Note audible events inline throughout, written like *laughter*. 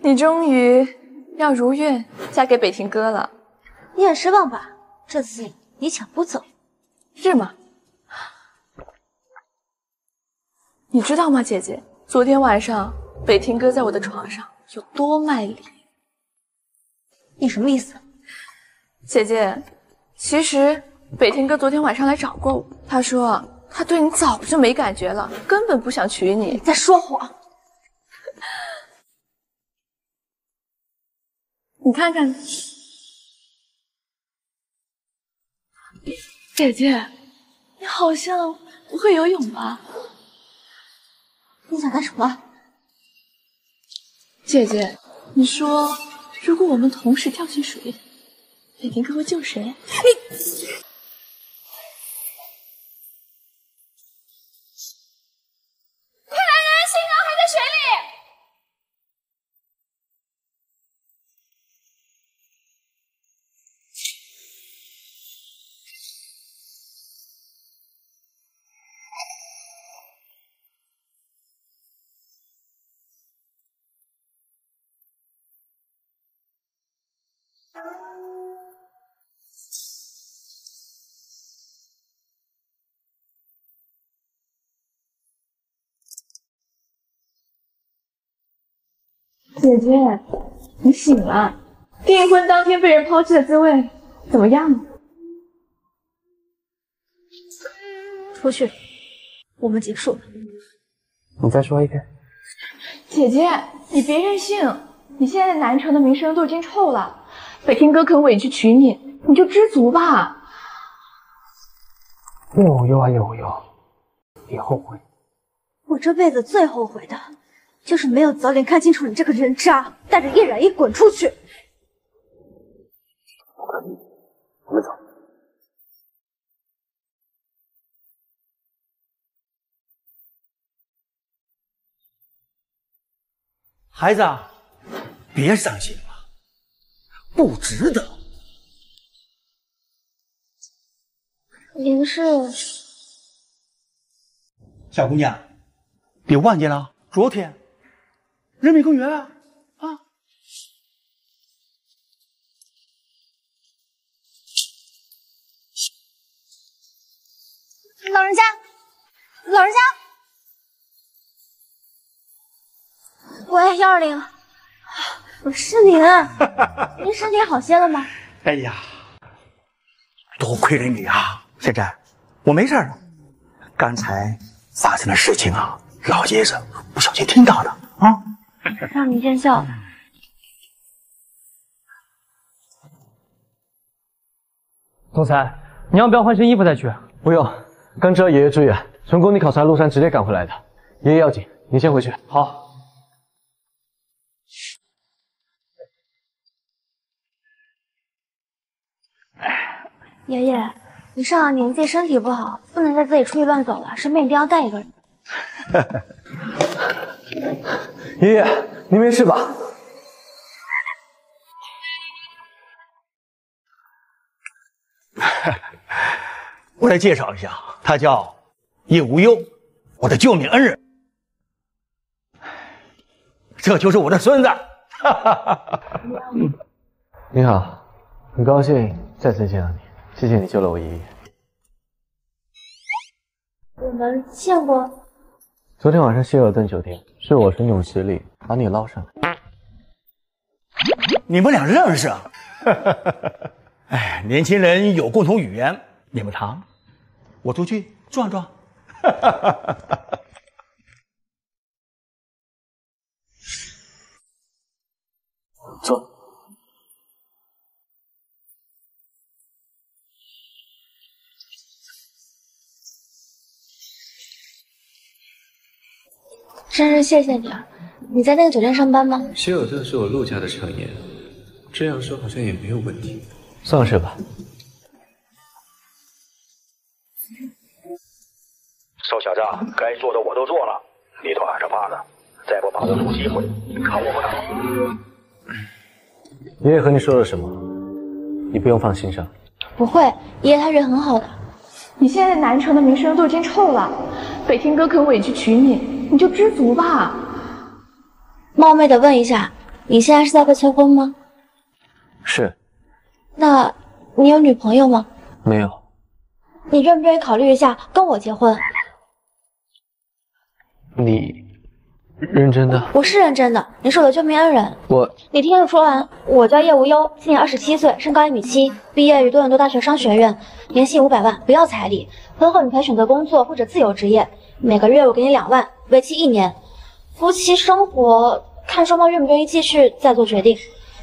你终于要如愿嫁给北庭哥了，你很失望吧？这次你抢不走，是吗？你知道吗，姐姐？昨天晚上北庭哥在我的床上有多卖力？你什么意思？姐姐，其实北庭哥昨天晚上来找过我，他说他对你早就没感觉了，根本不想娶你。你在说谎！*laughs* 你看看，姐姐，你好像不会游泳吧？你想干什么？姐姐，你说，如果我们同时跳进水里，北庭哥会救谁？你。姐姐，你醒了。订婚当天被人抛弃的滋味怎么样？出去，我们结束了。你再说一遍。姐姐，你别任性。你现在在南城的名声都已经臭了，北天哥肯委屈娶你，你就知足吧。有有啊有有，别后悔。我这辈子最后悔的。就是没有早点看清楚你这个人渣，带着叶染衣滚出去！不可以，我们走。孩子，别伤心了，不值得。您是小姑娘，别忘记了昨天。人民公园啊啊！老人家，老人家，喂，幺二零，是您，*laughs* 您身体好些了吗？哎呀，多亏了你啊！现在我没事了。刚才发生的事情啊，老爷子不小心听到了啊。让您见笑。总裁，你要不要换身衣服再去？不用，刚知道爷爷住院，从工地考察路上直接赶回来的。爷爷要紧，你先回去。好。爷爷，你上了年纪，身体不好，不能再自己出去乱走了，身边一定要带一个人。*laughs* 爷爷，您没事吧？*laughs* 我来介绍一下，他叫叶无忧，我的救命恩人。这就是我的孙子。*laughs* 你好，很高兴再次见到你，谢谢你救了我爷爷。我们见过。昨天晚上希尔顿酒店是我神勇协力把你捞上来。你们俩认识？*laughs* 哎，年轻人有共同语言，你们谈，我出去转转。坐。*laughs* 真是谢谢你啊！你在那个酒店上班吗？希尔顿是我陆家的产业，这样说好像也没有问题。算是吧。臭小子，该做的我都做了，你短着怕呢，再不把握住机会，看我不打！爷爷和你说了什么？你不用放心上。不会，爷爷他人很好的。你现在在南城的名声都已经臭了，北天哥肯委屈娶你，你就知足吧。冒昧的问一下，你现在是在被催婚吗？是，那你有女朋友吗？没有。你愿不愿意考虑一下跟我结婚？你认真的？我是认真的，你是我的救命恩人。我你听我说完，我叫叶无忧，今年二十七岁，身高一米七，毕业于多伦多大学商学院，年薪五百万，不要彩礼。婚后你可以选择工作或者自由职业，每个月我给你两万，为期一年。夫妻生活看双方愿不愿意继续再做决定。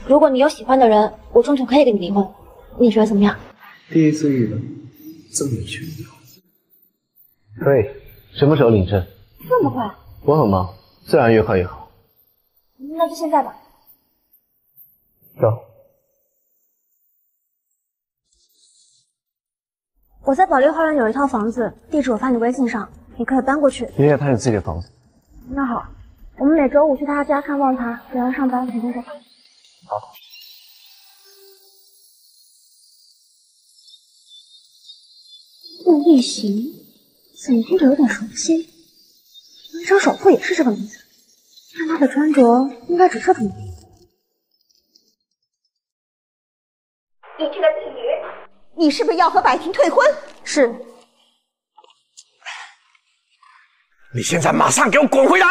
如果你有喜欢的人，我中途可以跟你离婚，你觉得怎么样？第一次遇到这么有趣的可以。什么时候领证？这么快？我很忙，自然越快越好。那就现在吧。走。我在保利花园有一套房子，地址我发你微信上，你可以搬过去。爷爷他有自己的房子。那好，我们每周五去他家看望他，等他上班陪他做饭。好。陆厉行，怎么听着有点熟悉？文城首富也是这个名字，看他的穿着，应该只是同名。你这个妓女，你是不是要和百婷退婚？是。你现在马上给我滚回来！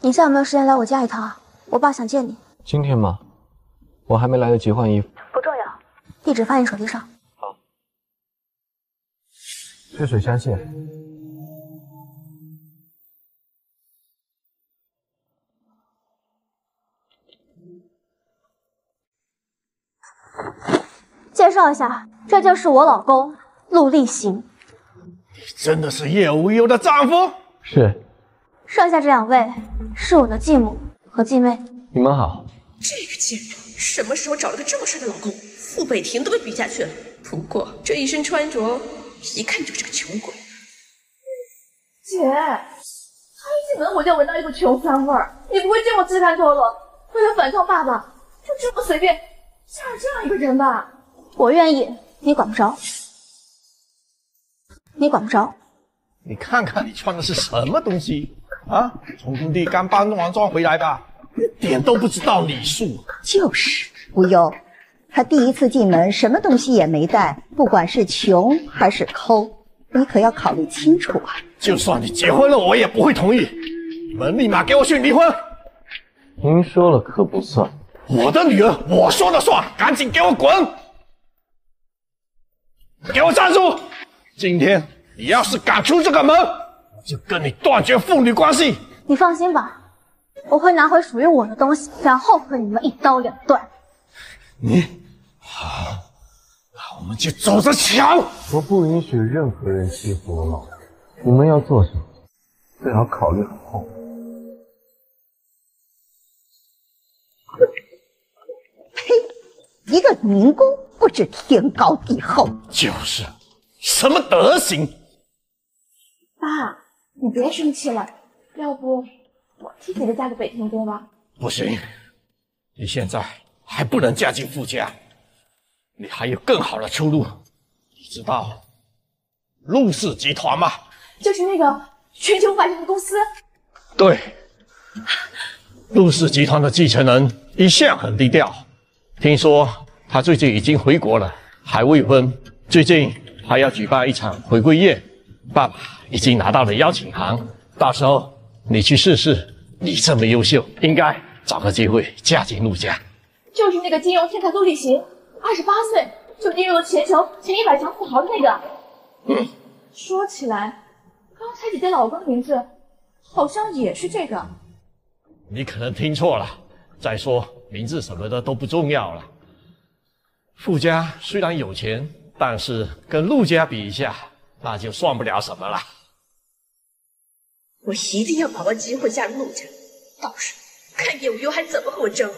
你现在有没有时间来我家一趟啊？我爸想见你。今天吗？我还没来得及换衣服。不重要，地址发你手机上。好。翠水山线。介绍一下，这就是我老公陆厉行。你真的是叶无忧的丈夫？是。剩下这两位是我的继母和继妹。你们好。这个贱人什么时候找了个这么帅的老公？傅北庭都被比下去了。不过这一身穿着，一看就是个穷鬼。姐，他一进门我就闻到一股穷酸味儿。你不会这么自甘堕落，为了反抗爸爸，就这么随便嫁了这样一个人吧？我愿意，你管不着，你管不着。你看看你穿的是什么东西？啊，从工地刚搬完砖回来吧，一点都不知道礼数。就是无忧，他第一次进门什么东西也没带，不管是穷还是抠，你可要考虑清楚啊！就算你结婚了，我也不会同意。你们立马给我去离婚！您说了可不算。我的女儿，我说了算，赶紧给我滚！给我站住！今天你要是敢出这个门，我就跟你断绝父女关系。你放心吧，我会拿回属于我的东西，然后和你们一刀两断。你好，那我们就走着瞧。我不允许任何人欺负我老婆。你们要做什么，最好考虑好。呸！一个民工不知天高地厚。就是，什么德行？爸，你别生气了，要不我替姐姐嫁给北平哥吧？不行，你现在还不能嫁进傅家，你还有更好的出路。你知道陆氏集团吗？就是那个全球百强的公司。对，陆氏集团的继承人一向很低调，听说他最近已经回国了，还未婚，最近还要举办一场回归宴。爸爸已经拿到了邀请函，到时候你去试试。你这么优秀，应该找个机会嫁进陆家。就是那个金融天才陆厉行，二十八岁就进入了全球前一百强富豪的那个。嗯，*laughs* 说起来，刚才姐姐老公的名字好像也是这个。你可能听错了。再说名字什么的都不重要了。傅家虽然有钱，但是跟陆家比一下，那就算不了什么了。我一定要把握机会嫁入陆家，到时看叶无忧还怎么和我争。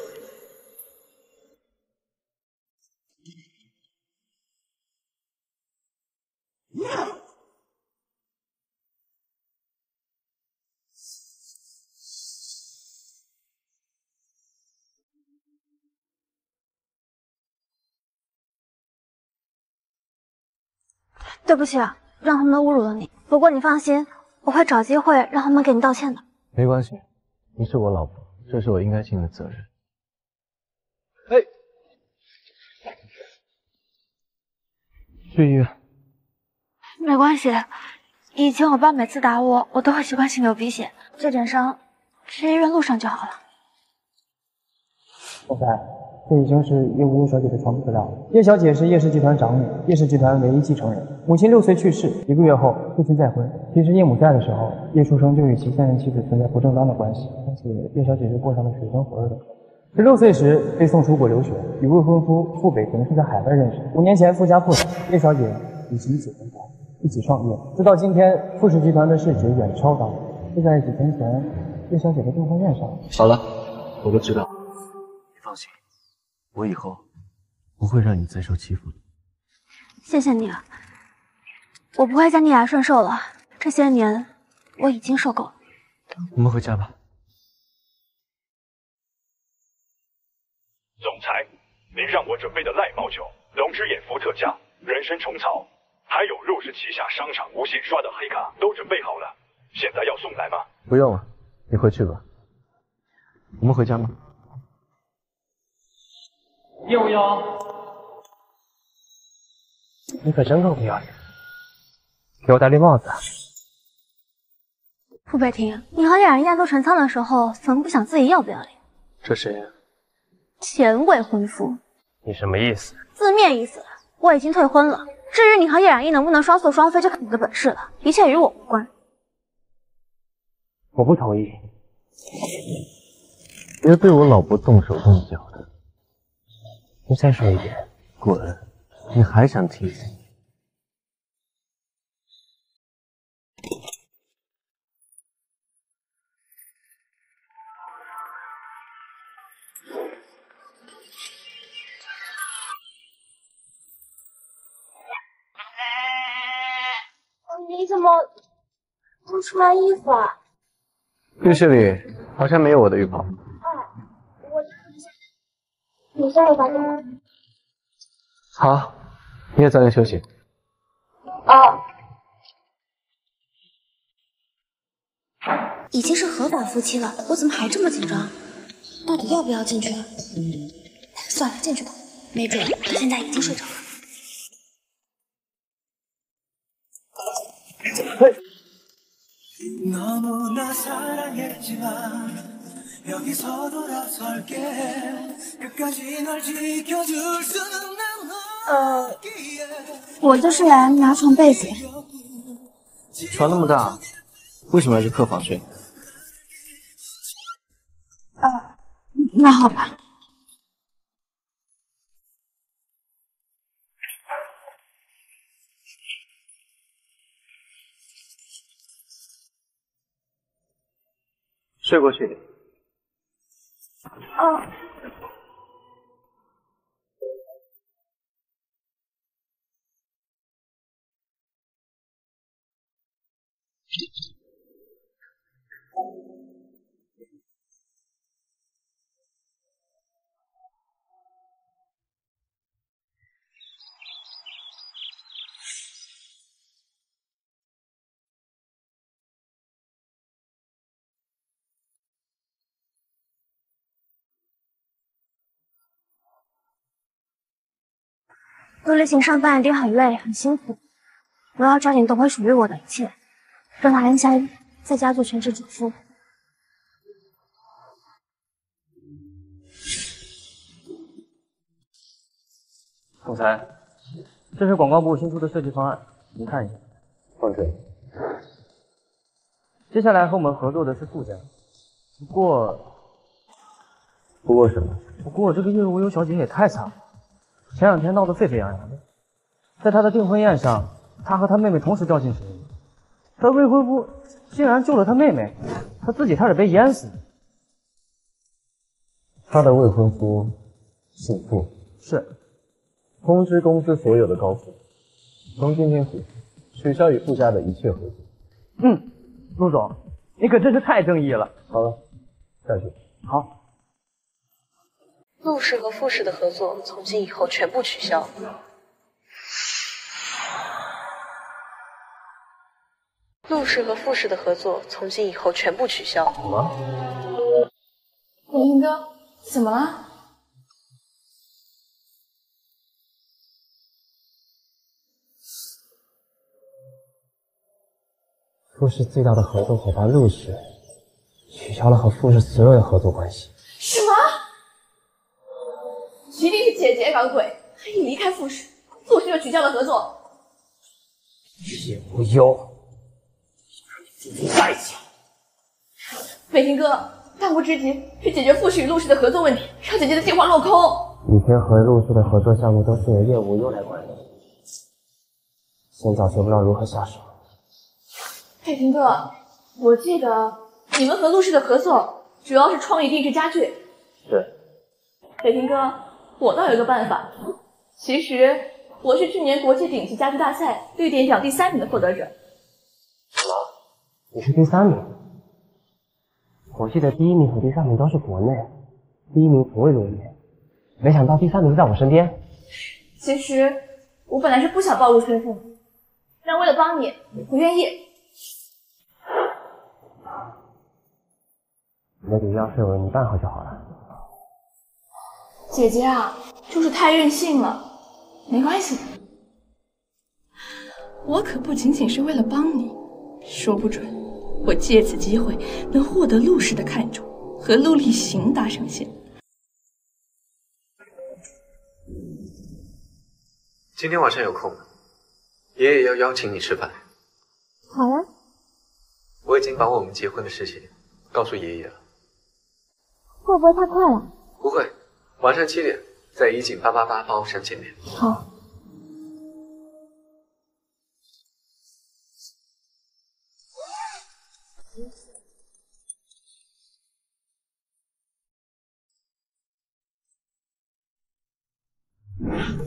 对不起啊，让他们侮辱了你。不过你放心，我会找机会让他们给你道歉的。没关系，你是我老婆，这是我应该尽的责任。哎，去医院。没关系，以前我爸每次打我，我都会习惯性流鼻血，这点伤去医院路上就好了。总裁，这已经是叶无忧小姐的全部资料了。叶小姐是叶氏集团长女，叶氏集团唯一继承人。母亲六岁去世，一个月后父亲再婚。其实叶母在的时候，叶书生就与其现任妻子存在不正当的关系，因此叶小姐就过上了水深火热的。十六岁时被送出国留学，与未婚夫傅北平是在海外认识。五年前傅家破产，叶小姐与其一起分房，一起创业，直到今天傅氏集团的市值远超当年。就在几天前，叶小姐的订婚宴上，好了，我都知道。你放心，我以后不会让你再受欺负的。谢谢你啊，我不会再逆来顺受了。这些年我已经受够了。我们回家吧。总裁，您让我准备的赖毛酒、龙之眼伏特加、人参虫草，还有陆氏旗下商场无限刷的黑卡都准备好了，现在要送来吗？不用了，你回去吧。我们回家吗？叶无忧，你可真够不要脸，给我戴绿帽子！傅北庭，你和叶然燕都成仓的时候，怎么不想自己要不要脸？这谁呀？前未婚夫。你什么意思？字面意思，我已经退婚了。至于你和叶染衣能不能双宿双飞，就看你的本事了，一切与我无关。我不同意。别对我老婆动手动脚的。你再说一遍，滚！你还想听？你怎么不穿衣服啊？浴室里好像没有我的浴袍。我你下午打电话。好，你也早点休息。哦。已经是合法夫妻了，我怎么还这么紧张？到底要不要进去？算了，进去吧，没准他现在已经睡着了。嘿。呃，我就是来拿床被子。床那么大，为什么要去客房睡？啊，那好吧。睡过去。哦。陆厉行上班一定很累很辛苦，我要抓紧夺回属于我的一切，让他安下在家做全职主妇。总裁，这是广告部新出的设计方案，您看一下。放这里。接下来和我们合作的是顾家，不过，不过什么？不过这个叶无忧小姐也太惨了。前两天闹得沸沸扬扬的，在他的订婚宴上，他和他妹妹同时掉进水里，他未婚夫竟然救了他妹妹，他自己差点被淹死。他的未婚夫姓傅，是。通知公司所有的高层，从今天起取消与傅家的一切合作。嗯，陆总，你可真是太正义了。好了，下去。好。陆氏和傅氏的合作从今以后全部取消。陆氏和傅氏的合作从今以后全部取消。什么？文平哥，怎么了？傅氏最大的合作伙伴陆氏取消了和傅氏所有的合作关系。什么？一定是姐姐搞鬼，她一离开傅氏，傅氏就取消了合作。叶无忧，在一起。北平哥，当务之急是解决傅氏与陆氏的合作问题，让姐姐的计划落空。以前和陆氏的合作项目都是由叶无忧来管理，现在却不知道如何下手。北平哥，我记得你们和陆氏的合作主要是创意定制家具。对。北平哥，我倒有个办法。其实我是去年国际顶级家具大赛绿点奖第三名的获得者。什么？你是第三名？我记得第一名和第三名都是国内，第一名不会露面，没想到第三名在我身边。其实我本来是不想暴露身份的，但为了帮你，我愿意。那就要事我你办好就好了。姐姐啊，就是太任性了，没关系的。我可不仅仅是为了帮你，说不准我借此机会能获得陆氏的看重，和陆厉行搭上线。今天晚上有空，爷爷要邀请你吃饭。好呀，我已经把我们结婚的事情告诉爷爷了。会不会太快了？不会，晚上七点在怡景八八八包厢见面。好。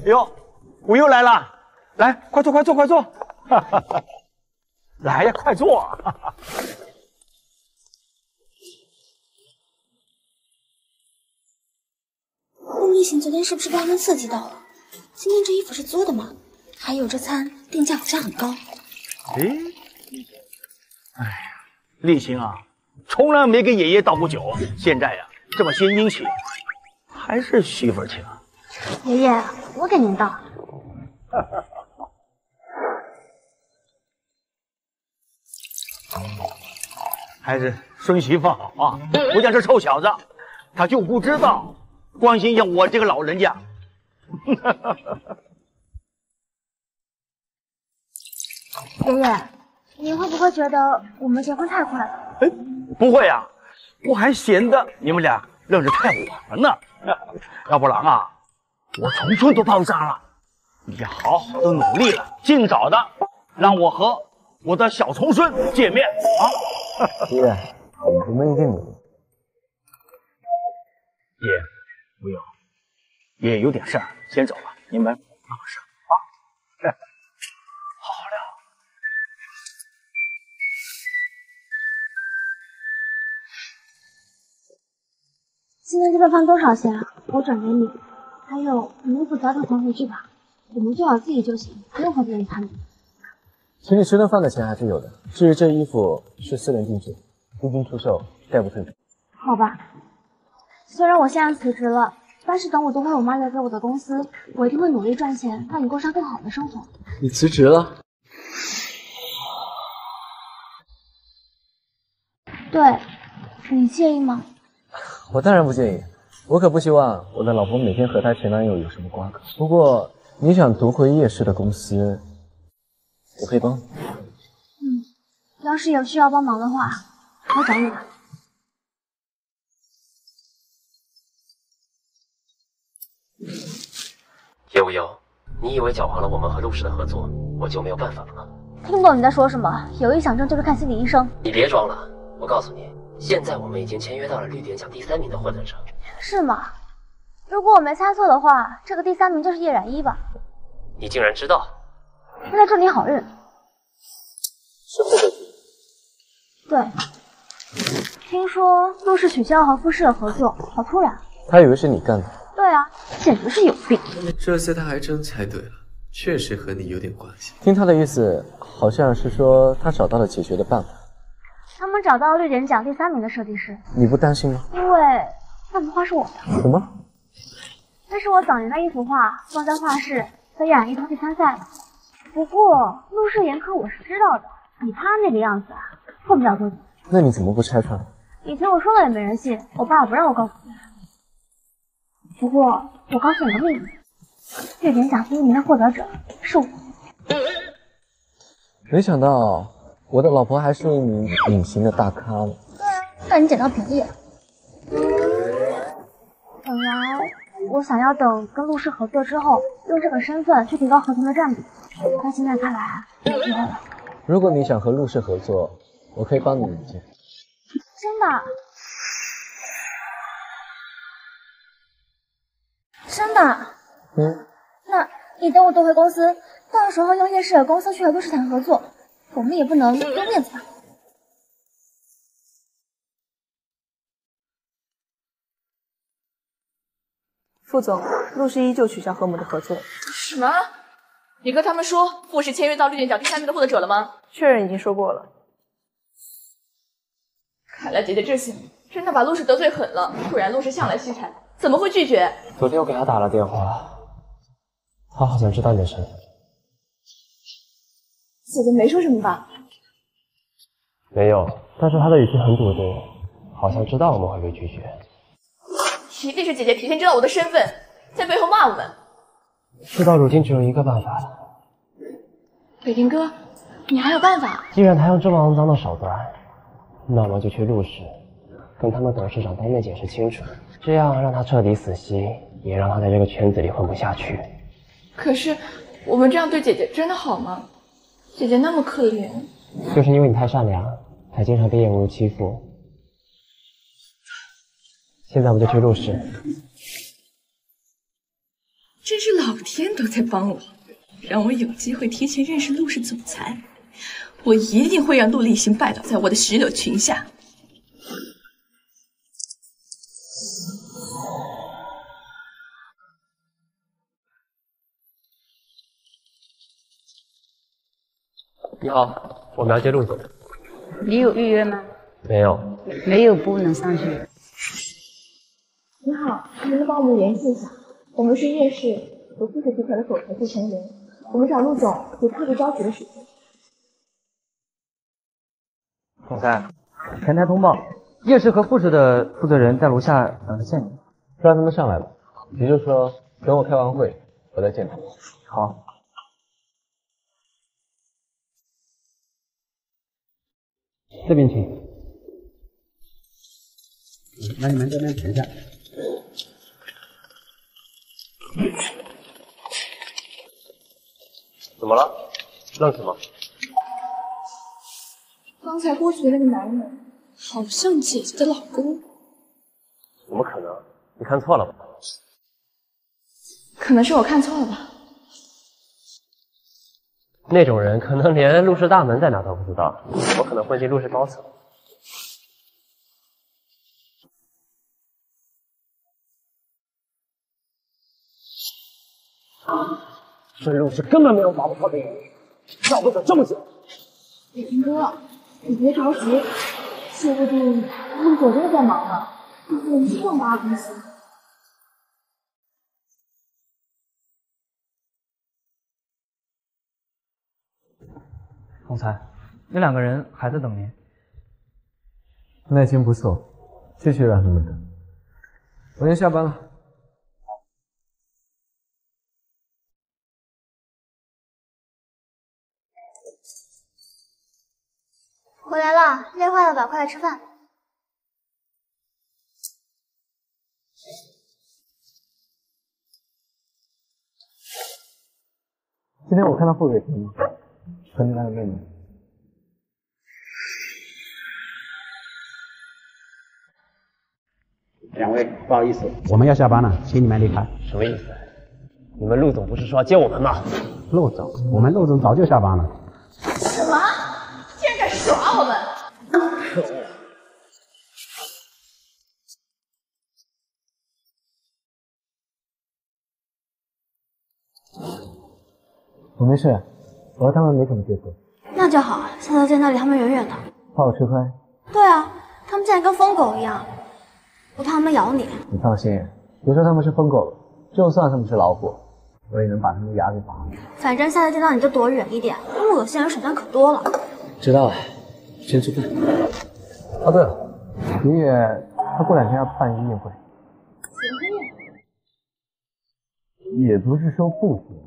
哟，我又来了，来，快坐，快坐，快坐，哈哈哈，来呀，快坐。哈哈陆厉行昨天是不是被他们刺激到了？今天这衣服是租的吗？还有这餐定价好像很高。哎，哎呀，厉行啊，从来没给爷爷倒过酒，现在呀这么些殷勤，还是媳妇儿请。爷爷，我给您倒。*laughs* 还是孙媳妇好啊！不像这臭小子，他就不知道关心一下我这个老人家。*laughs* 爷爷，你会不会觉得我们结婚太快了？哎，不会啊，我还嫌得你们俩认识太晚了呢。要不然啊，我重春都包扎了。你要好好的努力了，尽早的让我和我的小重孙见面啊！*laughs* 爷爷，我们一定努力。爷，不用，爷爷有点事儿，先走了，你们忙事啊。好 *laughs* 好聊。今天这顿饭多少钱啊？我转给你。还有，你衣服早点还回去吧，我们做好自己就行，不用和别人攀比。请你吃顿饭的钱还是有的。至于这衣服是私人定制，一经出售概不退补。好吧，虽然我现在辞职了，但是等我夺回我妈留给我的公司，我一定会努力赚钱，让你过上更好的生活。你辞职了？对，你介意吗？我当然不介意，我可不希望我的老婆每天和她前男友有什么瓜葛。不过你想夺回叶氏的公司，我可以帮你。嗯，要是有需要帮忙的话，我找你吧。叶无忧，你以为搅黄了我们和陆氏的合作，我就没有办法了吗？听不懂你在说什么，有臆想症就是看心理医生。你别装了，我告诉你，现在我们已经签约到了绿点奖第三名的获得者。是吗？如果我没猜错的话，这个第三名就是叶染衣吧？你竟然知道？那来祝你好运。是傅慧对，听说陆氏取消和富氏的合作，好突然。他以为是你干的。对啊，简直是有病。这次他还真猜对了，确实和你有点关系。听他的意思，好像是说他找到了解决的办法。他们找到了绿点奖第三名的设计师，你不担心吗？因为那幅画是我的。什么？那是我早年的一幅画，放在画室被冉一同去参赛了。不过陆氏严苛我是知道的，以他那个样子啊，混不了多久。那你怎么不拆穿？以前我说了也没人信，我爸不让我告诉别人。不过我告诉你个秘密，月点奖第一名的获得者是我。没想到我的老婆还是一名隐形的大咖呢。但你捡到便宜了。本来我想要等跟陆氏合作之后，用这个身份去提高合同的占比，但现在看来没机会了。如果你想和陆氏合作，我可以帮你一件。真的？真的？嗯，那你等我夺回公司，到时候用叶氏的公司去和陆氏谈合作，我们也不能丢面子吧？副总，陆氏依旧取消和我们的合作。什么？你跟他们说富士签约到绿箭奖第三名的获得者了吗？确认已经说过了。看来姐姐这次真的把陆氏得罪狠了，不然陆氏向来惜才，怎么会拒绝？昨天我给他打了电话，他好像知道你的身份。姐姐没说什么吧？没有，但是他的语气很笃定，好像知道我们会被拒绝。一定是姐姐提前知道我的身份，在背后骂我们。事到如今，只有一个办法了。北庭哥，你还有办法？既然他用这么肮脏的手段，那么就去陆氏，跟他们董事长当面解释清楚，这样让他彻底死心，也让他在这个圈子里混不下去。可是我们这样对姐姐真的好吗？姐姐那么可怜。就是因为你太善良，才经常被业务欺负。现在我们就去陆氏。真是老天都在帮我，让我有机会提前认识陆氏总裁。我一定会让陆厉行拜倒在我的石榴裙下。你好，我们要接陆总。你有预约吗？没有。没有不能上去。你好，能不能帮我们联系一下？我们是叶氏和富士集团的总裁制成员，我们找陆总有特别着急的事情。总裁，前台通报，叶氏和富士的负责人在楼下等着见你。让他们上来吧。也就是说，等我开完会，我再见他们。好。这边请。那你们这边等一下。怎么了？愣什么？刚才过去的那个男人，好像姐姐的老公。怎么可能？你看错了吧？可能是我看错了吧。那种人可能连陆氏大门在哪都不知道，怎么可能混进陆氏高层？这陆氏根本没有把我放在眼里，绕不走这么久。北平哥，你别着急，说不定陆总真的在忙呢。毕竟我们是这么大公司。总裁，那两个人还在等您。耐心不错，继续让他们等。我先下班了。回来了，累坏了吧？快来吃饭。今天我看到傅北平和你那个妹妹。两位，不好意思，我们要下班了，请你们离开。什么意思？你们陆总不是说要接我们吗？陆总，我们陆总早就下班了。什么？竟然敢耍我们！可恶！我没事，我和他们没什么接触。那就好，下次见到离他们远远的。怕我吃亏？对啊，他们竟然跟疯狗一样，我怕他们咬你。你放心，别说他们是疯狗了，就算他们是老虎，我也能把他们牙给拔了。反正下次见到你就躲远一点，那么恶心人手段可多了。知道了，先吃饭。哦，对了，爷爷他过两天要办一个宴会，也不是说不行，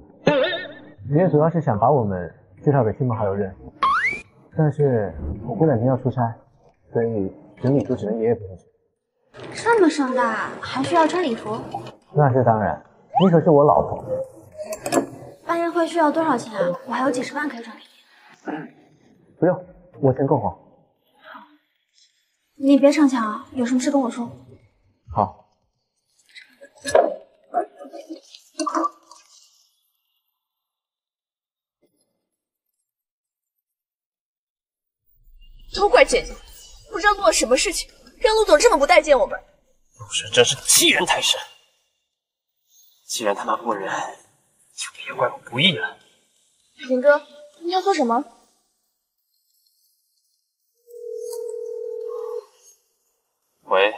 爷爷主要是想把我们介绍给亲朋好友认识，但是我过两天要出差，所以整理图只能爷爷陪我去。这么盛大，还需要穿礼服？那是当然，你可是我老婆。办宴会需要多少钱啊？我还有几十万可以转给你。不用，我钱够花。好你别逞强啊，有什么事跟我说。好。都怪姐姐，不知道做了什么事情，让陆总这么不待见我们。陆氏真是欺人太甚！既然他那不仁，就别怪我不义了。林哥，你要做什么？喂，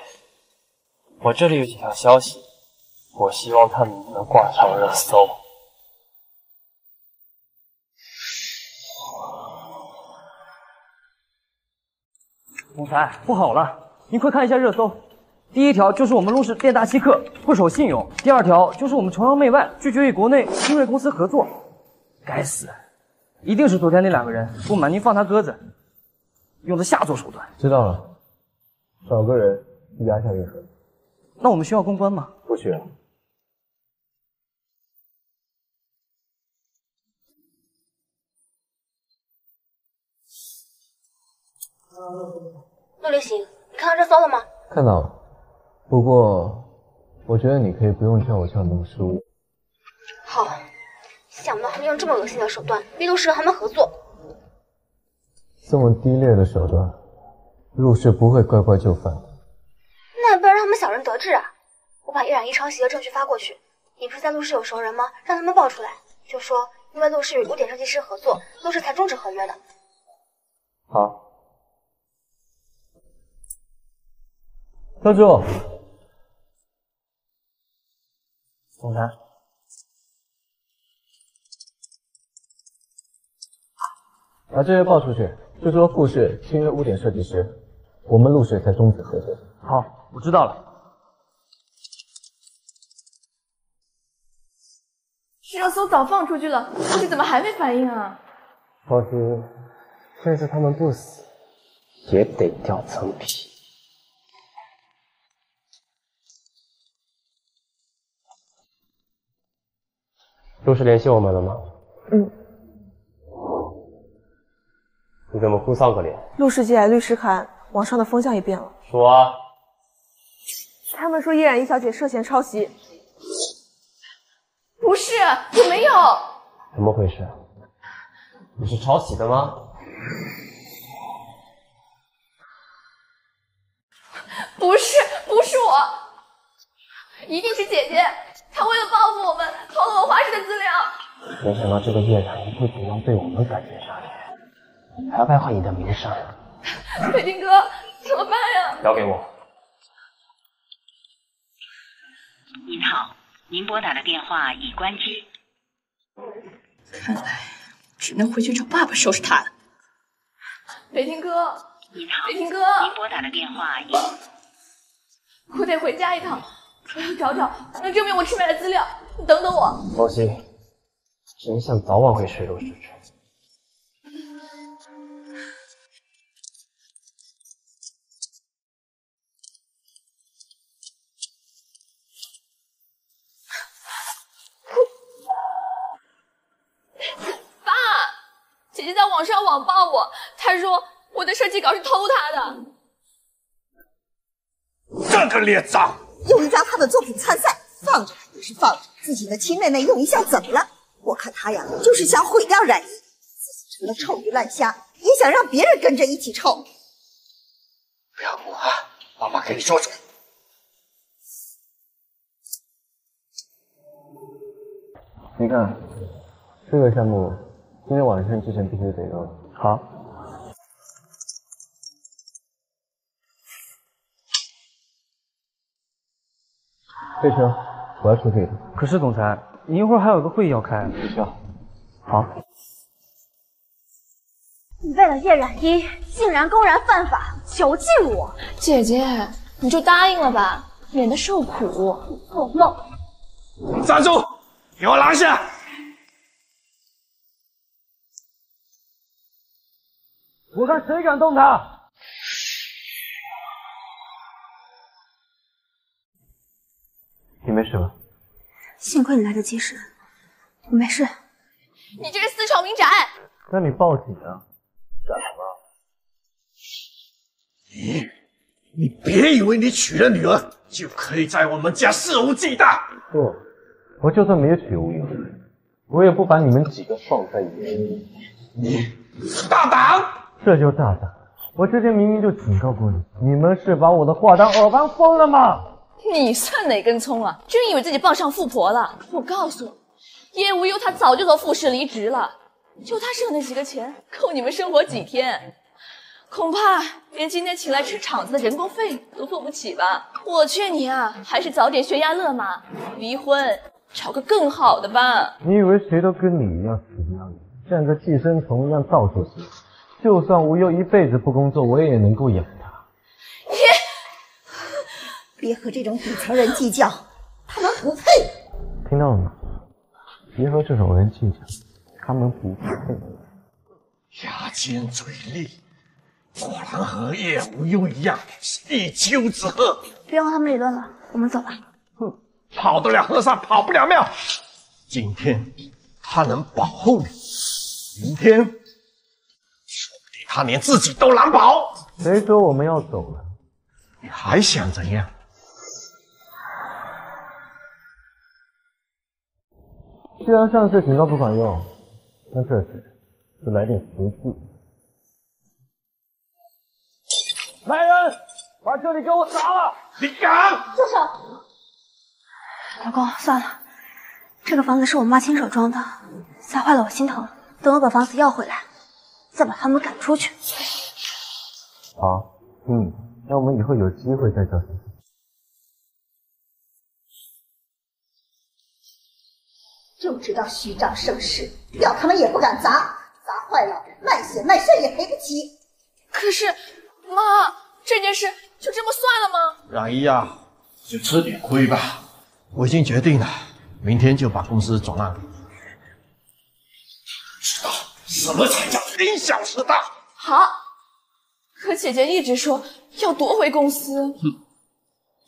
我这里有几条消息，我希望他们能挂上热搜。总裁，不好了，您快看一下热搜。第一条就是我们陆氏店大欺客，不守信用；第二条就是我们崇洋媚外，拒绝与国内新锐公司合作。该死，一定是昨天那两个人不满您放他鸽子，用的下作手段。知道了，找个人压下运河。那我们需要公关吗？不需要。陆离行，你看到热搜了吗？看到了，不过我觉得你可以不用叫我叫陆叔。好，想不到他们用这么恶心的手段逼陆氏和他们合作。这么低劣的手段，陆氏不会乖乖就范的。那也不能让他们小人得志啊！我把叶染一抄袭的证据发过去，你不是在陆氏有熟人吗？让他们爆出来，就说因为陆氏与古典设计师合作，陆氏才终止合约的。好。特助，总裁，把这些报出去，就说傅氏签约污点设计师，我们陆氏才终止合作。好，我知道了。热搜早放出去了，你怎么还没反应啊？放心，这次他们不死，也得掉层皮。陆氏联系我们了吗？嗯。你怎么哭丧个脸？陆氏寄来律师函，网上的风向也变了。说啊。他们说叶冉一小姐涉嫌抄袭。不是，我没有。怎么回事？你是抄袭的吗？不是，不是我，一定是姐姐。她为了报复我们，偷了我画室的资料。没想到这个叶冉一不仅要对我们赶尽杀绝，还要败坏你的名声。*laughs* 北京哥，怎么办呀？交给我。您好，您拨打的电话已关机。看来只能回去找爸爸收拾他了。北京哥，您好，北京哥，您拨打的电话已。我得回家一趟。我要找找能证明我吃买的资料，你等等我。放心，真相早晚会水落石出。爸，姐姐在网上网暴我，她说我的设计稿是偷她的。这个劣渣！用一张他的作品参赛，放着也是放着，自己的亲妹妹用一下怎么了？我看他呀，就是想毁掉冉姨，自己成了臭鱼烂虾，也想让别人跟着一起臭。不要哭啊，妈妈给你说说。你看，这个项目今天晚上之前必须得用。好。飞车，我要出去一趟。可是总裁，你一会儿还有个会议要开。不需要。好。你为了叶染衣，竟然公然犯法，囚禁我！姐姐，你就答应了吧，免得受苦。做梦！站住！给我拿下！我看谁敢动他！你没事吧？幸亏你来得及时，我没事。你这是私闯民宅！那你报警啊！干什么？你，你别以为你娶了女儿就可以在我们家肆无忌惮！不，我就算没有娶吴有，我也不把你们几个放在眼里。你大胆！这就大胆！我之前明明就警告过你，你们是把我的话当耳旁风了吗？你算哪根葱啊？真以为自己傍上富婆了？我告诉你，叶无忧他早就从富氏离职了，就他剩那几个钱，够你们生活几天？恐怕连今天请来吃场子的人工费都付不起吧？我劝你啊，还是早点悬崖勒马，离婚，找个更好的吧。你以为谁都跟你一样死不要脸，像个寄生虫一样到处吸？就算无忧一辈子不工作，我也能够养他。别和这种底层人计较，他们不配。听到了吗？别和这种人计较，他们不配。牙尖嘴利，果然和叶无忧一样是一丘之貉。别和他们理论了，我们走吧。哼，跑得了和尚跑不了庙。今天他能保护你，明天说不定他连自己都难保。谁说我们要走了？你还想怎样？既然上次警告不管用，那这次就来点实际。来人，把这里给我砸了！你敢？住手！老公，算了，这个房子是我妈亲手装的，砸坏了我心疼。等我把房子要回来，再把他们赶出去。好，嗯，那我们以后有机会再交心。就知道虚张声势，要他们也不敢砸，砸坏了卖血卖肾也赔不起。可是，妈，这件事就这么算了吗？冉姨呀，就吃点亏吧。我已经决定了，明天就把公司转让给你。知道什么才叫因小失大？好。可姐姐一直说要夺回公司。哼，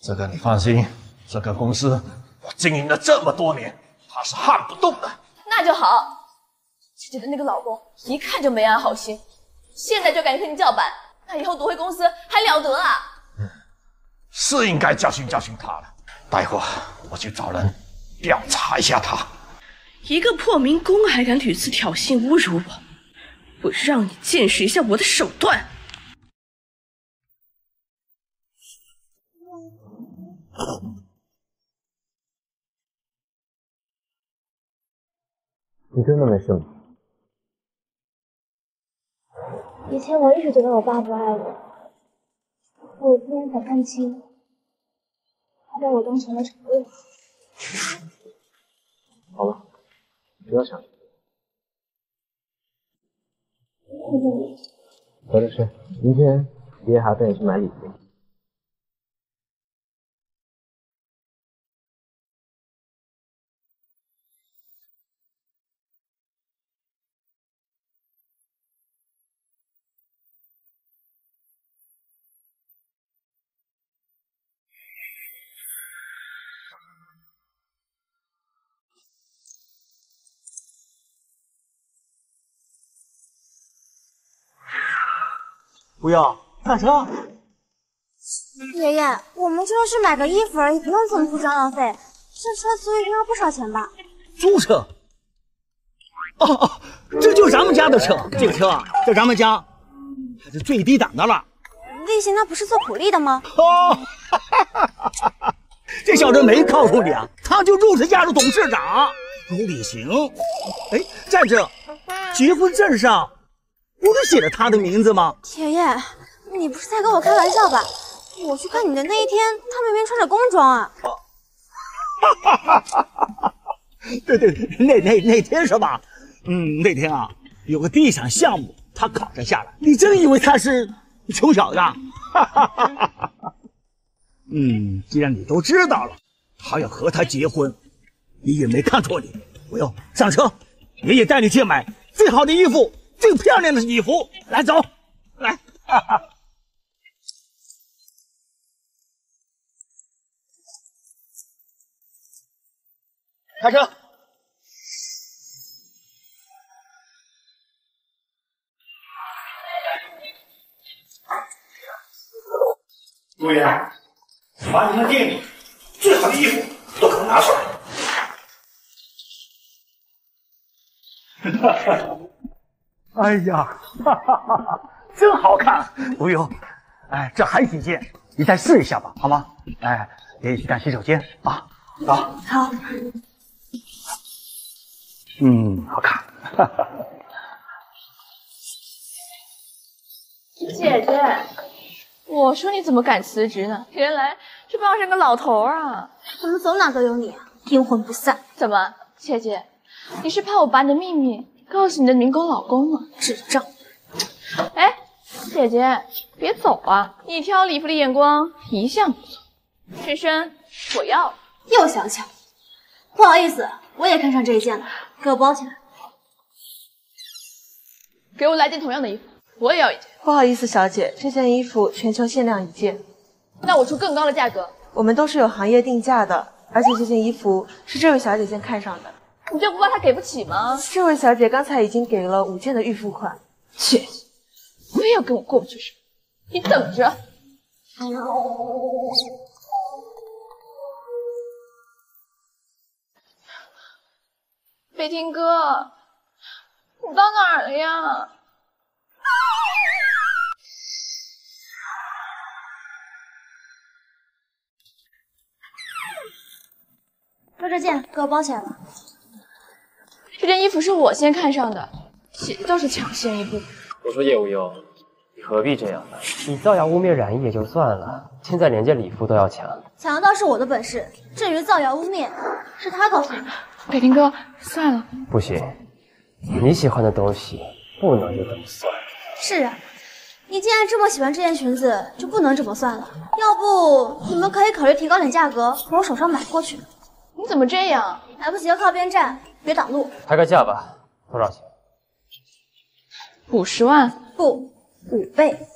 这个你放心，这个公司我经营了这么多年。他是撼不动的，那就好。姐姐的那个老公一看就没安好心，现在就敢和你叫板，那以后夺回公司还了得啊？嗯，是应该教训教训他了。待会儿我去找人调查一下他。一个破民工还敢屡次挑衅侮辱我，我让你见识一下我的手段。你真的没事吗？以前我一直觉得我爸不爱我，我今天才看清，他把我当成了宠物。好了，不要想了。谢谢你。早点睡，明天爷爷还要带你去买礼物。不要上车。爷爷，我们就是买个衣服而已，不用这么付装养费。这车租一天要不少钱吧？租车？哦哦，这就是咱们家的车，这个车啊在咱们家还是最低档的了。厉行那不是做苦力的吗？哦，这小子没告诉你啊，他就入职加入董事长。陆厉行。哎，站住，结婚证上不是写着他的名字吗？爷爷，你不是在跟我开玩笑吧？我去看你的那一天，他明明穿着工装啊！哈哈哈哈哈！对对，那那那天是吧？嗯，那天啊，有个地产项目，他考察下来，你真以为他是穷小子？哈哈哈哈哈！嗯，既然你都知道了，他要和他结婚，爷爷没看错你。不用上车，爷爷带你去买最好的衣服、最漂亮的礼服。来，走，来。哈哈开车。陆爷，把你们店里最好的衣服都给我拿出来。哈哈，哎呀，哈哈哈哈，真好看！不用，哎，这还几件，你再试一下吧，好吗？哎，爷爷去干洗手间啊。走。好。嗯，好看。哈哈。姐姐，我说你怎么敢辞职呢？原来这帮是个老头啊！怎么走哪都有你，阴魂不散。怎么，姐姐，你是怕我把你的秘密告诉你的民工老公了？智障！哎，姐姐，别走啊！你挑礼服的眼光一向不错。深深，我要了。又想抢？不好意思，我也看上这一件了，给我包起来。给我来件同样的衣服，我也要一件。不好意思，小姐，这件衣服全球限量一件。那我出更高的价格。我们都是有行业定价的，而且这件衣服是这位小姐先看上的。你就不怕他给不起吗？这位小姐刚才已经给了五件的预付款。切，非要跟我过不去是吧？你等着。北庭哥，你到哪儿了呀？就这见，给我包起来吧。这件衣服是我先看上的，姐倒是抢先一步。我说叶无忧，你何必这样呢？你造谣污蔑冉毅也就算了，现在连件礼服都要抢，抢得到是我的本事，至于造谣污蔑，是他告诉你的。北庭哥，算了。不行，你喜欢的东西不能就这么算。是啊，你既然这么喜欢这件裙子，就不能这么算了。要不你们可以考虑提高点价格，从我手上买过去。你怎么这样？来不及了，靠边站，别挡路。开个价吧，多少钱？五十万？不，五倍。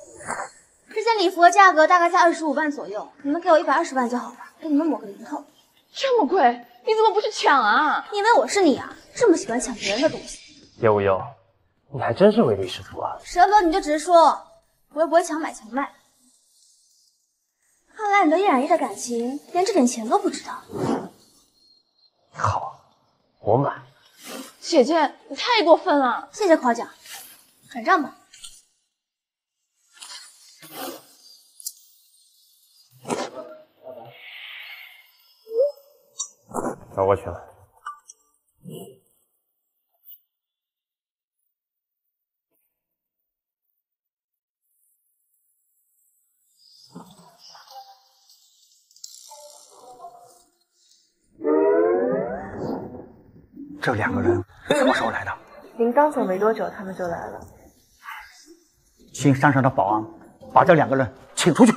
这件礼服的价格大概在二十五万左右，你们给我一百二十万就好了，给你们抹个零头。这么贵，你怎么不去抢啊？你以为我是你啊？这么喜欢抢别人的东西？叶无忧，你还真是唯利是图啊！舌头你就直说，我又不会强买强卖。看来你对叶染衣的感情连这点钱都不知道。好，我买。姐姐，你太过分了！谢谢夸奖，转账吧。走过去了。这两个人什么时候来的？您刚走没多久，他们就来了。请山上的保安把这两个人请出去。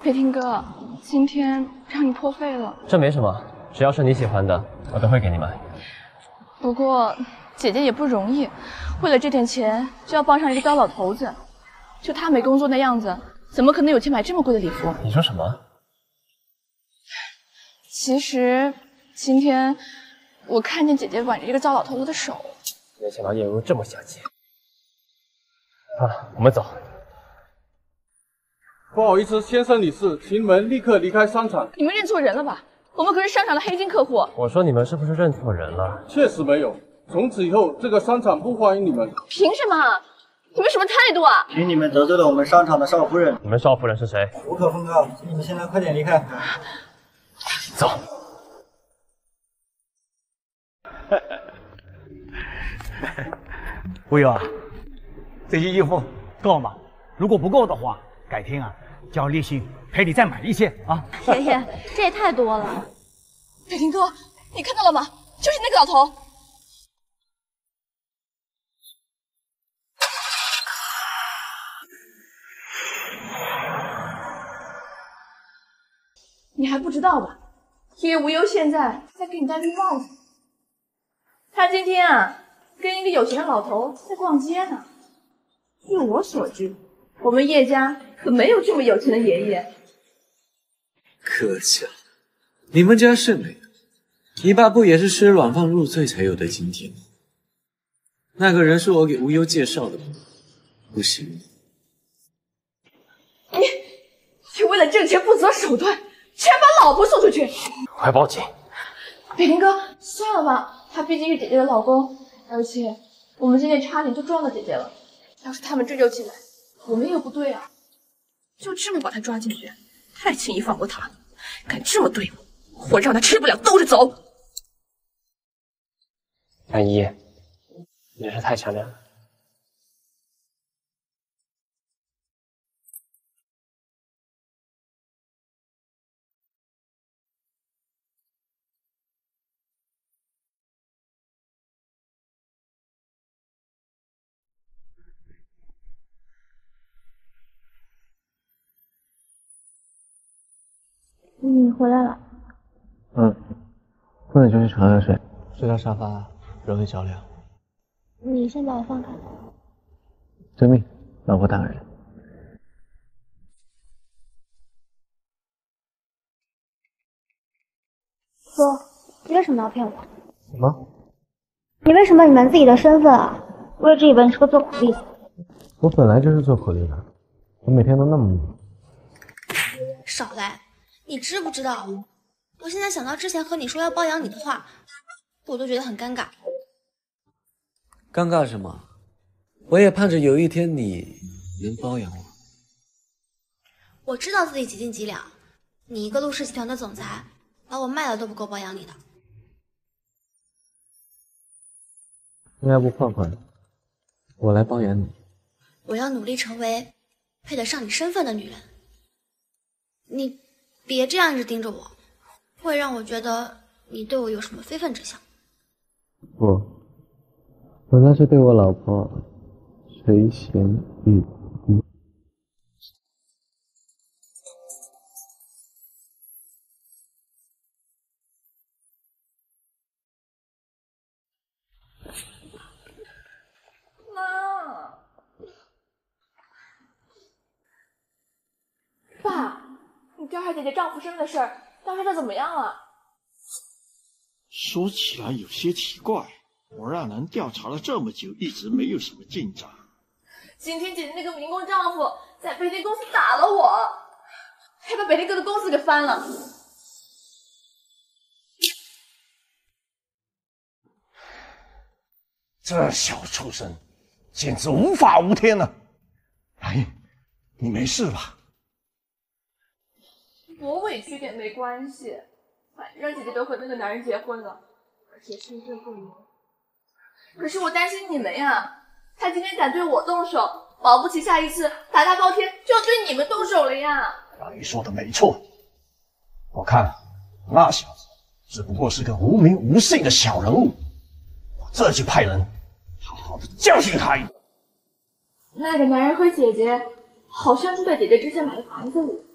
北庭哥，今天让你破费了。这没什么，只要是你喜欢的，我都会给你买。不过姐姐也不容易，为了这点钱就要傍上一个糟老头子，就他没工作那样子，怎么可能有钱买这么贵的礼服？你说什么？其实今天我看见姐姐挽着一个糟老头子的手，没想到叶如这么小气。好了，我们走。不好意思，先生女士，请你们立刻离开商场。你们认错人了吧？我们可是商场的黑金客户。我说你们是不是认错人了？确实没有，从此以后这个商场不欢迎你们。凭什么？你们什么态度啊？凭你们得罪了我们商场的少夫人。你们少夫人是谁？无可奉告，请你们现在快点离开。走。*laughs* 吴友啊，这些衣服够吗？如果不够的话，改天啊叫立新陪你再买一些啊。爷爷，这也太多了。北平哥，你看到了吗？就是那个老头。你还不知道吧？叶无忧现在在给你戴绿帽子。他今天啊，跟一个有钱的老头在逛街呢。据我所知，我们叶家可没有这么有钱的爷爷。可笑，你们家是没有，你爸不也是吃软饭入赘才有的今天？那个人是我给无忧介绍的吗？不行，你，你为了挣钱不择手段，竟然把老婆送出去！快报警！北林哥，算了吧，他毕竟是姐姐的老公，而且我们今天差点就撞到姐姐了。要是他们追究起来，我们也不对啊。就这么把他抓进去，太轻易放过他了。敢这么对我，我让他吃不了兜着走。安一，你真是太强烈了。你回来了。嗯，困了就去床上睡。这张沙发容易着凉。你先把我放开。遵命，老婆大人。说，你为什么要骗我？什么？你为什么隐瞒自己的身份啊？我一直以为你是个做苦力的。我本来就是做苦力的，我每天都那么忙。少来！你知不知道？我现在想到之前和你说要包养你的话，我都觉得很尴尬。尴尬什么？我也盼着有一天你能包养我。我知道自己几斤几两，你一个陆氏集团的总裁，把我卖了都不够包养你的。要不换换，我来包养你。我要努力成为配得上你身份的女人。你别这样一直盯着我，会让我觉得你对我有什么非分之想。不，我那是对我老婆垂涎欲滴。妈，爸，你调查姐姐丈夫身份的事儿，调查的怎么样了？说起来有些奇怪，我让人调查了这么久，一直没有什么进展。今天姐姐那个民工丈夫在北林公司打了我，还把北林哥的公司给翻了。这小畜生，简直无法无天了！哎，你没事吧？多委屈点没关系，反正姐姐都和那个男人结婚了，而且身份不明。可是我担心你们呀，他今天敢对我动手，保不齐下一次打大包天就要对你们动手了呀。阿姨说的没错，我看那小子只不过是个无名无姓的小人物，我这就派人好好的教训他一顿。那个男人和姐姐好像住在姐姐之前买的房子里。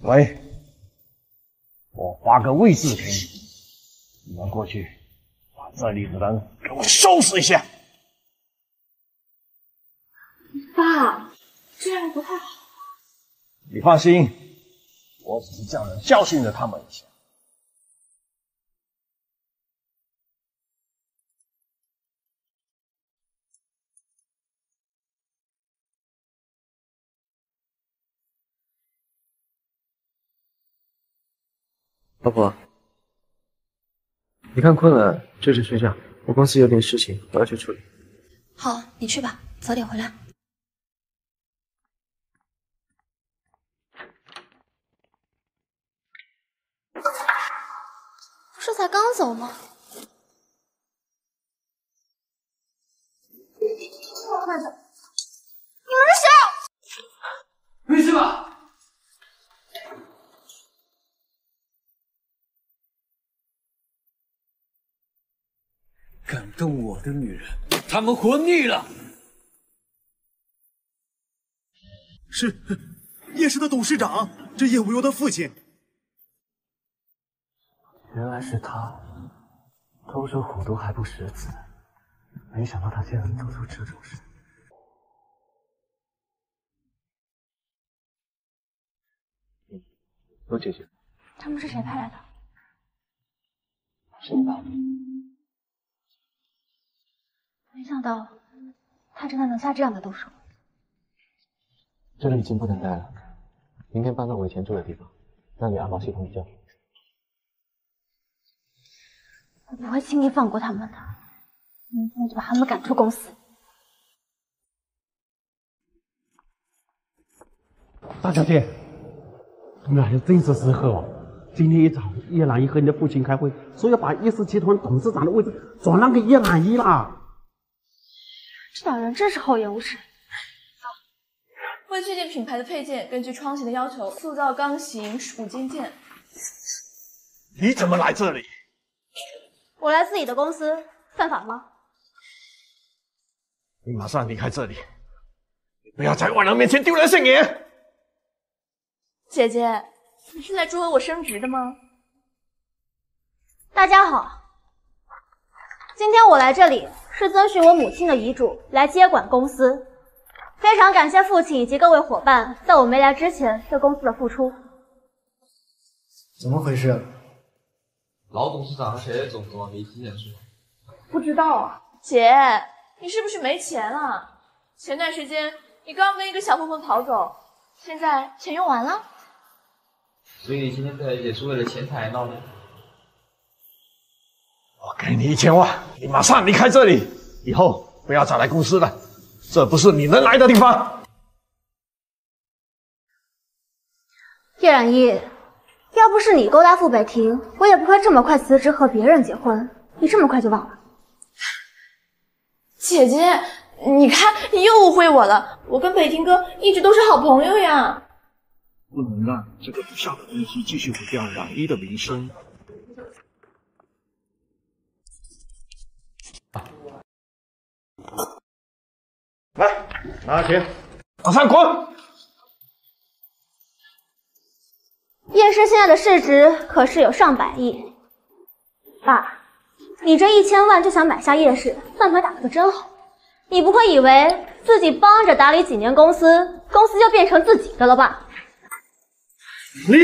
喂，我发个位置给你，你们过去把这里的人给我收拾一下。爸，这样不太好。你放心，我只是叫人教训了他们一下。老婆，你看困了就去睡觉，我公司有点事情，我要去处理。好，你去吧，早点回来。不是才刚走吗？有人笑！没事吧？感动我的女人，他们活腻了。是叶氏的董事长，这叶无忧的父亲。原来是他，偷手虎毒还不食子，没想到他竟然做出这种事。都解决。他们是谁派来的？是你爸。没想到他真的能下这样的毒手。这里已经不能待了，明天搬到我以前住的地方，那里安保系统比较好。我不会轻易放过他们的，明天就把他们赶出公司。大小姐，那是真是时候哦。今天一早，叶澜依和你的父亲开会，说要把叶氏集团董事长的位置转让给叶澜依啦。这两人真是厚颜无耻。走为确定品牌的配件，根据窗型的要求塑造钢型五金件。你怎么来这里？我来自己的公司，犯法吗？你马上离开这里，不要在外人面前丢人现眼。姐姐，你是来祝贺我升职的吗？大家好，今天我来这里是遵循我母亲的遗嘱来接管公司。非常感谢父亲以及各位伙伴在我没来之前对公司的付出。怎么回事？老董事长和谁的总统没听见说？不知道啊，姐，你是不是没钱了？前段时间你刚跟一个小混混跑走，现在钱用完了。所以今天戴姐是为了钱才来闹的。我给你一千万，你马上离开这里，以后不要再来公司了，这不是你能来的地方。叶染衣，要不是你勾搭傅北庭，我也不会这么快辞职和别人结婚。你这么快就忘了？姐姐，你看你又误会我了，我跟北庭哥一直都是好朋友呀。不能让这个不孝的东西继续毁掉染衣的名声。来，拿钱，马上滚！叶氏现在的市值可是有上百亿，爸，你这一千万就想买下叶氏，算盘打的可真好。你不会以为自己帮着打理几年公司，公司就变成自己的了吧？你，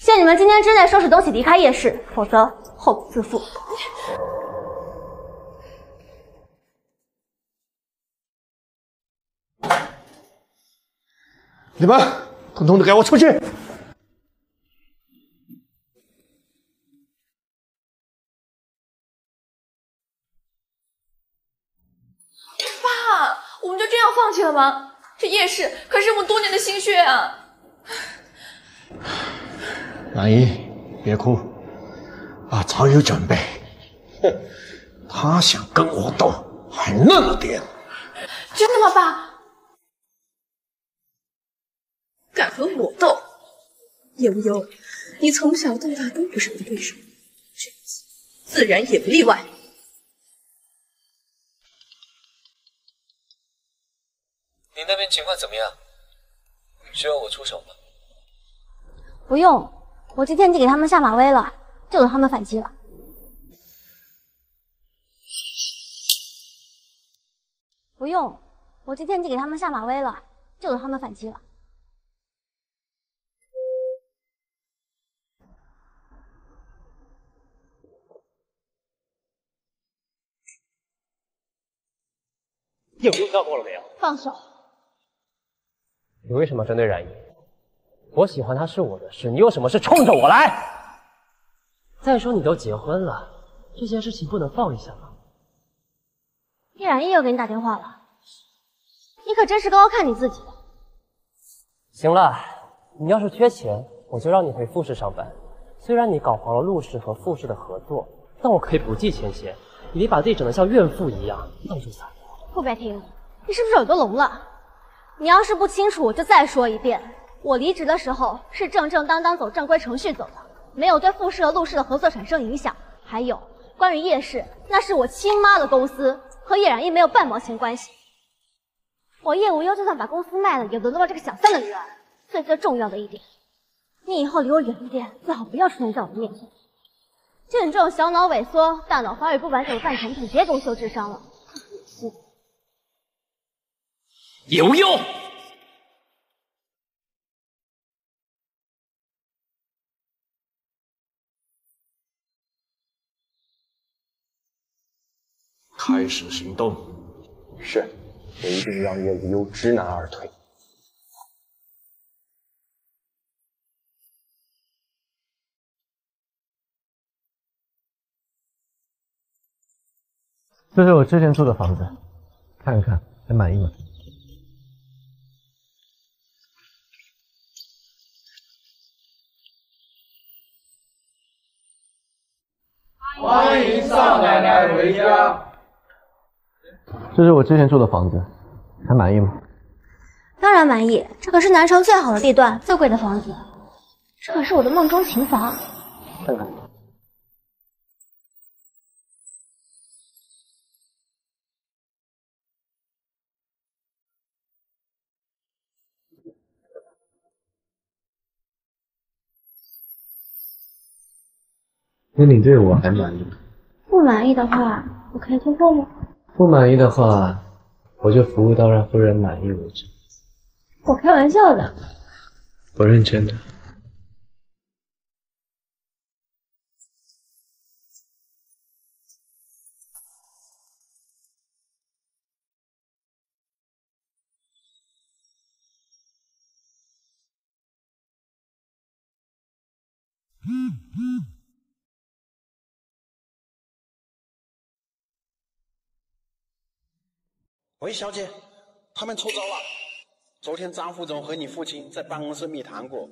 限你们今天之内收拾东西离开夜市，否则后果自负。你们统统的给我出去！爸，我们就这样放弃了吗？这夜市可是我们多年的心血啊！兰姨，别哭，爸早有准备。哼，他想跟我斗，还嫩了点。真的吗，爸？敢和我斗？叶无忧，你从小到大都不是我的对手，这次自然也不例外。你那边情况怎么样？需要我出手吗？不用，我今天已经给他们下马威了，就等他们反击了。不用，我今天已经给他们下马威了，就等他们反击了。叶无忧闹够了没有？放手！你为什么针对冉依？我喜欢她是我的事，你有什么事冲着我来？再说你都结婚了，这件事情不能放一下吗？叶然义又给你打电话了，你可真是高高看你自己。行了，你要是缺钱，我就让你回富士上班。虽然你搞黄了陆氏和富士的合作，但我可以不计前嫌。你别把自己整得像怨妇一样，到处撒泼。傅白婷，你是不是耳朵聋了？你要是不清楚，我就再说一遍。我离职的时候是正正当当走正规程序走的，没有对富士和陆氏的合作产生影响。还有关于叶氏，那是我亲妈的公司，和叶然义没有半毛钱关系。我叶无忧就算把公司卖了，也轮不到这个小三的女儿。最最重要的一点，你以后离我远一点，最好不要出现在我面前。就你这种小脑萎缩、大脑发育不完整的半成品，别给我秀智商了。叶无忧，开始行动。是，我一定让叶无忧知难而退。这是我之前住的房子，看看还满意吗？欢迎少奶奶回家。这是我之前住的房子，还满意吗？当然满意，这可是南城最好的地段，最贵的房子，这可是我的梦中情房。看看。那你对我还满意吗？不满意的话，我可以退货吗？不满意的话，我就服务到让夫人满意为止。我开玩笑的。我认真的。喂，小姐，他们出招了。昨天张副总和你父亲在办公室密谈过，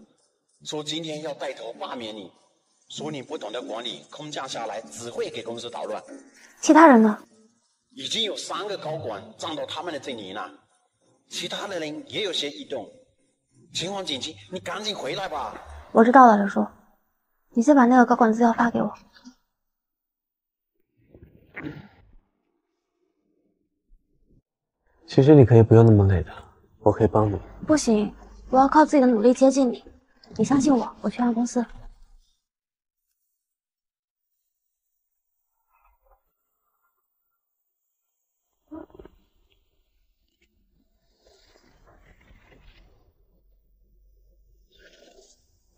说今天要带头罢免你，说你不懂得管理，空降下来只会给公司捣乱。其他人呢？已经有三个高管站到他们的阵营了，其他的人也有些异动，情况紧急，你赶紧回来吧。我知道了，刘叔，你先把那个高管资料发给我。其实你可以不用那么累的，我可以帮你。不行，我要靠自己的努力接近你。你相信我，我去趟公司。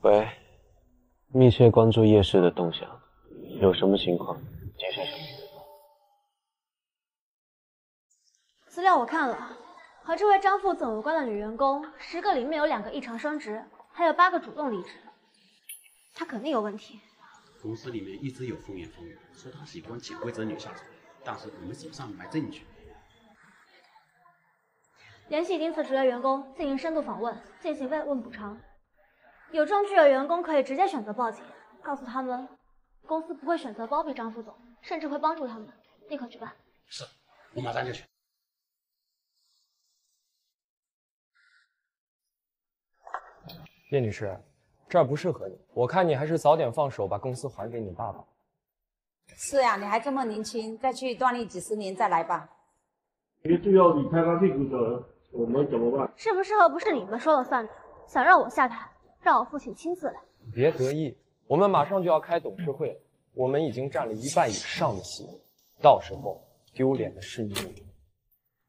喂，密切关注夜市的动向，有什么情况及时料我看了，和这位张副总有关的女员工，十个里面有两个异常升职，还有八个主动离职，他肯定有问题。公司里面一直有风言风语，说他喜欢潜规则女下属，但是我们手上没证据。联系已经辞职的员工进行深度访问，进行慰问补偿。有证据的员工可以直接选择报警，告诉他们公司不会选择包庇张副总，甚至会帮助他们。立刻举办。是，我马上就去。叶女士，这儿不适合你，我看你还是早点放手，把公司还给你爸爸。是呀，你还这么年轻，再去锻炼几十年再来吧。你就要你开他屁股走了，我们怎么办？适不适合不是你们说了算的，想让我下台，让我父亲亲自来。别得意，我们马上就要开董事会了，我们已经占了一半以上的席位，到时候丢脸的是你。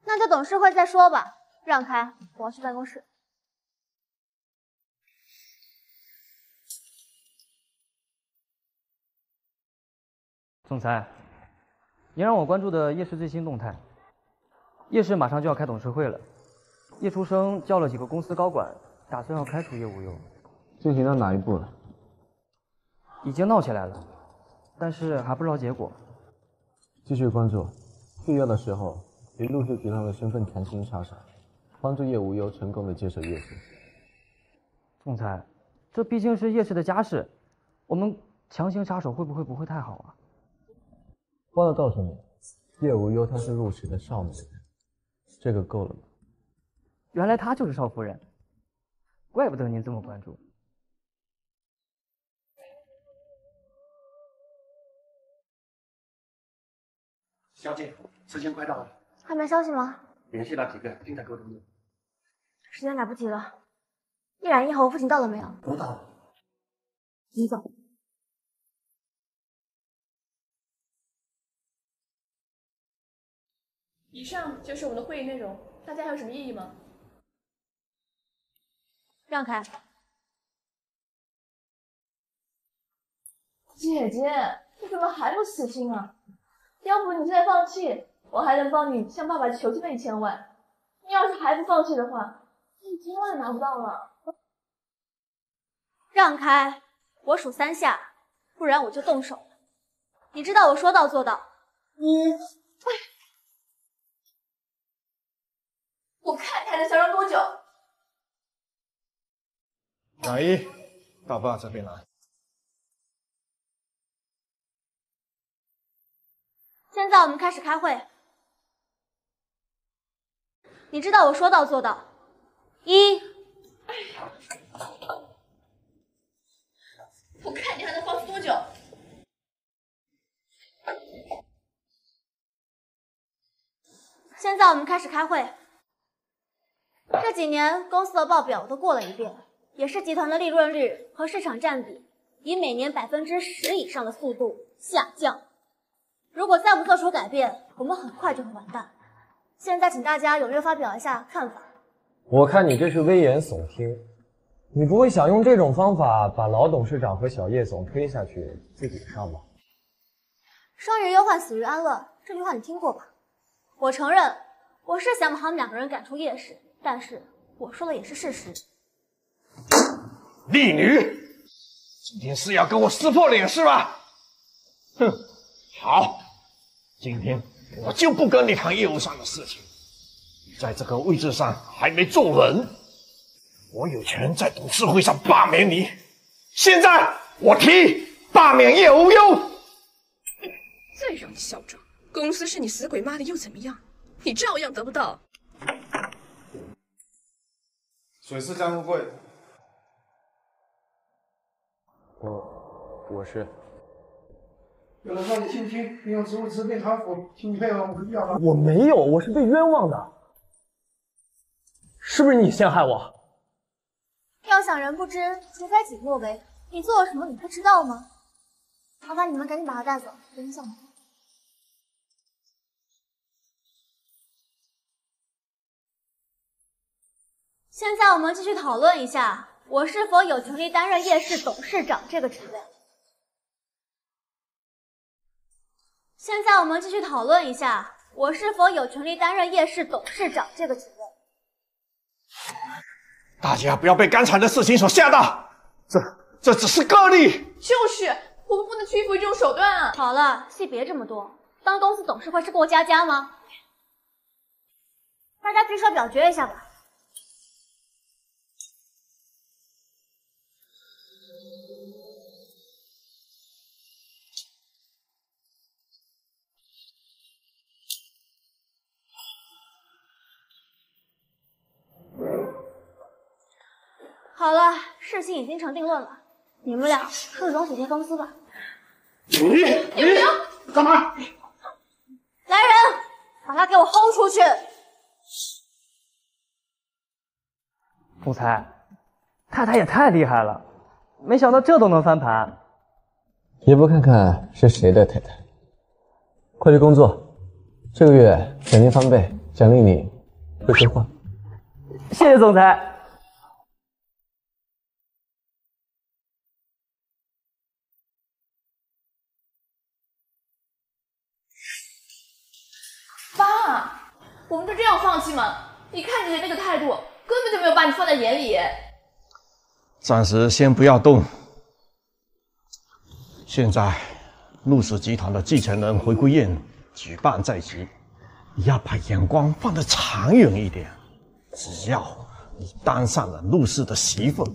那就董事会再说吧，让开，我要去办公室。总裁，您让我关注的叶氏最新动态，叶氏马上就要开董事会了，叶初生叫了几个公司高管，打算要开除叶无忧。进行到哪一步了？已经闹起来了，但是还不知道结果。继续关注，必要的时候以陆氏集团的身份强行插手，帮助叶无忧成功的接手叶氏。总裁，这毕竟是叶氏的家事，我们强行插手会不会不会太好啊？忘了告诉你，叶无忧她是陆氏的少美人，这个够了吗？原来她就是少夫人，怪不得您这么关注。小姐，时间快到了，还没消息吗？联系了几个，正在沟通中。时间来不及了。一然一和我父亲到了没有？都到了。你走。以上就是我们的会议内容，大家还有什么异议吗？让开。姐姐，你怎么还不死心啊？要不你现在放弃，我还能帮你向爸爸求那一千万。你要是还不放弃的话，一千万拿不到了。让开，我数三下，不然我就动手了。你知道我说到做到。一，我看你还能嚣张多久？杨一，到爸这边来。现在我们开始开会。你知道我说到做到。一，我看你还能放肆多久？现在我们开始开会。这几年公司的报表我都过了一遍，也是集团的利润率和市场占比以每年百分之十以上的速度下降。如果再不做出改变，我们很快就会完蛋。现在请大家踊跃发表一下看法。我看你这是危言耸听，你不会想用这种方法把老董事长和小叶总推下去自己上吧？生于忧患，死于安乐，这句话你听过吧？我承认，我是想把他们两个人赶出叶氏，但是我说的也是事实。丽女，今天是要跟我撕破脸是吧？哼，好。今天我就不跟你谈业务上的事情。你在这个位置上还没坐稳，我有权在董事会上罢免你。现在我提罢免叶无忧。再让你嚣张，公司是你死鬼妈的又怎么样？你照样得不到。水是江富贵，我我是。有人让你性侵，并用职务辞变贪腐，请你配合我们调查。我没有，我是被冤枉的，是不是你陷害我？要想人不知，除非己莫为。你做了什么，你不知道吗？麻烦你们赶紧把他带走，别影响现在我们继续讨论一下，我是否有权利担任夜市董事长这个职位。现在我们继续讨论一下，我是否有权利担任夜市董事长这个职位。大家不要被刚才的事情所吓到，这这只是个例。就是，我们不能屈服于这种手段啊！好了，戏别这么多，当公司董事会是过家家吗？大家举手表决一下吧。好了，事情已经成定论了，你们俩收拾东西回公司吧。你你干嘛？来人，把他给我轰出去！总裁，太太也太厉害了，没想到这都能翻盘。也不看看是谁的太太，快去工作，这个月奖金翻倍，奖励你会说话。谢谢总裁。我们就这样放弃吗？你看你的那个态度，根本就没有把你放在眼里。暂时先不要动，现在陆氏集团的继承人回归宴举办在即，你要把眼光放得长远一点。只要你当上了陆氏的媳妇，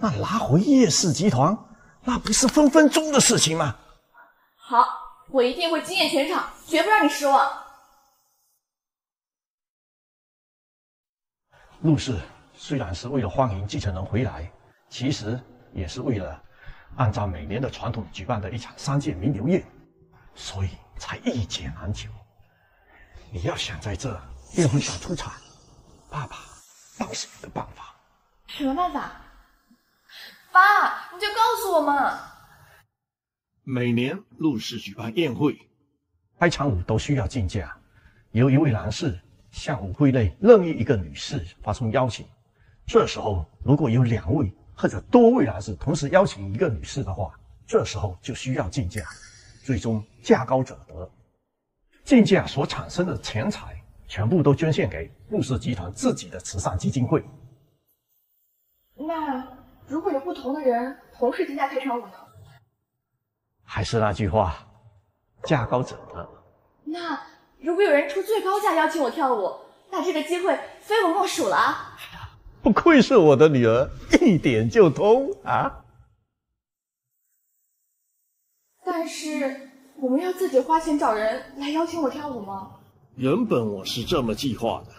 那拿回叶氏集团，那不是分分钟的事情吗？好，我一定会惊艳全场，绝不让你失望。陆氏虽然是为了欢迎继承人回来，其实也是为了按照每年的传统举办的一场三届名流宴，所以才一解难求。你要想在这宴会上出场，爸爸倒是有个办法。什么办法？爸，你就告诉我嘛。每年陆氏举办宴会，开场舞都需要竞价，由一位男士向舞会内任意一个女士发送邀请。这时候，如果有两位或者多位男士同时邀请一个女士的话，这时候就需要竞价，最终价高者得。竞价所产生的钱财全部都捐献给陆氏集团自己的慈善基金会。那如果有不同的人同时竞价开场舞呢？还是那句话，价高者得。那如果有人出最高价邀请我跳舞，那这个机会非我莫属了啊！不愧是我的女儿，一点就通啊！但是我们要自己花钱找人来邀请我跳舞吗？原本我是这么计划的，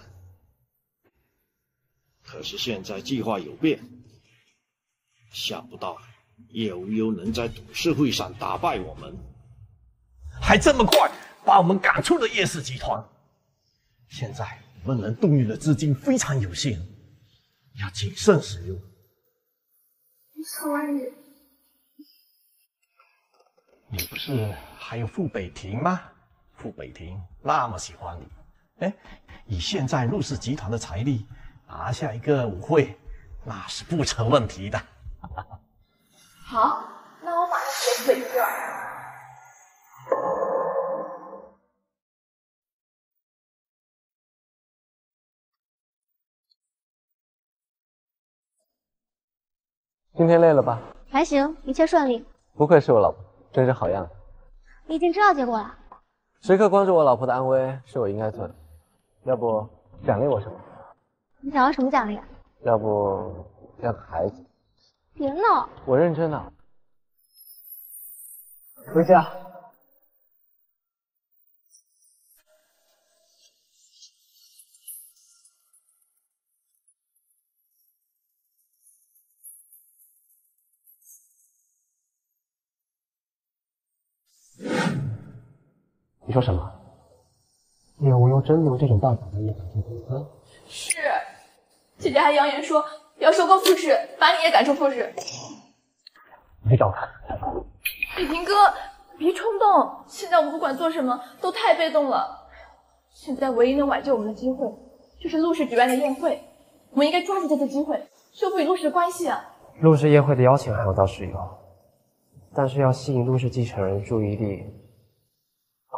可是现在计划有变，想不到叶无忧能在董事会上打败我们，还这么快把我们赶出了叶氏集团。现在我们能动用的资金非常有限，要谨慎使用。所以，你不是还有傅北庭吗？傅北庭那么喜欢你，哎，以现在陆氏集团的财力，拿下一个舞会，那是不成问题的。好，那我马上去北庭哥。今天累了吧？还行，一切顺利。不愧是我老婆，真是好样的。你已经知道结果了？时刻关注我老婆的安危是我应该做的。要不奖励我什么？你想要什么奖励？要不要个孩子？别闹！我认真的。回家。你说什么？叶无忧真的用这种办法来叶小姐公司？是，姐姐还扬言说要收购傅氏，把你也赶出傅氏。你去找他。北平哥，别冲动，现在我们不管做什么都太被动了。现在唯一能挽救我们的机会，就是陆氏举办的宴会，我们应该抓住这次机会，修复与陆氏的关系啊。陆氏宴会的邀请函我倒是有，但是要吸引陆氏继承人注意力，恐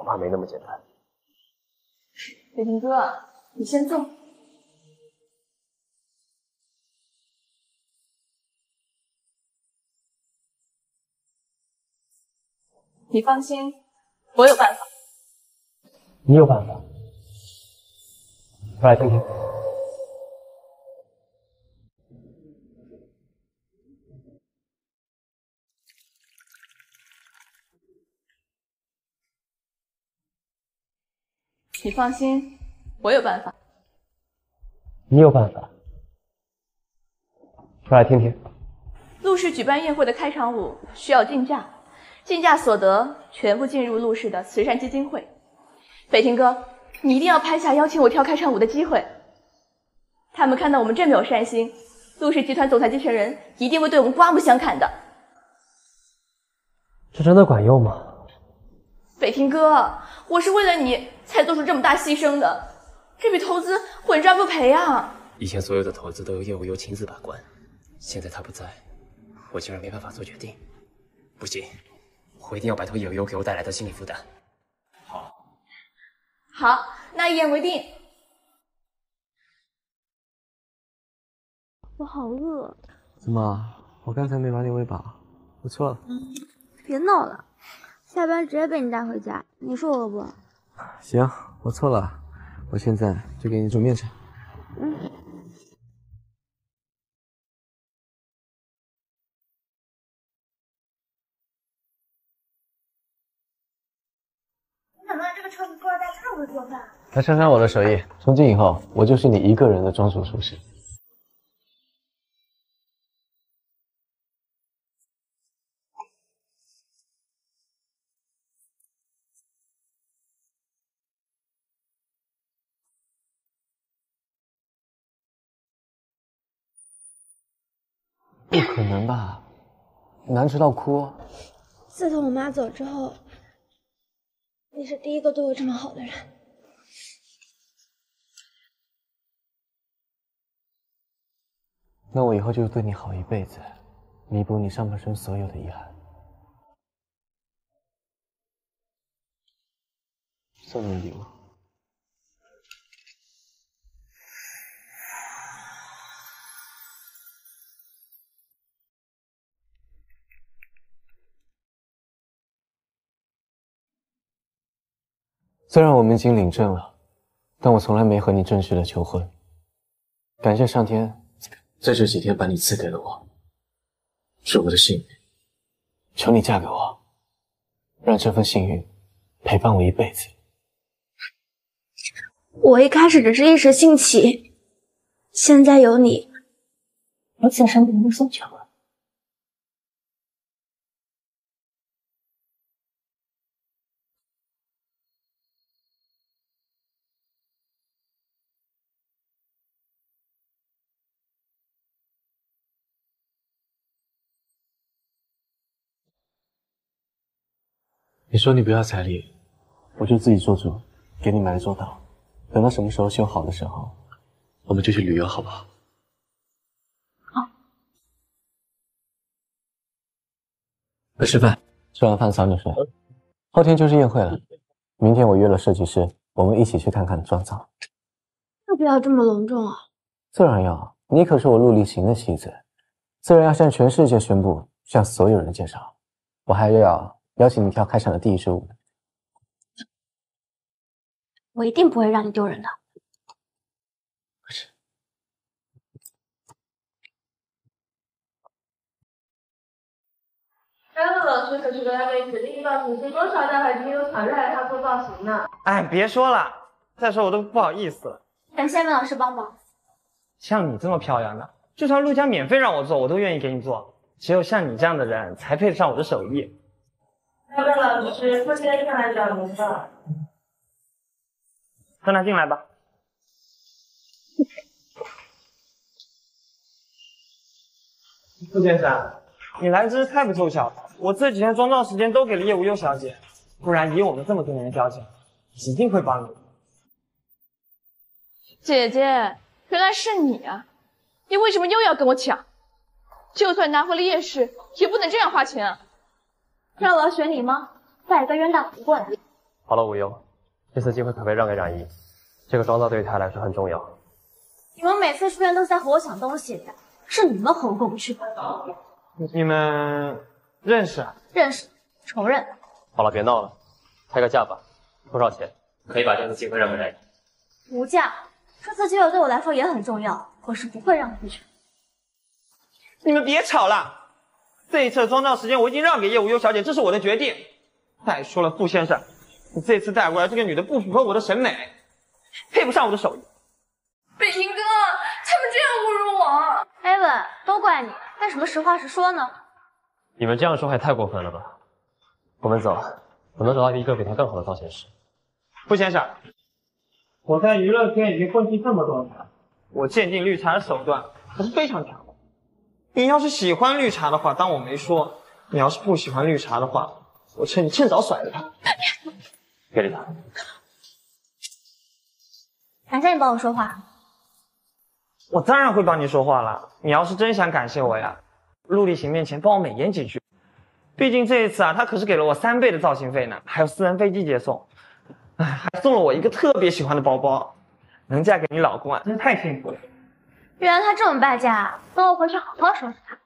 怕没那么简单。北平哥，你先坐。你放心，我有办法。你有办法？我来听听。你放心，我有办法。你有办法？说来听听。陆氏举办宴会的开场舞需要竞价，竞价所得全部进入陆氏的慈善基金会。北庭哥，你一定要拍下邀请我跳开场舞的机会。他们看到我们这么有善心，陆氏集团总裁继承人一定会对我们刮目相看的。这真的管用吗？北庭哥，我是为了你才做出这么大牺牲的，这笔投资稳赚不赔啊！以前所有的投资都由叶无忧亲自把关，现在他不在，我竟然没办法做决定。不行，我一定要摆脱叶无忧给我带来的心理负担。好，好那一言为定。我好饿。怎么？我刚才没把你喂饱？我错了。别闹了，下班直接被你带回家，你说我饿不饿？行，我错了，我现在就给你煮面吃。嗯。没想到这个超级富二代这么会做饭。来尝尝我的手艺，从今以后我就是你一个人的专属厨师。可能吧？难吃到哭？自从我妈走之后，你是第一个对我这么好的人。那我以后就是对你好一辈子，弥补你上半生所有的遗憾。送你礼物。虽然我们已经领证了，但我从来没和你正式的求婚。感谢上天，在这几天把你赐给了我，是我的幸运。求你嫁给我，让这份幸运陪伴我一辈子。我一开始只是一时兴起，现在有你，我此生不会送求说你不要彩礼，我就自己做主，给你买了座岛。等到什么时候修好的时候，我们就去旅游，好不好？好。快吃饭，吃完饭早点睡。后天就是宴会了，明天我约了设计师，我们一起去看看妆造。要不要这么隆重啊？自然要，你可是我陆离行的妻子，自然要向全世界宣布，向所有人介绍。我还要。邀请你跳开场的第一支舞，我一定不会让你丢人的。张乐老师可是跟他妹指定造型师，多少大牌明星都抢着来他做造型呢。哎，别说了，再说我都不好意思了。感谢魏老师帮忙。像你这么漂亮的，就算陆家免费让我做，我都愿意给你做。只有像你这样的人，才配得上我的手艺。那位老师，傅先生来找您了。让他进来吧。傅先生，你来真是太不凑巧了。我这几天妆造时间都给了叶无忧小姐，不然以我们这么多年的交情，一定会帮你。姐姐，原来是你啊！你为什么又要跟我抢？就算拿回了叶氏，也不能这样花钱啊！让我要选你吗？带一个冤大头过来。好了，无忧，这次机会可别让给冉姨，这个妆造对于她来说很重要。你们每次出现都在和我抢东西，是你们和我过不去。你们认识？认识，承认。好了，别闹了，开个价吧，多少钱？可以把这次机会让给冉姨。无价，这次机会对我来说也很重要，我是不会让出去。你们别吵了。这一次的妆造时间我已经让给叶无忧小姐，这是我的决定。再说了，傅先生，你这次带过来这个女的不符合我的审美，配不上我的手艺。北平哥，他们这样侮辱我。艾文，都怪你，干什么实话实说呢？你们这样说还太过分了吧？我们走，我能找到一个比他更好的造型师。傅先生，我在娱乐圈已经混迹这么多年，我鉴定绿茶的手段可是非常强。你要是喜欢绿茶的话，当我没说；你要是不喜欢绿茶的话，我趁你趁早甩了他。别理他。感谢你帮我说话。我当然会帮你说话了。你要是真想感谢我呀，陆厉行面前帮我美言几句。毕竟这一次啊，他可是给了我三倍的造型费呢，还有私人飞机接送，哎，还送了我一个特别喜欢的包包。能嫁给你老公啊，真是太幸福了。原来他这么败家，等我回去好好收拾他。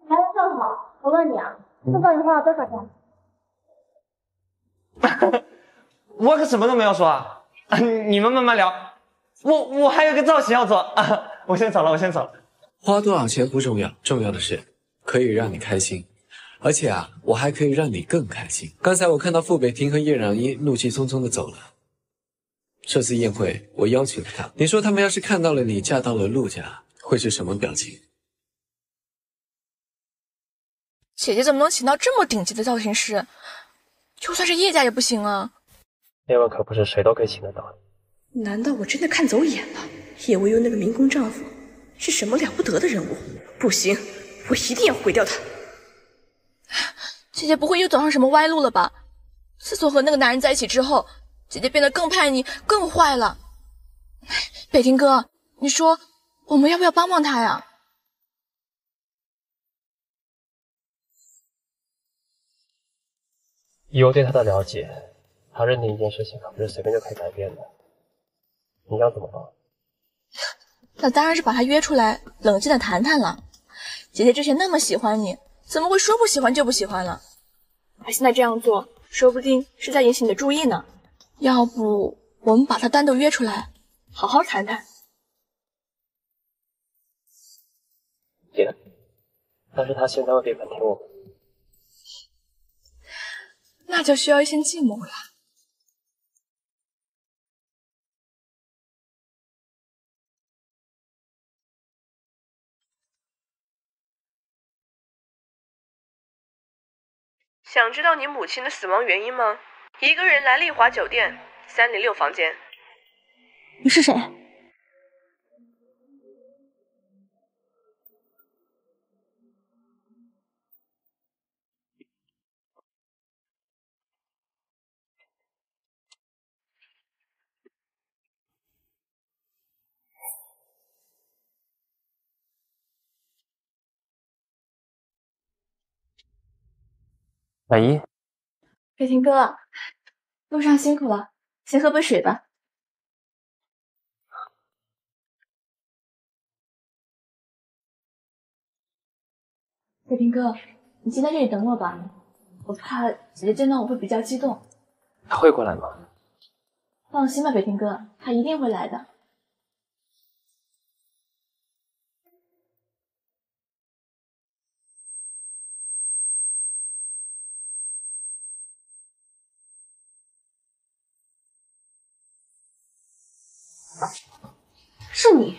你还在笑什么？我问你啊，这饭你花了多少钱？*laughs* 我可什么都没有说啊！啊 *laughs* 你们慢慢聊，我我还有个造型要做啊！*laughs* 我先走了，我先走了。花多少钱不重要，重要的是可以让你开心，而且啊，我还可以让你更开心。刚才我看到傅北庭和叶染衣怒气冲冲的走了。这次宴会我邀请了他，你说他们要是看到了你嫁到了陆家，会是什么表情？姐姐怎么能请到这么顶级的造型师？就算是叶家也不行啊！叶问可不是谁都可以请得到的。难道我真的看走眼了？叶无忧那个民工丈夫是什么了不得的人物？不行，我一定要毁掉他！姐姐不会又走上什么歪路了吧？自从和那个男人在一起之后，姐姐变得更叛逆、更坏了。北庭哥，你说我们要不要帮帮他呀？以我对他的了解，他认定一件事情可不是随便就可以改变的。你想怎么帮？*laughs* 那当然是把他约出来，冷静的谈谈了。姐姐之前那么喜欢你，怎么会说不喜欢就不喜欢了？她现在这样做，说不定是在引起你的注意呢。要不我们把他单独约出来，好好谈谈。姐，但是他现在未必肯听我们。那就需要一些计谋了。想知道你母亲的死亡原因吗？一个人来丽华酒店三零六房间。你是谁？百一，北庭哥，*laughs* 路上辛苦了，先喝杯水吧。北庭哥，你先在这里等我吧，我怕姐姐见到我会比较激动。他会过来吗？放心吧，北平哥，他一定会来的。是你？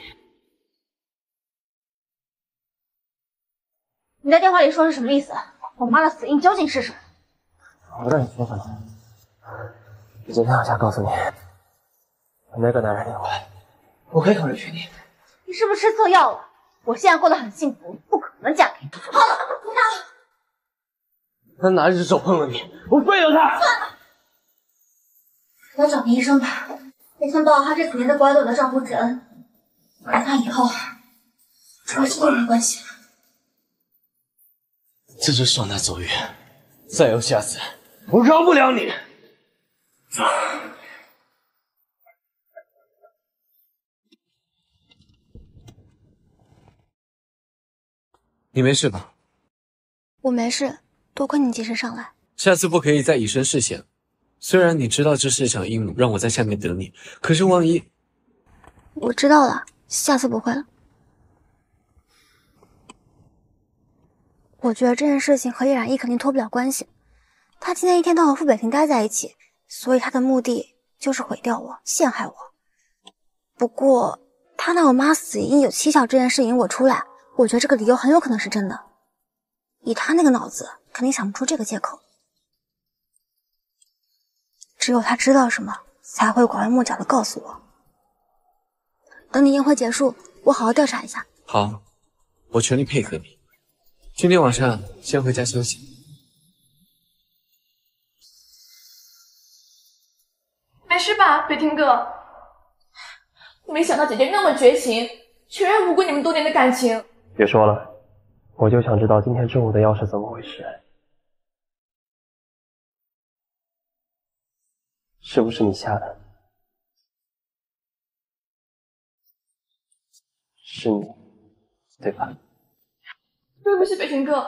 你在电话里说是什么意思？我妈的死因究竟是什么？我让你说反正我今天我想告诉你，那个男人离婚，我可以考虑娶你。你是不是吃错药了？我现在过得很幸福，不可能嫁给你。好了，不闹了。他哪只手碰了你？我废了他！算了，来找个医生吧。没想到他这几年都不爱对我的丈夫之恩，我跟他以后除了这都没关系了。这次算他走远，再有下次，我饶不了你。你没事吧？我没事，多亏你及时上来。下次不可以再以身试险。虽然你知道这是一场阴谋，让我在下面等你，可是万一……我知道了，下次不会了。我觉得这件事情和叶染衣肯定脱不了关系。他今天一天都和傅北庭待在一起，所以他的目的就是毁掉我，陷害我。不过他拿我妈死因有蹊跷这件事引我出来，我觉得这个理由很有可能是真的。以他那个脑子，肯定想不出这个借口。只有他知道什么，才会拐弯抹角的告诉我。等你宴会结束，我好好调查一下。好，我全力配合你。今天晚上先回家休息。没事吧，北庭哥？没想到姐姐那么绝情，全然不顾你们多年的感情。别说了，我就想知道今天中午的药是怎么回事。是不是你下的？是你，对吧？对不起，北辰哥，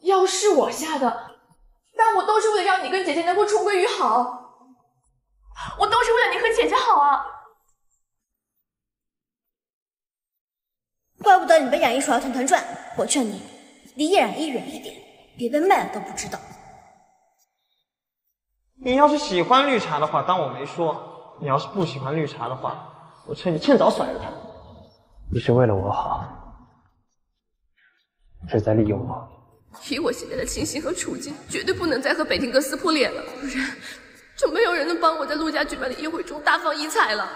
药是我下的，但我都是为了让你跟姐姐能够重归于好，我都是为了你和姐姐好啊！怪不得你被冉一耍得团团转。我劝你离叶冉姨远一点，别被卖了都不知道。你要是喜欢绿茶的话，当我没说；你要是不喜欢绿茶的话，我劝你趁早甩了她。你是为了我好，是在利用我。以我现在的情形和处境，绝对不能再和北庭哥撕破脸了，不然就没有人能帮我在陆家举办的宴会中大放异彩了。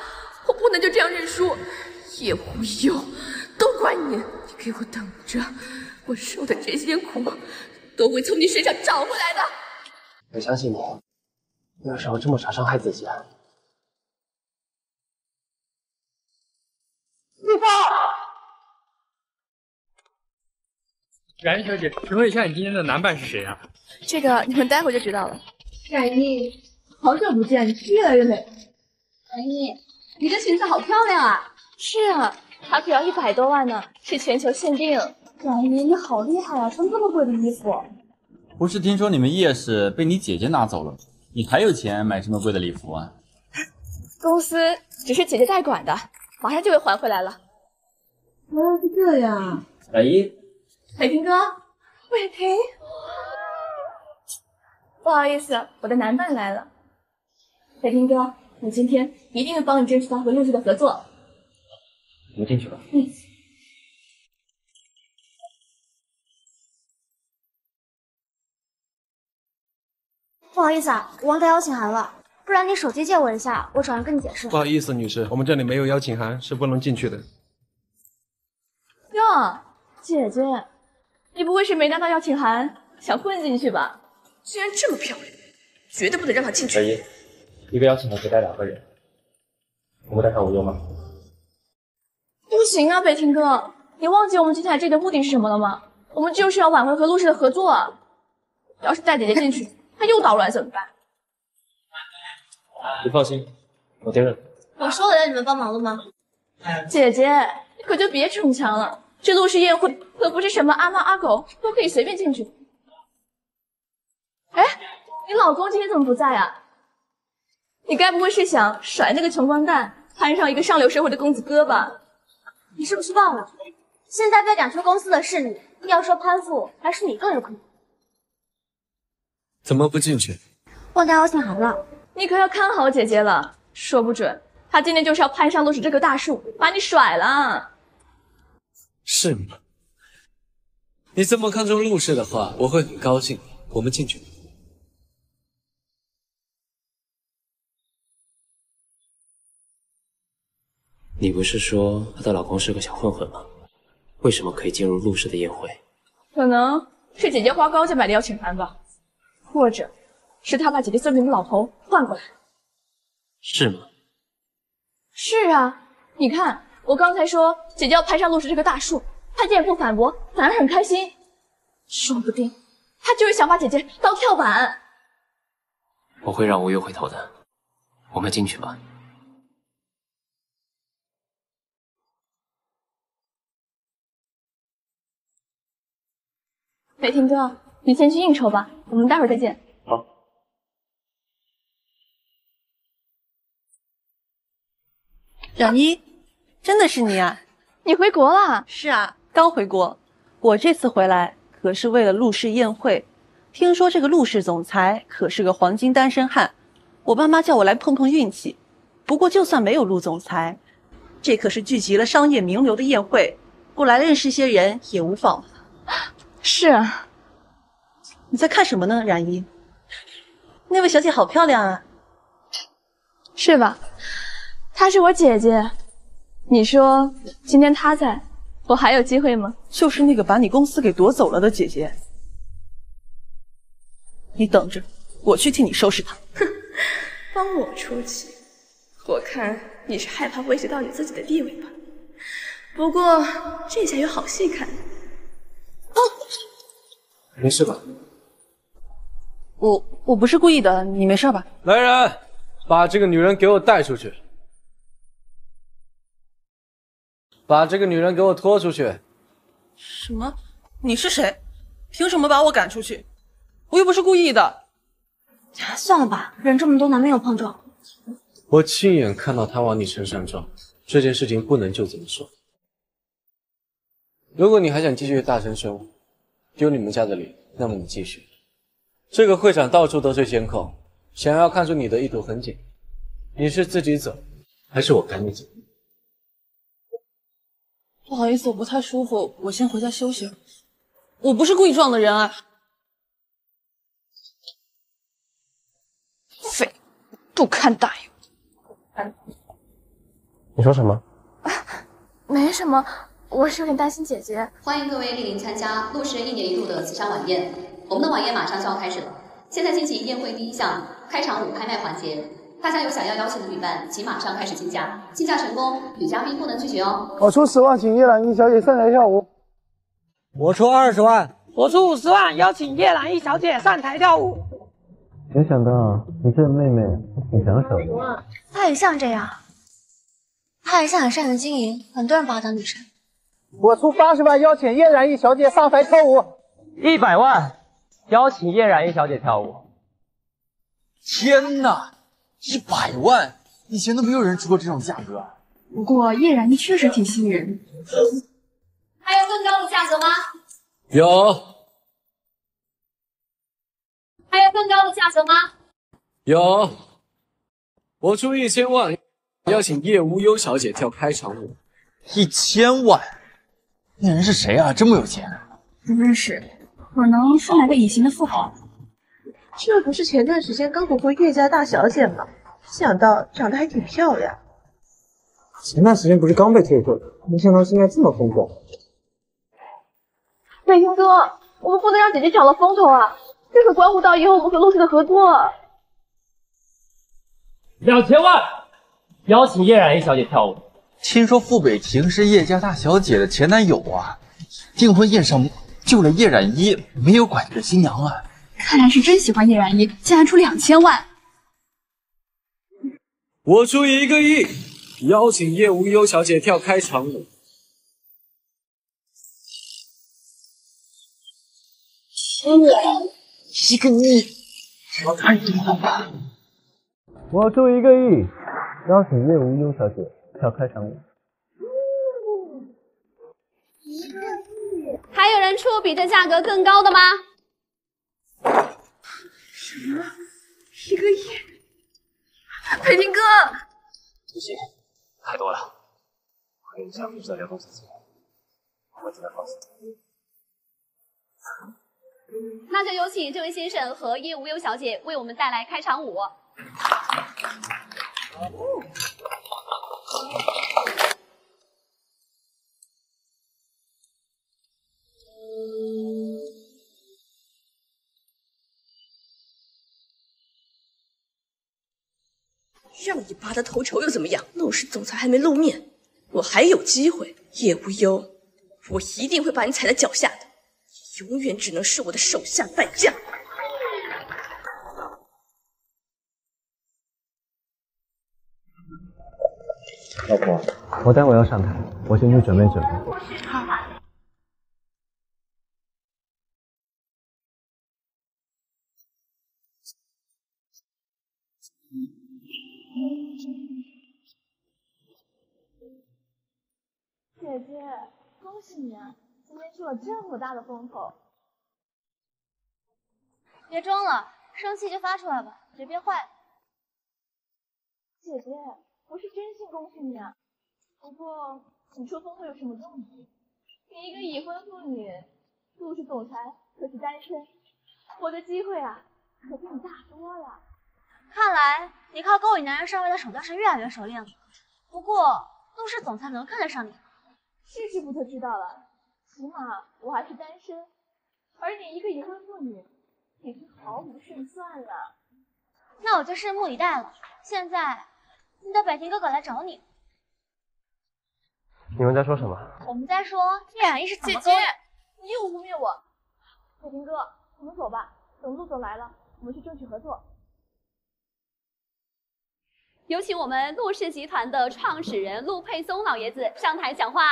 我不能就这样认输。叶无忧，都怪你！你给我等着，我受的这些苦，都会从你身上找回来的。我相信你，你有时候这么傻，伤害自己啊！自爆！冉姨小姐，请问一下，你今天的男伴是谁啊？这个你们待会就知道了。冉姨，好久不见，你越来越美。冉姨，你的裙子好漂亮啊！是啊，它只要一百多万呢，是全球限定。冉姨，你好厉害啊，穿这么贵的衣服。不是听说你们夜市被你姐姐拿走了，你还有钱买这么贵的礼服啊？公司只是姐姐代管的，马上就会还回来了。原来是这样。冉姨，北平哥，北平，不好意思，我的男伴来了。海平哥，我今天一定会帮你争取到和陆氏的合作。我们进去吧。嗯。不好意思啊，我忘带邀请函了，不然你手机借我一下，我找人跟你解释。不好意思，女士，我们这里没有邀请函，是不能进去的。哟，姐姐，你不会是没拿到邀请函，想混进去吧？既然这么漂亮，绝对不能让她进去。小姨，一个邀请函可以带两个人，我们带上无忧吗？不行啊，北庭哥，你忘记我们今天来这里的目的是什么了吗？我们就是要挽回和陆氏的合作啊！要是带姐姐进去，她又捣乱怎么办？你放心，我盯着。我说了让你们帮忙了吗？姐姐，你可就别逞强了，这陆氏宴会可不是什么阿猫阿狗都可以随便进去。哎，你老公今天怎么不在啊？你该不会是想甩那个穷光蛋，攀上一个上流社会的公子哥吧？你是不是忘了，现在被赶出公司的是你，要说攀附，还是你更有可能。怎么不进去？忘带邀请函了。你可要看好姐姐了，说不准她今天就是要攀上陆氏这棵大树，把你甩了。是吗？你这么看重陆氏的话，我会很高兴。我们进去。你不是说她的老公是个小混混吗？为什么可以进入陆氏的宴会？可能是姐姐花高价买的邀请函吧，或者是他把姐姐送给你老头换过来。是吗？是啊，你看我刚才说姐姐要攀上陆氏这棵大树，他竟然不反驳，反而很开心，说不定他就是想把姐姐当跳板。我会让无忧回头的。我们进去吧。北庭哥，你先去应酬吧，我们待会儿再见。冉一，真的是你啊？*laughs* 你回国了？是啊，刚回国。我这次回来可是为了陆氏宴会。听说这个陆氏总裁可是个黄金单身汉，我爸妈叫我来碰碰运气。不过就算没有陆总裁，这可是聚集了商业名流的宴会，过来认识些人也无妨。是啊，你在看什么呢，冉一？那位小姐好漂亮啊，是吧？她是我姐姐，你说今天她在，我还有机会吗？就是那个把你公司给夺走了的姐姐，你等着，我去替你收拾她。哼，帮我出气，我看你是害怕威胁到你自己的地位吧。不过这下有好戏看。没事吧？我我不是故意的，你没事吧？来人，把这个女人给我带出去！把这个女人给我拖出去！什么？你是谁？凭什么把我赶出去？我又不是故意的。算了吧，人这么多，难免有碰撞。我亲眼看到他往你身上撞，这件事情不能就这么说。如果你还想继续大声说，丢你们家的脸，那么你继续。这个会场到处都是监控，想要看出你的意图很简单。你是自己走，还是我赶你走？不好意思，我不太舒服，我先回家休息。我不是故意撞的人啊！废，不堪大用。你说什么？*laughs* 没什么，我是有点担心姐姐。欢迎各位莅临参加陆氏一年一度的慈善晚宴。我们的晚宴马上就要开始了，现在进行宴会第一项开场舞拍卖环节。大家有想要邀请的女伴，请马上开始竞价。竞价成功，女嘉宾不能拒绝哦。我出十万，请叶澜依小姐上台跳舞。我出二十万，我出五十万，邀请叶澜依小姐上台跳舞。没想到你这妹妹挺抢手的。她也像这样，她也像很善于经营，很多人把她当女神。我出八十万，邀请叶然依小姐上台跳舞。一百万，邀请叶然依小姐跳舞。天哪！一百万，以前都没有人出过这种价格。不过叶然依确实挺吸引人。还有更高的价格吗？有。还有更高的价格吗？有。我出一千万，邀请叶无忧小姐跳开场舞。一千万？那人是谁啊？这么有钱？不认识，可能是哪个隐形的富豪。这不是前段时间刚夺过叶家大小姐吗？没想到长得还挺漂亮。前段时间不是刚被退货的，没想到现在这么风光。北天哥，我们不能让姐姐抢了风头啊！这可关乎到以后我们和陆氏的合作。两千万，邀请叶染衣小姐跳舞。听说傅北亭是叶家大小姐的前男友啊，订婚宴上救了叶染衣，没有管着新娘啊。看来是真喜欢叶然依，竟然出两千万。我出一个亿，邀请叶无忧小姐跳开场舞。天哪，一个亿，我太多了吧？我出一个亿，邀请叶无忧小姐跳开场舞。一个亿还有人出比这价格更高的吗？什么？一个亿？北庭哥，不行，太多了。我跟家不是在聊东西情，我只能放弃。那就有请这位先生和叶无忧小姐为我们带来开场舞。让你拔得头筹又怎么样？陆氏总裁还没露面，我还有机会。叶无忧，我一定会把你踩在脚下的，你永远只能是我的手下败将。老婆，我待会要上台，我先去准备准备。好。姐姐，恭喜你啊！今天出了这么大的风头。别装了，生气就发出来吧，别憋坏。姐姐，我是真心恭喜你啊！不过你出风头有什么用呢？你一个已婚妇女，陆氏总裁可是单身，我的机会啊，可比你大多了。看来你靠勾引男人上位的手段是越来越熟练了。不过陆氏总裁能看得上你吗？试试不就知道了。起码我还是单身，而你一个已婚妇女，已经毫无胜算了。那我就拭目以待了。现在你的北庭哥哥来找你。你们在说什么？我们在说叶染依是姐姐，你又污蔑我。北庭哥，我们走吧。等陆总来了，我们去争取合作。有请我们陆氏集团的创始人陆佩松老爷子上台讲话。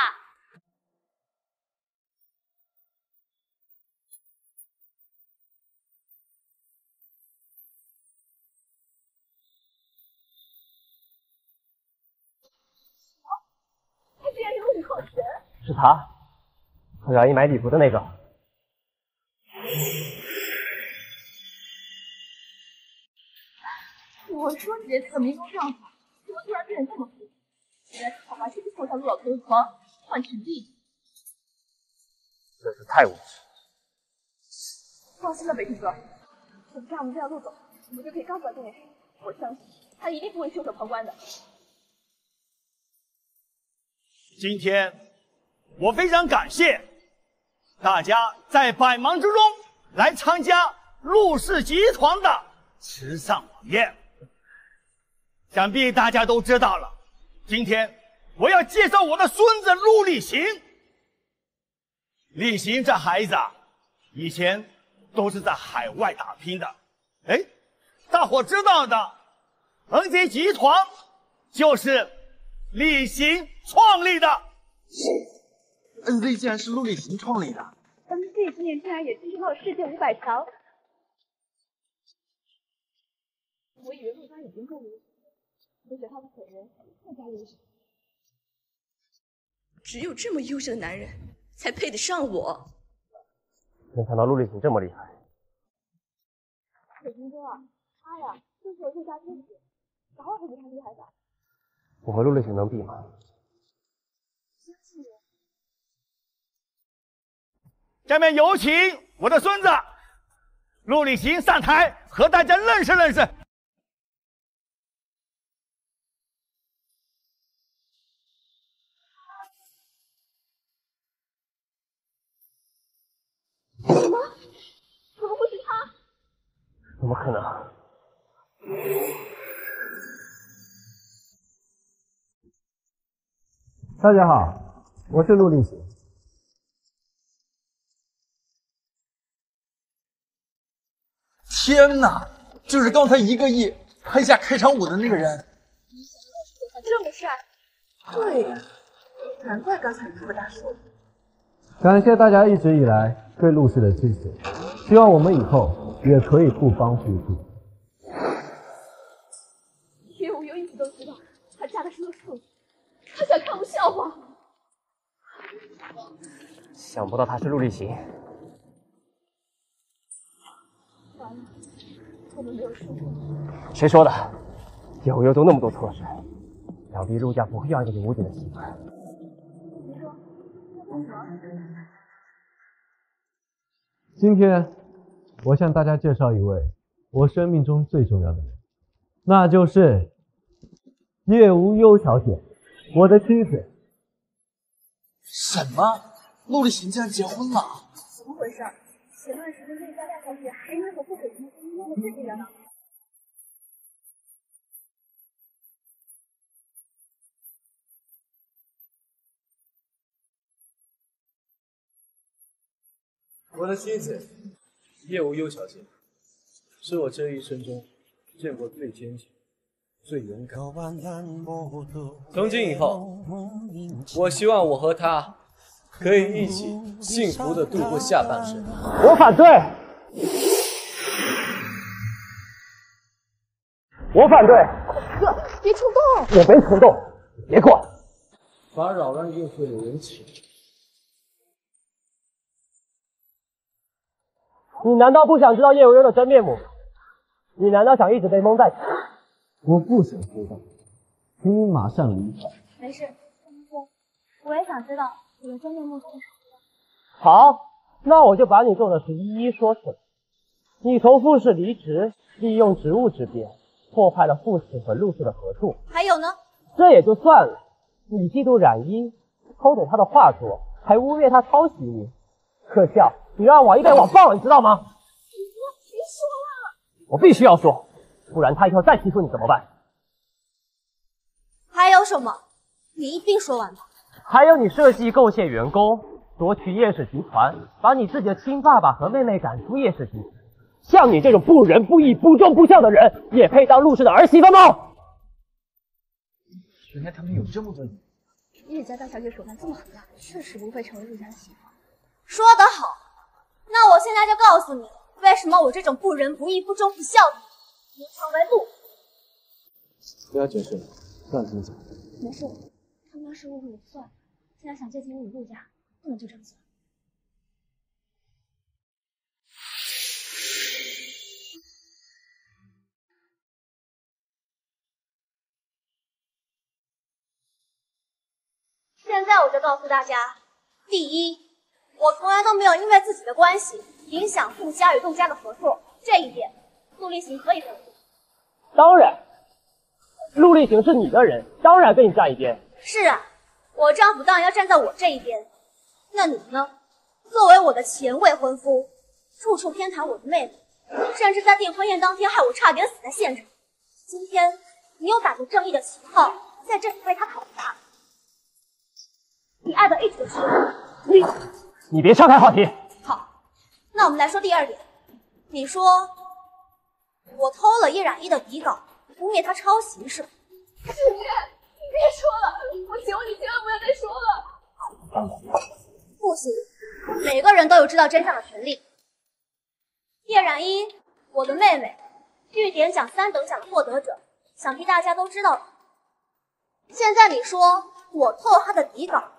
是他，和冉一买礼服的那个。我说你这次迷宫杖法，怎么突然变得这么酷？原来是好把这个凑上陆老头的床，换成弟。真是太无耻！放心吧，北平哥，等下我们这样陆总，我们就可以告诉他这件事。我相信他一定不会袖手旁观的。今天我非常感谢大家在百忙之中来参加陆氏集团的慈善晚宴。想必大家都知道了，今天我要介绍我的孙子陆立行。立行这孩子啊，以前都是在海外打拼的。哎，大伙知道的，NZ 集团就是立行创立的。NZ 竟然是陆立行创立的，NZ 今年竟然也晋升到了世界五百强。我以为陆家已经够优秀，没想到他本人更加优秀。只有这么优秀的男人，才配得上我。没想到陆立行这么厉害。北京哥啊，他呀就是我陆家天子，早晚会比他厉害的。我和陆立行能比吗？相信我。下面有请我的孙子陆立行上台，和大家认识认识。什么？怎么会是他？怎么可能？大家好，我是陆立行。天哪，就是刚才一个亿拍下开场舞的那个人。他这么帅。对呀，难怪刚才你这么大说。感谢大家一直以来对陆氏的支持，希望我们以后也可以不帮互助。叶无忧一直都知道他嫁的是陆树，他想看我笑话。想不到他是陆厉行。完了，我们没有说过。谁说的？叶无忧做那么多错事，想必陆家不会要一个无底的媳妇？今天，我向大家介绍一位我生命中最重要的人，那就是叶无忧小姐，我的妻子。什么？陆立行竟然结婚了？怎么回事？前段时间那家大小姐还因为和不可情的婚姻闹得沸沸扬扬。我的妻子叶无忧小姐，是我这一生中见过最坚强、最勇敢。从今以后，我希望我和他可以一起幸福的度过下半生。我反对！我反对！哥，别冲动！我没冲动，别管。法扰乱宴会的人情。你难道不想知道叶无忧的真面目？你难道想一直被蒙在？我不想知道，请你马上离开。没事，我也想知道你的真面目是什么。好，那我就把你做的事一一说出来。你从傅氏离职，利用职务之便破坏了傅氏和陆氏的合作。还有呢？这也就算了，你嫉妒冉一，偷走他的画作，还污蔑他抄袭你，可笑！你让王一被网爆了，你知道吗？别别说了！我必须要说，不然他以后再欺负你怎么办？还有什么？你一并说完吧。还有你设计构陷员工，夺取叶氏集团，把你自己的亲爸爸和妹妹赶出叶氏集团。像你这种不仁不义、不忠不孝的人，也配当陆氏的儿媳妇吗？原来他们有这么多年。叶家大小姐手段这么狠辣，确实不配成为陆家的媳妇。说得好，那我现在就告诉你，为什么我这种不仁不义、不忠不孝的不要解释了，让他们走。没事，他们要是误会也算了，现在想借钱给陆家，不能就这样算。现在我就告诉大家，第一，我从来都没有因为自己的关系影响陆家与陆家的合作，这一点陆厉行可以。当然，陆厉行是你的人，当然跟你站一边。是啊，我丈夫当然要站在我这一边。那你呢？作为我的前未婚夫，处处偏袒我的妹妹，甚至在订婚宴当天害我差点死在现场。今天你又打着正义的旗号，在这里为他讨伐，你爱的一直是你，你别岔开话题。好，那我们来说第二点。你说我偷了叶染衣的底稿，污蔑他抄袭是吧？子夜，你别说了，我求你千万不要再说了。不行，每个人都有知道真相的权利。叶染衣，我的妹妹，玉典奖三等奖的获得者，想必大家都知道了。现在你说我偷了她的底稿，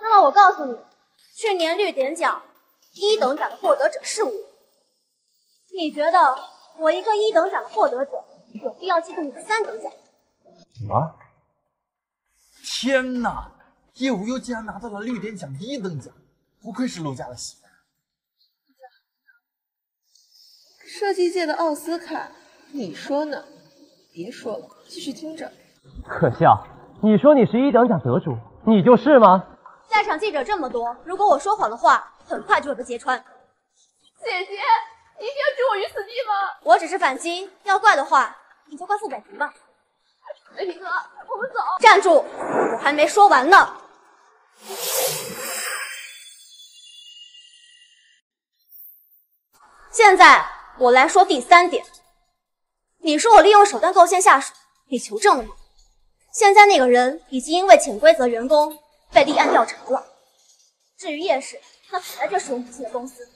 那么我告诉你，去年绿点奖一等奖的获得者是我。你觉得我一个一等奖的获得者，有必要嫉妒你的三等奖？什么？天哪！叶无忧竟然拿到了绿点奖一等奖，不愧是陆家的媳妇。设计界的奥斯卡，你说呢？别说了，继续听着。可笑！你说你是一等奖得主，你就是吗？在场记者这么多，如果我说谎的话，很快就会被揭穿。姐姐，你一定要置我于死地吗？我只是反击，要怪的话，你就怪傅北平吧。北平哥，我们走。站住！我还没说完呢。现在我来说第三点。你说我利用手段构陷下属，你求证了吗？现在那个人已经因为潜规则员工被立案调查了。至于叶氏，那本来就是我母亲的公司，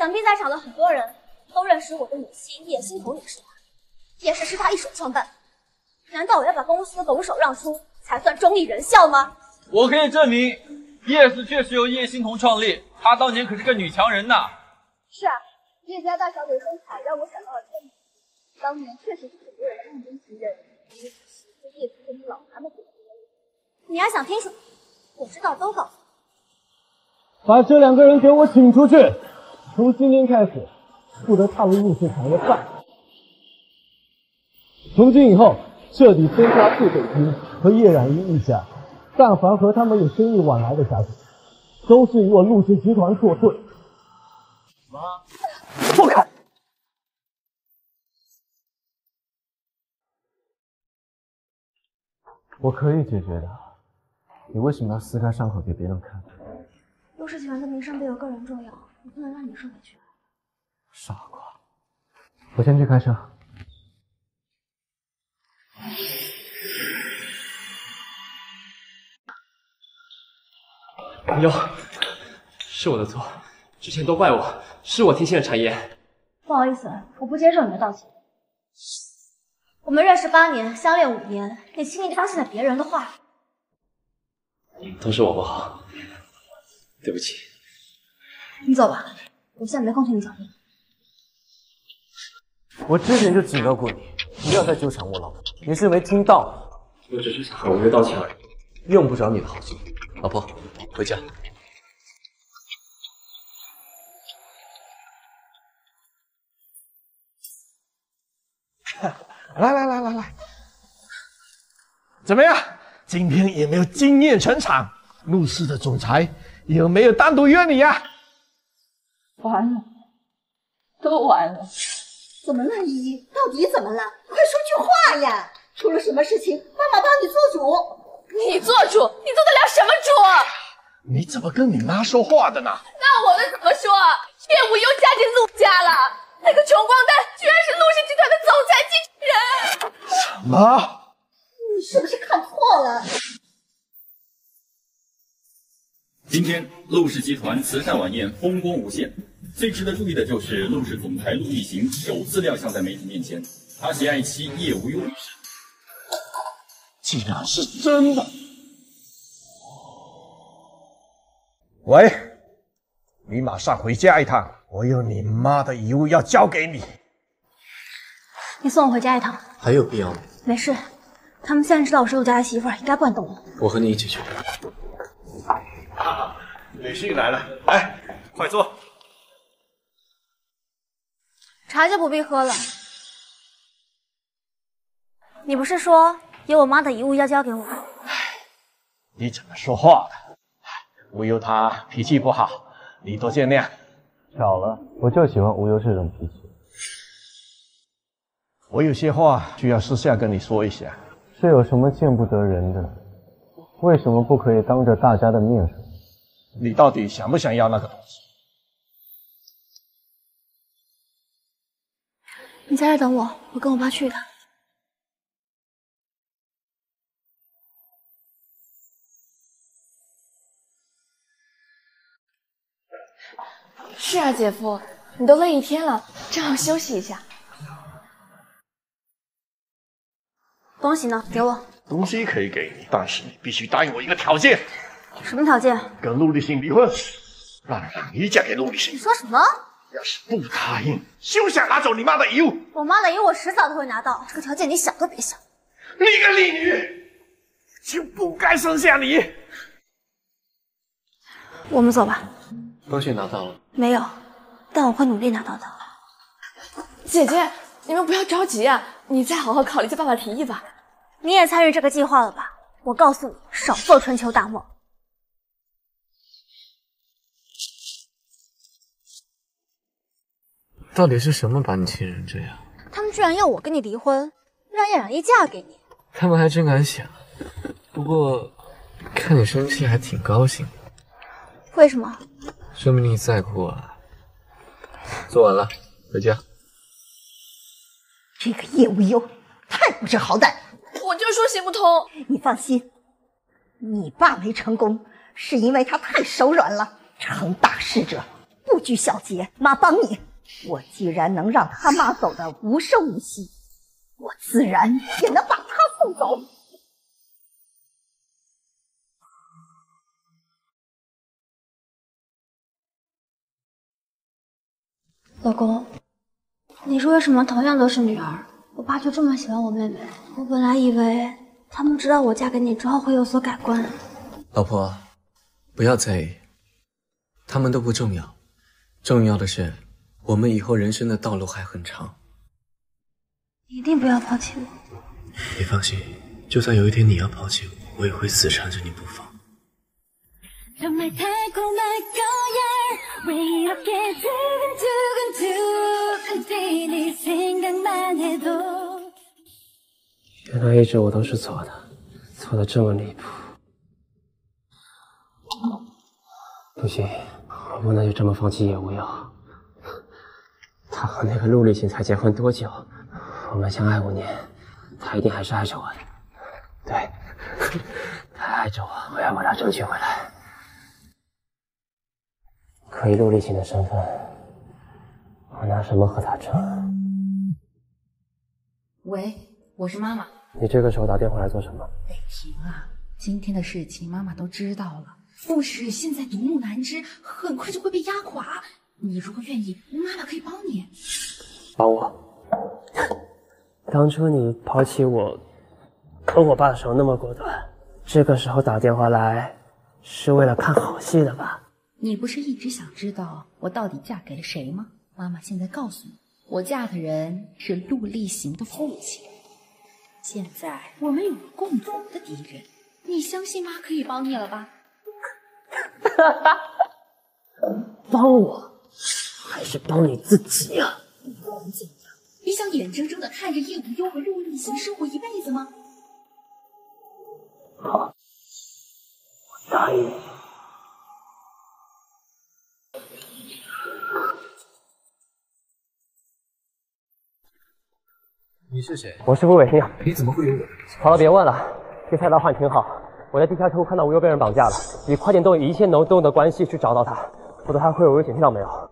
想必在场的很多人都认识我的母亲叶欣彤女士吧？叶氏是她一手创办，难道我要把公司拱手让出才算忠义仁孝吗？我可以证明，叶氏确实由叶欣彤创立，她当年可是个女强人呐。是啊，叶家大小姐的身材让我想到了天明，当年确实是很多人认真信任，只可惜被叶夫人老他们给了你还想听什么？我知道都告诉你。把这两个人给我请出去！从今天开始，不得踏入陆氏产业半。从今以后，彻底封杀傅北平和叶染衣一家。但凡和他们有生意往来的家族，都是与我陆氏集团作对。妈，不肯。我可以解决的。你为什么要撕开伤口给别人看？陆氏集团的名声比我个人重要，我不能让你受委屈。傻瓜，我先去开车。有，是我的错，之前都怪我，是我听信了谗言。不好意思，我不接受你的道歉。我们认识八年，相恋五年，你轻易地相信了别人的话，都是我不好，对不起。你走吧，我现在没空听你讲。我之前就警告过你，不要再纠缠我老婆，你是没听到？我只是想和吴越道歉而已，用不着你的好心。老婆，回家。*laughs* 来来来来来，怎么样？今天有没有惊艳全场？陆氏的总裁有没有单独约你呀？完了，都完了。怎么了，依依？到底怎么了？快说句话呀！出了什么事情？妈妈帮你做主。你做主？你做得了什么主？你怎么跟你妈说话的呢？那我能怎么说？叶无忧嫁进陆家了，那个穷光蛋居然是陆氏集团的总裁继承人。什么？你是不是看错了？今天陆氏集团慈善晚宴风光无限，最值得注意的就是陆氏总裁陆毅行首次亮相在媒体面前，他喜爱妻叶无忧女士。竟然是真的！喂，你马上回家一趟，我有你妈的遗物要交给你。你送我回家一趟，还有必要吗？没事。他们现在知道我是陆家的媳妇儿，应该不敢动我。我和你一起去。李旭来了，来，快坐。茶就不必喝了。你不是说有我妈的遗物要交给我？你怎么说话的？无忧他脾气不好，你多见谅。巧了，我就喜欢无忧这种脾气。我有些话需要私下跟你说一下。是有什么见不得人的？为什么不可以当着大家的面说？你到底想不想要那个东西？你在这等我，我跟我爸去一趟。是啊，姐夫，你都累一天了，正好休息一下。东西呢？给我。东西可以给你，但是你必须答应我一个条件。什么条件？跟陆立新离婚，让让你嫁给陆立新。你说什么？要是不答应，休想拿走你妈的遗物。我妈的遗物我迟早都会拿到，这个条件你想都别想。你个逆女，就不该生下你。我们走吧。东西拿到了没有？但我会努力拿到的。姐姐，你们不要着急啊，你再好好考虑下爸爸提议吧。你也参与这个计划了吧？我告诉你，少做春秋大梦。到底是什么把你气成这样？他们居然要我跟你离婚，让叶染衣嫁给你。他们还真敢想。不过看你生气，还挺高兴。为什么？说明你在乎我。做完了，回家。这个叶无忧太不知好歹。我就说行不通。你放心，你爸没成功，是因为他太手软了。成大事者不拘小节，妈帮你。我既然能让他妈走得无声无息，我自然也能把他送走。老公，你说为什么同样都是女儿，我爸就这么喜欢我妹妹？我本来以为他们知道我嫁给你之后会有所改观。老婆，不要在意，他们都不重要，重要的是我们以后人生的道路还很长。一定不要抛弃我。你放心就算有一天你要抛弃我我也会死缠着你不放。原来一直我都是错的错的这么离谱。不行我不能就这么放弃叶无药他和那个陆立行才结婚多久？我们相爱五年，他一定还是爱着我的。对，他爱着我，我要把他争取回来。可以陆立行的身份，我拿什么和他争？喂，我是妈妈。你这个时候打电话来做什么？北平啊，今天的事情妈妈都知道了。傅氏现在独木难支，很快就会被压垮。你如果愿意，妈妈可以帮你。帮我？当初你抛弃我和我爸的时候那么果断，这个时候打电话来是为了看好戏的吧？你不是一直想知道我到底嫁给了谁吗？妈妈现在告诉你，我嫁的人是陆厉行的父亲。现在我们有了共同的敌人，你相信妈可以帮你了吧？*laughs* 帮我，还是帮你自己呀、不管怎样，你想眼睁睁的看着叶无忧和陆厉行生活一辈子吗？好，我答应你。你是谁？我是傅伟霆。你怎么会有我？好了，别问了。这菜刀换挺好。我在地下车库看到无忧被人绑架了，你快点动一切能动的关系去找到他，否则还会有危险，听到没有？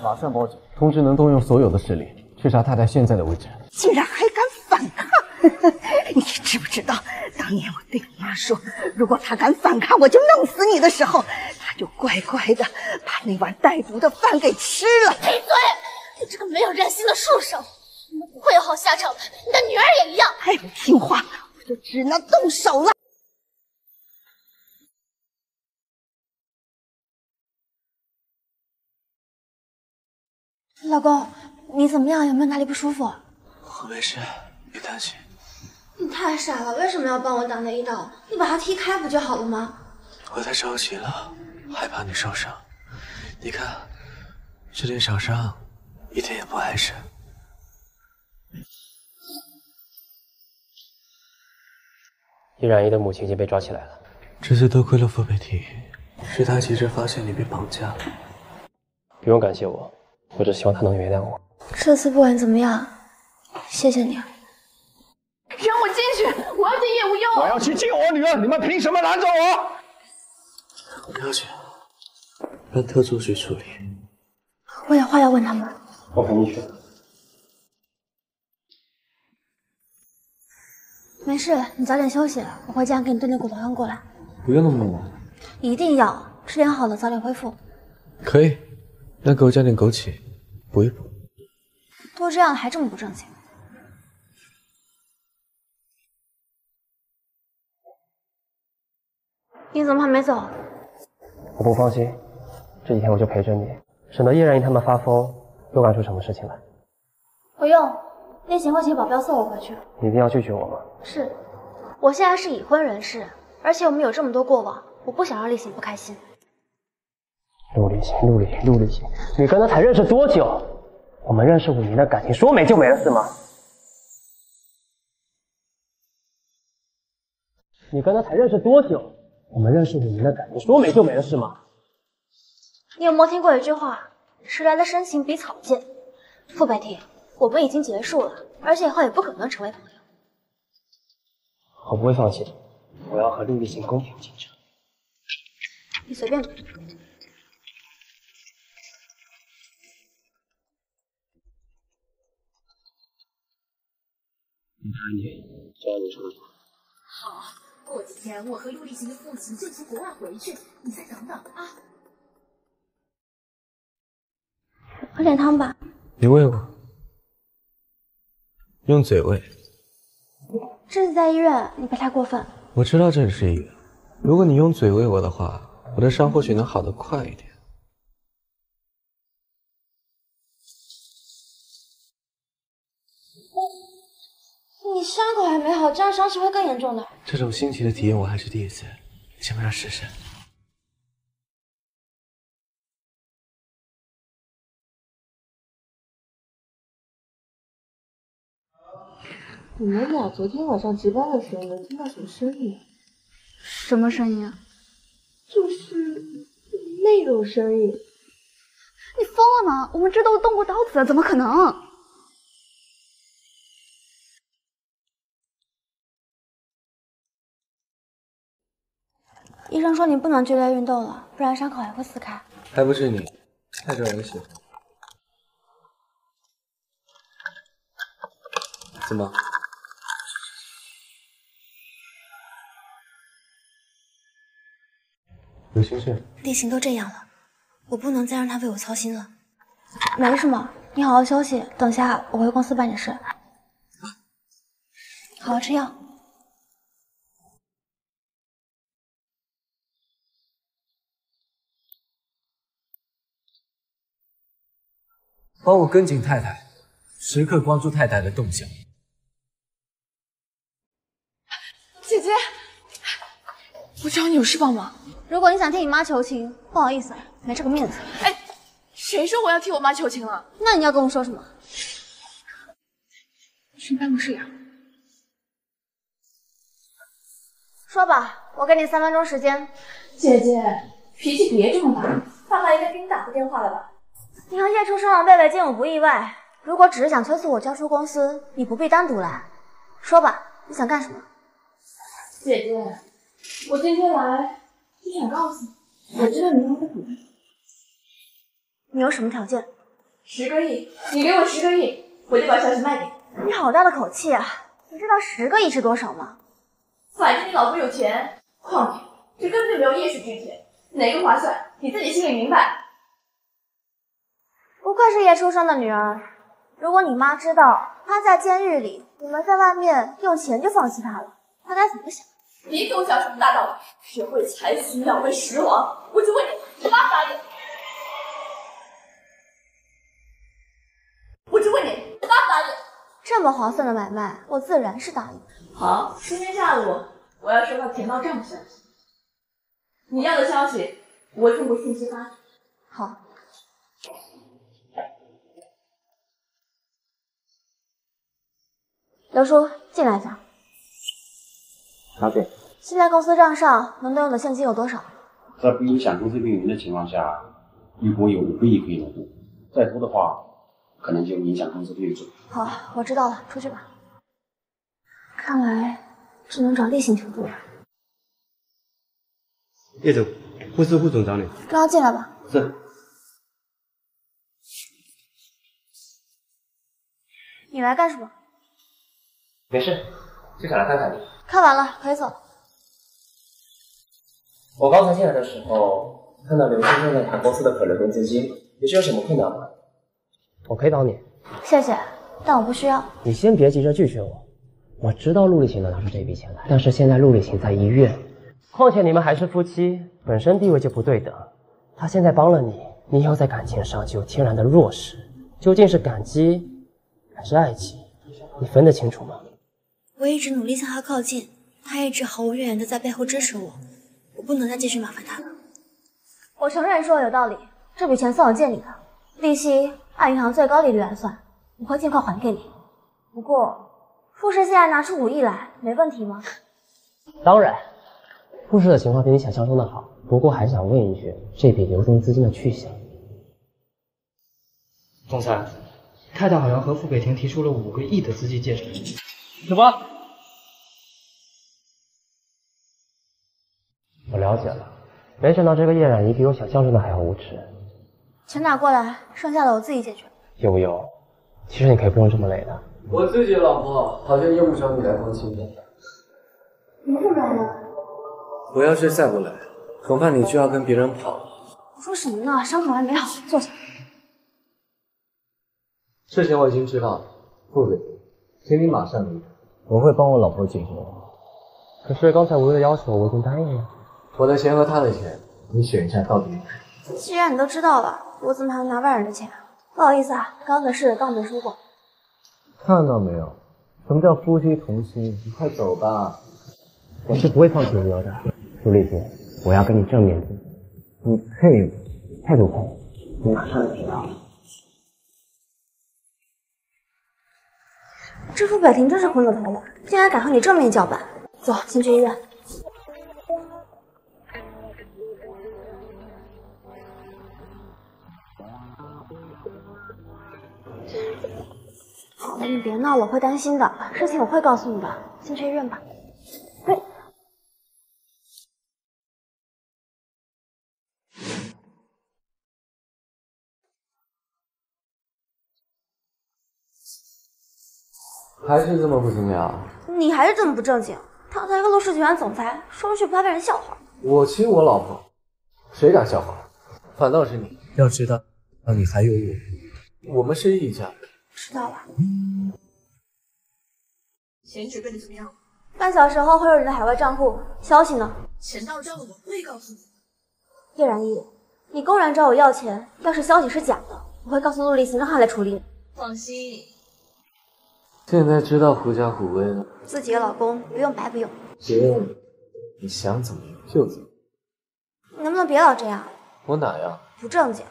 马上报警，通知能动用所有的势力去查太太现在的位置。竟然还敢反抗！你知不知道，当年我对你妈说，如果她敢反抗，我就弄死你的时候，她就乖乖的把那碗带毒的饭给吃了。闭嘴！你这个没有人性的畜生，你们不会有好下场的，你的女儿也一样。再不听话，我就只能动手了。老公，你怎么样？有没有哪里不舒服？我没事，别担心。你太傻了，为什么要帮我挡那一刀？你把他踢开不就好了吗？我太着急了，害怕你受伤。你看，这点小伤，一点也不碍事。易然一的母亲已经被抓起来了。这次多亏了傅北庭，是他及时发现你被绑架了。不用感谢我，我只希望他能原谅我。这次不管怎么样，谢谢你。让我进去，我要见叶无忧。我要去见我女儿，你们凭什么拦着我？不要去，让特助去处理。我有话要问他们。我陪你去。没事，你早点休息，我回家给你炖点骨头汤过来。不用那么晚。一定要吃点好的，早点恢复。可以，那给我加点枸杞，补一补。都这样了还这么不正经。你怎么还没走？我不放心，这几天我就陪着你，省得叶然一他们发疯，又干出什么事情来。不用，那行会请保镖送我回去。你一定要拒绝我吗？是，我现在是已婚人士，而且我们有这么多过往，我不想让例行不开心。陆厉行，陆厉行，陆厉行，你跟他才认识多久？我们认识五年的感情，说没就没了是吗？你跟他才认识多久？我们认识五年的感情，说没就没了是吗？你有没有听过一句话？迟来的深情比草贱。傅北庭，我们已经结束了，而且以后也不可能成为朋友。我不会放弃的，我要和陆厉行公平竞争。你随便。你看你，只要你说的。好，过几天我和陆厉行的父亲就从国外回去，你再等等啊。喝点汤吧。你喂我，用嘴喂。这是在医院，你别太过分。我知道这里是医院，如果你用嘴喂我的话，我的伤或许能好得快一点。你伤口还没好，这样伤势会更严重的。这种新奇的体验我还是第一次，先不让试试。你们俩昨天晚上值班的时候能听到什么声音？什么声音啊？就是那种声音。你疯了吗？我们这都动过刀子了，怎么可能？医生说你不能剧烈运动了，不然伤口还会撕开。还不是你，太招人喜欢。怎么？有心事？例行都这样了，我不能再让他为我操心了。没什么，你好好休息，等下我回公司办点事。好好吃药。帮我跟紧太太，时刻关注太太的动向。姐姐，我找你有事帮忙。如果你想替你妈求情，不好意思，没这个面子。哎，谁说我要替我妈求情了？那你要跟我说什么？去办公室呀。说吧，我给你三分钟时间。姐姐，脾气别这么大，爸爸应该给你打过电话了吧？你和叶初生的贝贝见我不意外。如果只是想催促我交出公司，你不必单独来。说吧，你想干什么？姐姐，我今天来就想告诉你，我知道你要不苦。你有什么条件？十个亿，你给我十个亿，我就把消息卖给你。你好大的口气啊！你知道十个亿是多少吗？反正你老公有钱，况且这根本没有叶氏之前，哪个划算，你自己心里明白。不愧是叶书生的女儿。如果你妈知道她在监狱里，你们在外面用钱就放弃她了，她该怎么想？别给我讲什么大道理，学会才死，鸟为食亡。我就问你，你妈答应？我就问你，你妈答应？这么划算的买卖，我自然是答应。好，今天下午我要收到田道账的消息。你要的消息，我会通过信息发。好。刘叔，进来一下。好的。现在公司账上能动用的现金有多少？在不影响公司运营的情况下，一共有五个亿可以挪动。再多的话，可能就影响公司的运作。好，我知道了，出去吧。看来只能找厉行求助了。叶总，公司副总找你。让他进来吧。是。你来干什么？没事，就想来看看你。看完了，可以走。我刚才进来的时候，看到刘先生在谈公司的可流动资金，你是有什么困难吗？我可以帮你。谢谢，但我不需要。你先别急着拒绝我。我知道陆厉行能拿出这笔钱来，但是现在陆厉行在医院，况且你们还是夫妻，本身地位就不对等。他现在帮了你，你以后在感情上就有天然的弱势。究竟是感激还是爱情？你分得清楚吗？我一直努力向他靠近，他一直毫无怨言的在背后支持我，我不能再继续麻烦他了。我承认说的有道理，这笔钱算我借你的，利息按银行最高利率来算，我会尽快还给你。不过，富氏现在拿出五亿来，没问题吗？当然，富氏的情况比你想象中的好。不过还是想问一句，这笔流动资金的去向？总裁，太太好像和傅北庭提出了五个亿的资金借贷。什么？我了解了，没想到这个叶染仪比我想象中的还要无耻。钱打过来，剩下的我自己解决。悠不悠？其实你可以不用这么累的。我自己的老婆好像用不着你来关心的。你怎么来了？我要是再不来，恐怕你就要跟别人跑了。我说什么呢？伤口还没好，坐下。事情我已经知道了，顾北，请你马上离开，我会帮我老婆解决。可是刚才吴的要求我已经答应了。我的钱和他的钱，你选一下到底。既然你都知道了，我怎么还能拿外人的钱？不好意思啊，刚刚的事刚没说过。看到没有，什么叫夫妻同心？你快走吧。我是不会放弃无忧的，朱丽姐，我要跟你正面对。你配吗？配不配？你马上就知道了。这傅北庭真是昏了头了，竟然敢和你正面叫板。走，先去医院。你别闹了，我会担心的。事情我会告诉你的，先去医院吧。对。还是这么不经了。你还是这么不正经，堂堂一个陆氏集团总裁，说出去不怕被人笑话？我亲我老婆，谁敢笑话？反倒是你，要知道，那你还有我，我们是一家。知道了。钱准备的怎么样？半小时后会有你的海外账户，消息呢？钱到账了，我会告诉你。叶然一，你公然找我要钱，要是消息是假的，我会告诉陆厉行让他来处理你。放心。现在知道狐假虎威了。自己的老公不用白不用。行，你想怎么样就怎么样。你能不能别老这样？我哪样？不正经。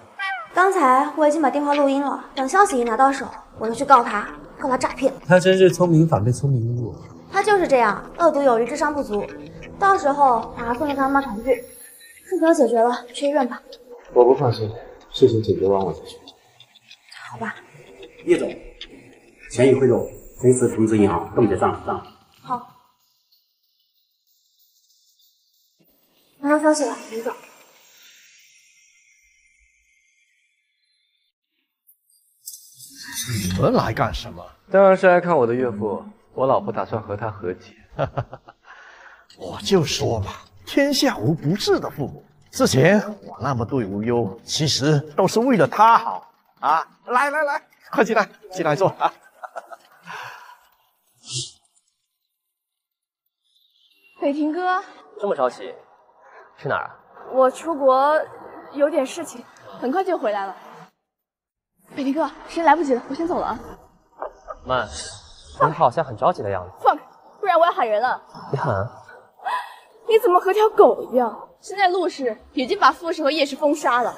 刚才我已经把电话录音了，等消息一拿到手，我就去告他，告他诈骗。他真是聪明反被聪明误。他就是这样，恶毒有余，智商不足。到时候把他送进他妈团聚。事情解决了，去医院吧。我不放心，事情解决完我再去。好吧。叶总，钱已汇总，随时通知银行冻结账账。好。拿到消息了，你走。你们来干什么？当然是来看我的岳父，我老婆打算和他和解。*laughs* 我就说嘛，天下无不治的父母，之前我那么对无忧，其实都是为了他好啊！来来来，快进来，进来坐啊！*laughs* 北庭哥，这么着急，去哪儿啊？我出国有点事情，很快就回来了。北庭哥，时间来不及了，我先走了啊！慢，你好像很着急的样子。放开，不然我要喊人了。你喊啊？你怎么和条狗一样？现在陆氏已经把傅氏和叶氏封杀了，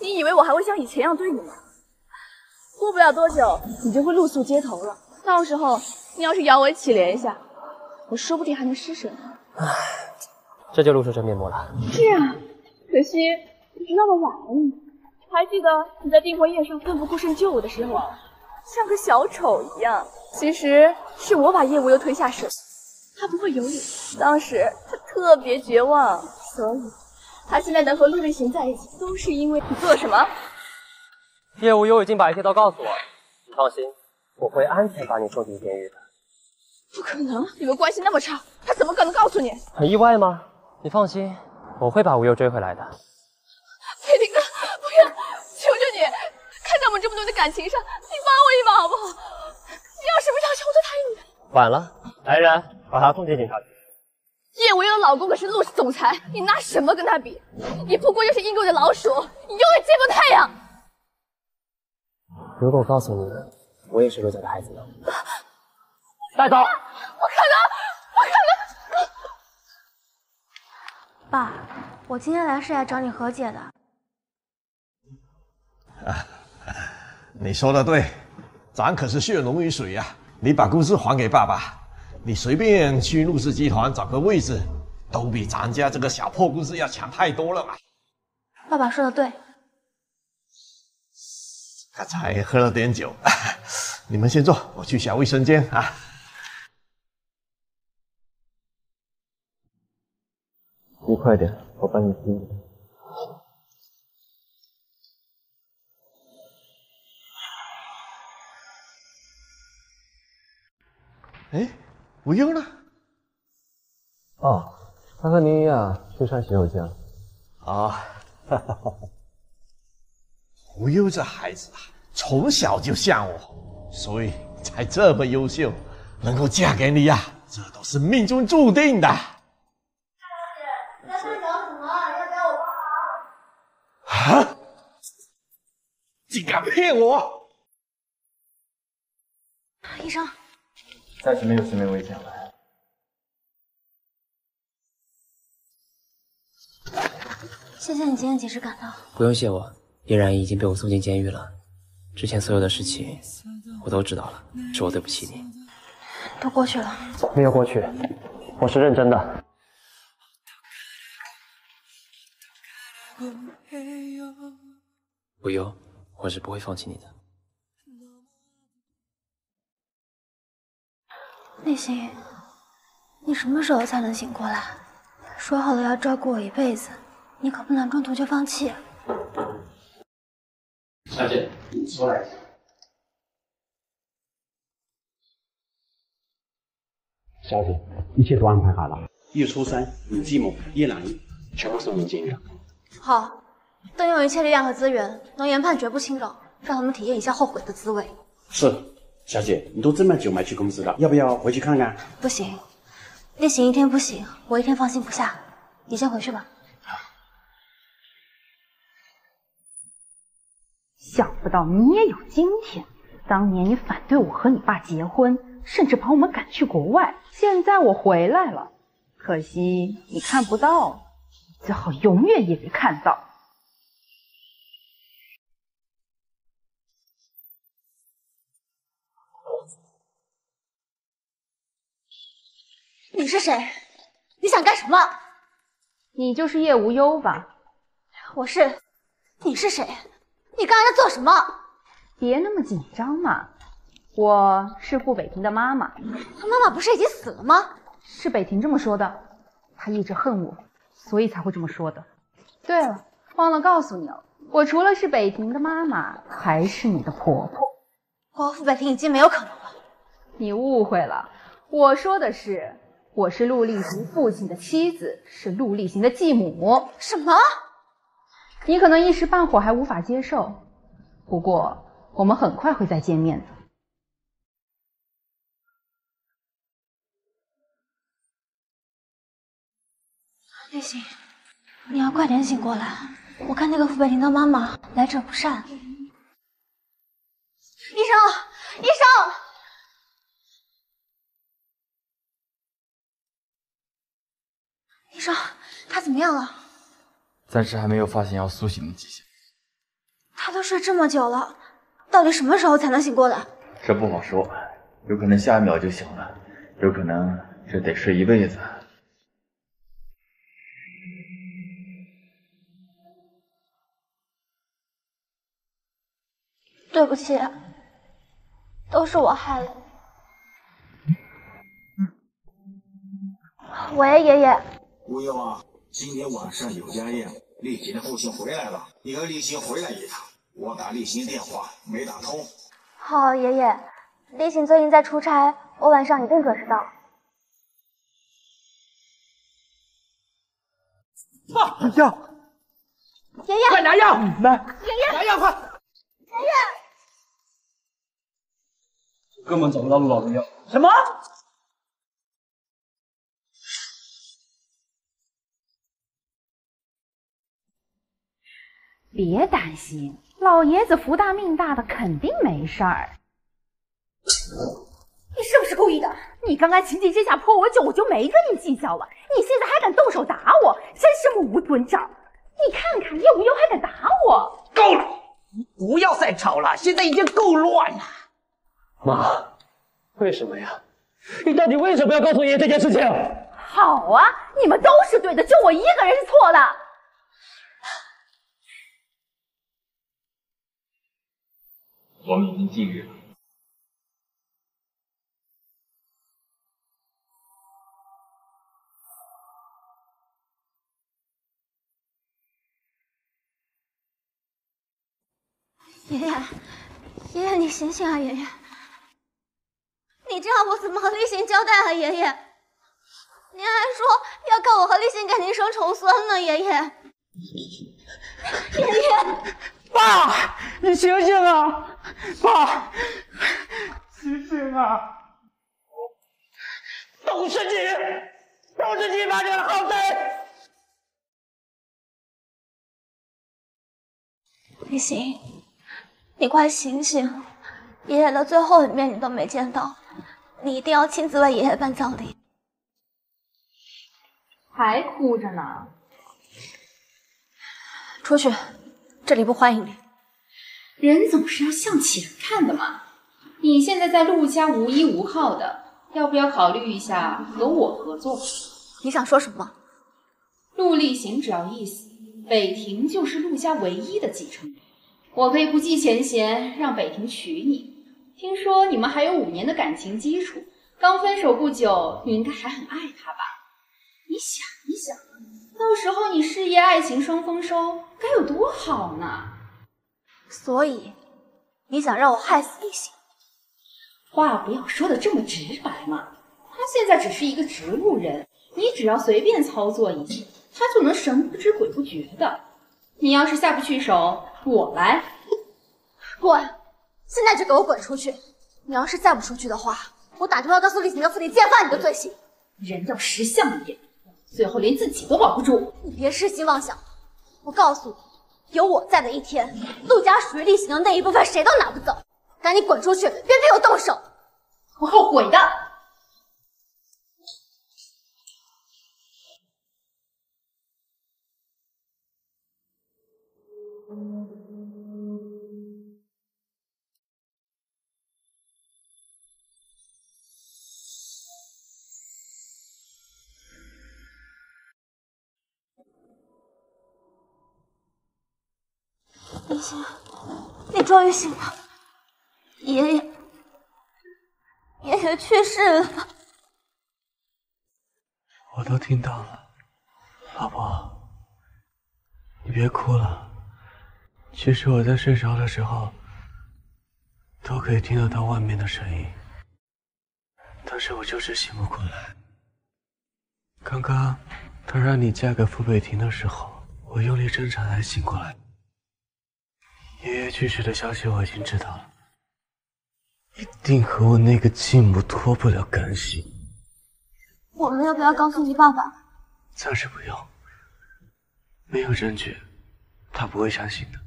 你以为我还会像以前一样对你吗？过不了多久，你就会露宿街头了。到时候你要是摇尾乞怜一下，我说不定还能施舍你。唉，这就露出真面目了。是啊，可惜你知道的晚了呢。还记得你在订婚宴上奋不顾身救我的时候，像个小丑一样。其实是我把叶无忧推下水，他不会游泳。当时他特别绝望，所以他现在能和陆厉行在一起，都是因为你做了什么？叶无忧已经把一切都告诉我了，你放心，我会安全把你送进监狱的。不可能，你们关系那么差，他怎么可能告诉你？很意外吗？你放心，我会把无忧追回来的。裴庭哥，不要，求求你，看在我们的感情上，你帮我一把好不好？你要什么要求我都答应你。晚了，来人，把他送进警察局。叶无忧的老公可是陆氏总裁，你拿什么跟他比？你不过就是阴沟里的老鼠，你永远见不太阳。如果我告诉你，我也是陆家的孩子呢？带走！不可能，不可能！爸，我今天来是来找你和解的。你说的对，咱可是血浓于水呀、你把公司还给爸爸，你随便去陆氏集团找个位置，都比咱家这个小破公司要强太多了嘛。爸爸说的对，刚才喝了点酒，*laughs* 你们先坐，我去小卫生间啊。你快点，我帮你提。哎，无忧呢？哦，他和您一样去上洗手间了。啊，哈哈哈！无忧这孩子啊，从小就像我，所以才这么优秀，能够嫁给你呀、这都是命中注定的。你在那找什么？要不要我帮忙？啊！竟敢骗我！医生，暂时没有生命危险了。谢谢你今天及时赶到。不用谢我，叶然已经被我送进监狱了。之前所有的事情我都知道了，是我对不起你。都过去了，没有过去，我是认真的。无忧，我是不会放弃你的。立行，你什么时候才能醒过来？说好了要照顾我一辈子，你可不能中途就放弃。小姐，你出来一下。小姐，一切都安排好了。一初三、李继母、叶朗一全部送进监狱了。好，动用一切力量和资源，能研判绝不轻饶，让他们体验一下后悔的滋味。是，小姐，你都这么久没去公司了，要不要回去看看？不行，立行一天不行，我一天放心不下。你先回去吧。想不到你也有今天。当年你反对我和你爸结婚，甚至把我们赶去国外。现在我回来了，可惜你看不到，最好永远也别看到。你是谁？你想干什么？你就是叶无忧吧？我是。你是谁？你刚才在做什么？别那么紧张嘛。我是顾北庭的妈妈。他妈妈不是已经死了吗？是北庭这么说的。他一直恨我，所以才会这么说的。对了，忘了告诉你了，我除了是北庭的妈妈，还是你的婆婆。我和傅北庭已经没有可能了。你误会了，我说的是，我是陆厉行父亲的妻子，是陆厉行的继母。什么？你可能一时半会儿还无法接受，不过我们很快会再见面的。厉行，你要快点醒过来，我看那个傅北庭的妈妈来者不善。医生，医生，医生，他怎么样了？暂时还没有发现要苏醒的迹象，他都睡这么久了，到底什么时候才能醒过来？这不好说，有可能下一秒就醒了，有可能这得睡一辈子。对不起，都是我害了你。喂，爷爷。无忧啊，今天晚上有家宴，丽行的父亲回来了，你和丽行回来一趟。我打丽行电话没打通。好，爷爷。立行最近在出差，我晚上一定准时到。爸，药。爷爷，快拿药！来，爷爷，拿药快！爷爷。根本找不到陆老的药。什么？别担心，老爷子福大命大的，肯定没事儿。你是不是故意的？你刚刚情急之下泼我酒，我就没跟你计较了。你现在还敢动手打我，真是目无尊长！你看看叶无忧还敢打我，够了！不要再吵了，现在已经够乱了。妈，为什么呀？你到底为什么要告诉爷爷这件事情？好啊，你们都是对的，就我一个人是错的。我们已经尽力了。爷爷，爷爷，你醒醒啊！爷爷，你这样我怎么和立行交代啊？爷爷，您还说要靠我和立行给您生重孙呢，爷爷。*laughs* 爷爷，爸，你醒醒啊！爸，醒醒啊！都是你，都是你把这个好歹！立行。你快醒醒！爷爷的最后一面你都没见到，你一定要亲自为爷爷办葬礼。还哭着呢！出去，这里不欢迎你。人总是要向前看的嘛。你现在在陆家无依无靠的，要不要考虑一下和我合作？你想说什么？陆厉行只要一死，北庭就是陆家唯一的继承人。我可以不计前嫌，让北庭娶你。听说你们还有五年的感情基础，刚分手不久，你应该还很爱他吧？你想一想，到时候你事业爱情双丰收，该有多好呢？所以，你想让我害死厉行？话不要说的这么直白嘛。他现在只是一个植物人，你只要随便操作一下，他就能神不知鬼不觉的。你要是下不去手，我来。*laughs* 滚！现在就给我滚出去！你要是再不出去的话，我打电话告诉厉行的父亲，揭发你的罪行。人要识相一点，最后连自己都保不住。你别痴心妄想！我告诉你，有我在的一天，陆家属于厉行的那一部分谁都拿不走。赶紧滚出去，别逼我动手！我后悔的。醒了。爷爷，爷爷去世了。我都听到了，老婆，你别哭了。其实我在睡着的时候，都可以听得到外面的声音，但是我就是醒不过来。刚刚他让你嫁给傅北庭的时候，我用力挣扎才醒过来。爷爷去世的消息我已经知道了，一定和我那个继母脱不了干系。我们要不要告诉你爸爸？暂时不用，没有证据，他不会相信的。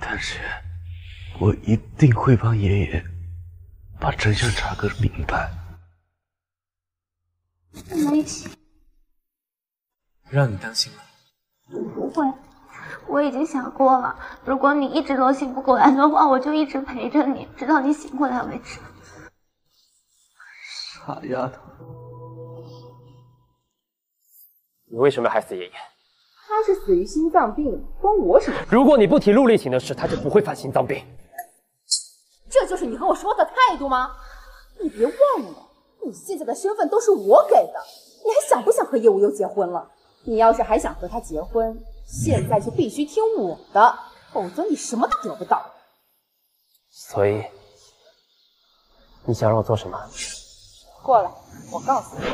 但是，我一定会帮爷爷把真相查个明白。我们一起。让你担心了。不会，我已经想过了。如果你一直都醒不过来的话，我就一直陪着你，直到你醒过来为止。傻丫头，你为什么要害死爷爷？他是死于心脏病，关我什么事？如果你不提陆厉行的事，他就不会犯心脏病。这就是你和我说的态度吗？你别忘了，你现在的身份都是我给的，你还想不想和叶无忧结婚了？你要是还想和他结婚，现在就必须听我的，否则你什么都得不到。所以，你想让我做什么？过来，我告诉你。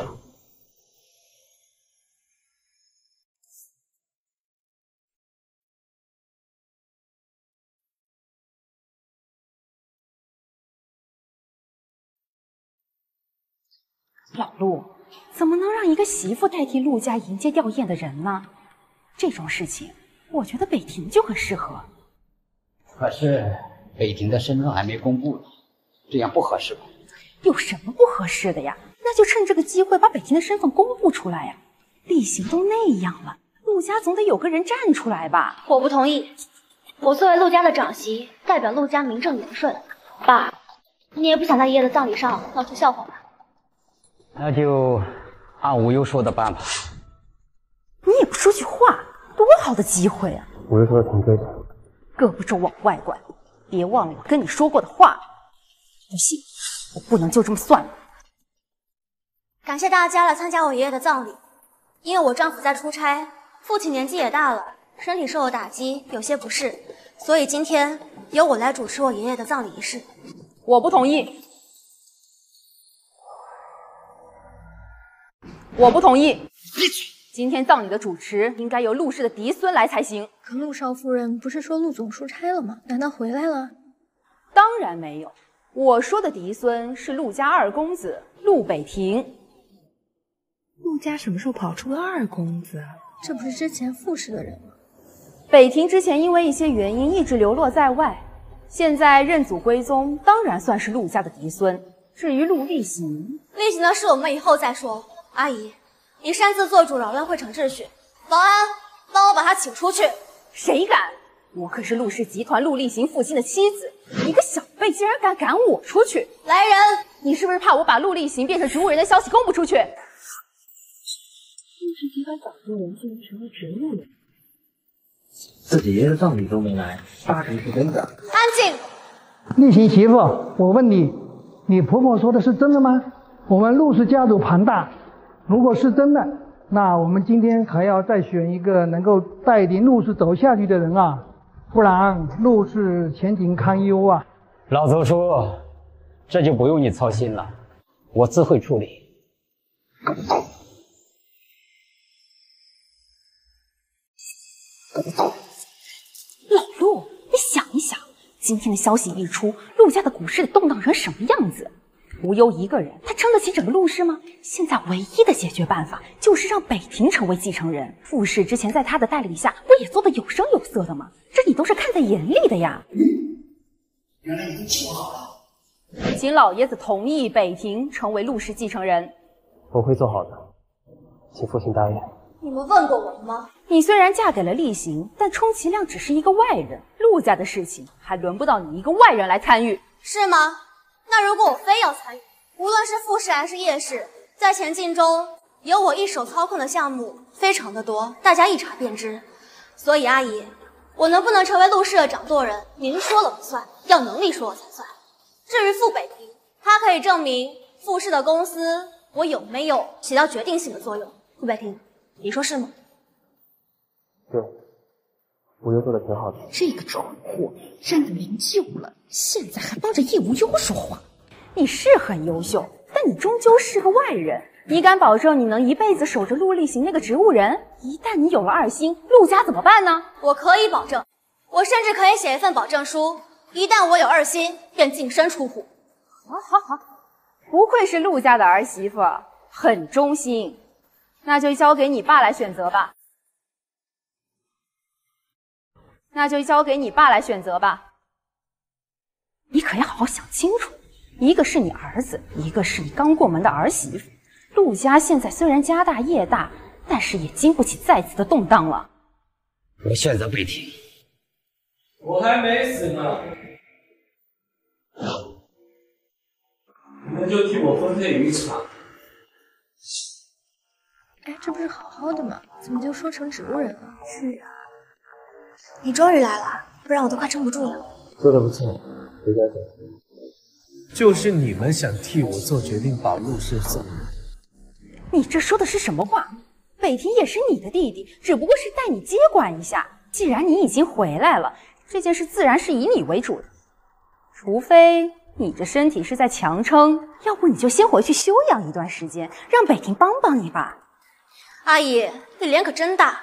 老陆，怎么能让一个媳妇代替陆家迎接吊唁的人呢？这种事情，我觉得北庭就很适合。可是北庭的身份还没公布呢，这样不合适吧？有什么不合适的呀？那就趁这个机会把北庭的身份公布出来呀！厉行都那样了，陆家总得有个人站出来吧？我不同意。我作为陆家的长媳，代表陆家名正言顺。爸，你也不想在爷爷的葬礼上闹出笑话吧？那就按无忧说的办吧。你也不说句话，多好的机会啊！我是说的挺对的。胳膊肘往外拐，别忘了我跟你说过的话。不行，我不能就这么算了。感谢大家来参加我爷爷的葬礼。因为我丈夫在出差，父亲年纪也大了，身体受了打击，有些不适，所以今天由我来主持我爷爷的葬礼仪式。我不同意。我不同意。今天葬礼的主持应该由陆氏的嫡孙来才行。可陆少夫人不是说陆总出差了吗？难道回来了？当然没有。我说的嫡孙是陆家二公子陆北庭。陆家什么时候跑出了二公子？这不是之前傅氏的人吗？北庭之前因为一些原因一直流落在外，现在认祖归宗，当然算是陆家的嫡孙。至于陆厉行，厉行的事我们以后再说。阿姨，你擅自做主，扰乱会场秩序。保安，帮我把他请出去。谁敢？我可是陆氏集团陆厉行父亲的妻子，一个小辈竟然敢赶我出去！来人，你是不是怕我把陆厉行变成植物人的消息公布出去？陆氏集团早就人竟然成了植物人，自己爷爷葬礼都没来，八成是真的。安静！厉行媳妇，我问你，你婆婆说的是真的吗？我们陆氏家族庞大，如果是真的，那我们今天还要再选一个能够带领陆氏走下去的人啊，不然陆氏前景堪忧啊！老邹叔，这就不用你操心了，我自会处理。老陆，你想一想，今天的消息一出，陆家的股市得动荡成什么样子？无忧一个人，他撑得起整个陆氏吗？现在唯一的解决办法就是让北庭成为继承人。傅氏之前在他的带领下，不也做得有声有色的吗？这你都是看在眼里的呀。原来已经计划好了。请老爷子同意北庭成为陆氏继承人。我会做好的，请父亲答应。你们问过我了吗？你虽然嫁给了厉行，但充其量只是一个外人，陆家的事情还轮不到你一个外人来参与，是吗？那如果我非要参与，无论是傅氏还是叶氏，在前进中由我一手操控的项目非常的多，大家一查便知。所以阿姨，我能不能成为陆氏的掌舵人，您说了不算，要能力说了才算。至于傅北平，他可以证明傅氏的公司我有没有起到决定性的作用。傅北平，你说是吗？对，无忧做的挺好的。这个蠢货真的灵柩了，现在还帮着叶无忧说话。你是很优秀，但你终究是个外人，你敢保证你能一辈子守着陆厉行那个植物人？一旦你有了二心，陆家怎么办呢？我可以保证，我甚至可以写一份保证书，一旦我有二心，便净身出户。好，好，好，不愧是陆家的儿媳妇，很忠心。那就交给你爸来选择吧。那就交给你爸来选择吧。你可要好好想清楚，一个是你儿子，一个是你刚过门的儿媳妇。陆家现在虽然家大业大，但是也经不起再次的动荡了。我选择背听。我还没死呢，你们就替我分配渔场。哎，这不是好好的吗？怎么就说成植物人了？是啊，你终于来了，不然我都快撑不住了。做的不错，回家走。就是你们想替我做决定，把陆氏送人。你这说的是什么话？北庭也是你的弟弟，只不过是代你接管一下。既然你已经回来了，这件事自然是以你为主的。除非你这身体是在强撑，要不你就先回去休养一段时间，让北庭帮帮你吧。阿姨，你脸可真大，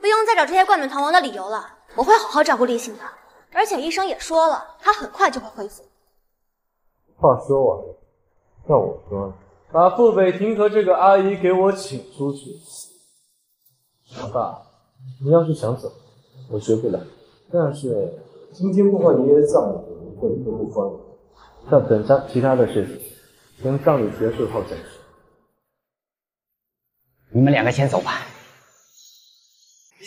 不用再找这些冠冕堂皇的理由了。我会好好照顾立行的，而且医生也说了，他很快就会恢复。话说完了，要我说，把傅北庭和这个阿姨给我请出去。老爸，你要是想走，我绝不拦。但是今天不管爷爷葬礼，这里都不关我。那等他其他的事情，等葬礼结束后再说。你们两个先走吧。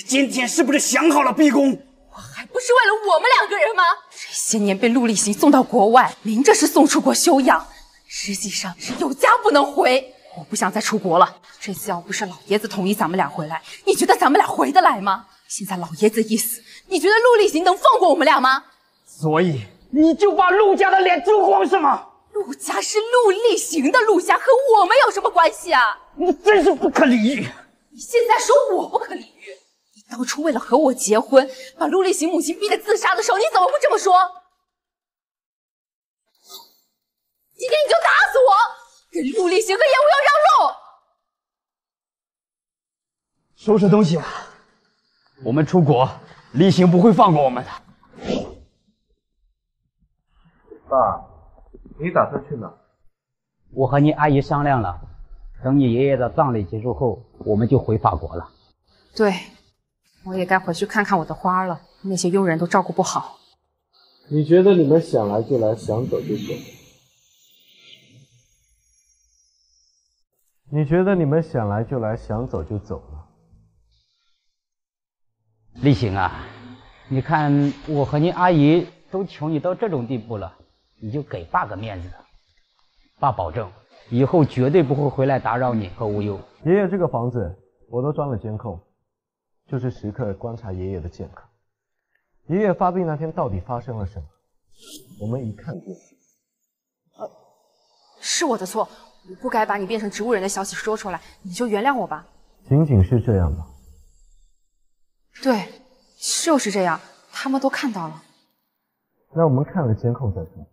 今天是不是想好了逼宫？我还不是为了我们两个人吗？这些年被陆厉行送到国外，明着是送出国休养，实际上是有家不能回。我不想再出国了。这次要不是老爷子同意咱们俩回来，你觉得咱们俩回得来吗？现在老爷子一死，你觉得陆厉行能放过我们俩吗？所以你就把陆家的脸丢光是吗？陆家是陆厉行的陆家，和我们有什么关系啊？你真是不可理喻！你现在说我不可理喻？你当初为了和我结婚，把陆厉行母亲逼得自杀的时候，你怎么不这么说？今天你就打死我，给陆厉行和叶无忧让路！收拾东西吧，我们出国，厉行不会放过我们的。爸，你打算去哪？我和你阿姨商量了，等你爷爷的葬礼结束后，我们就回法国了。对，我也该回去看看我的花了，那些佣人都照顾不好。你觉得你们想来就来，想走就走？你觉得你们想来就来，想走就走了？厉行啊，你看我和你阿姨都求你到这种地步了，你就给爸个面子。爸保证，以后绝对不会回来打扰你和无忧。爷爷这个房子我都装了监控，就是时刻观察爷爷的健康。爷爷发病那天到底发生了什么？我们一看便知。是我的错，我不该把你变成植物人的消息说出来，你就原谅我吧。仅仅是这样吧？对，就是这样，他们都看到了。那我们看了监控再说。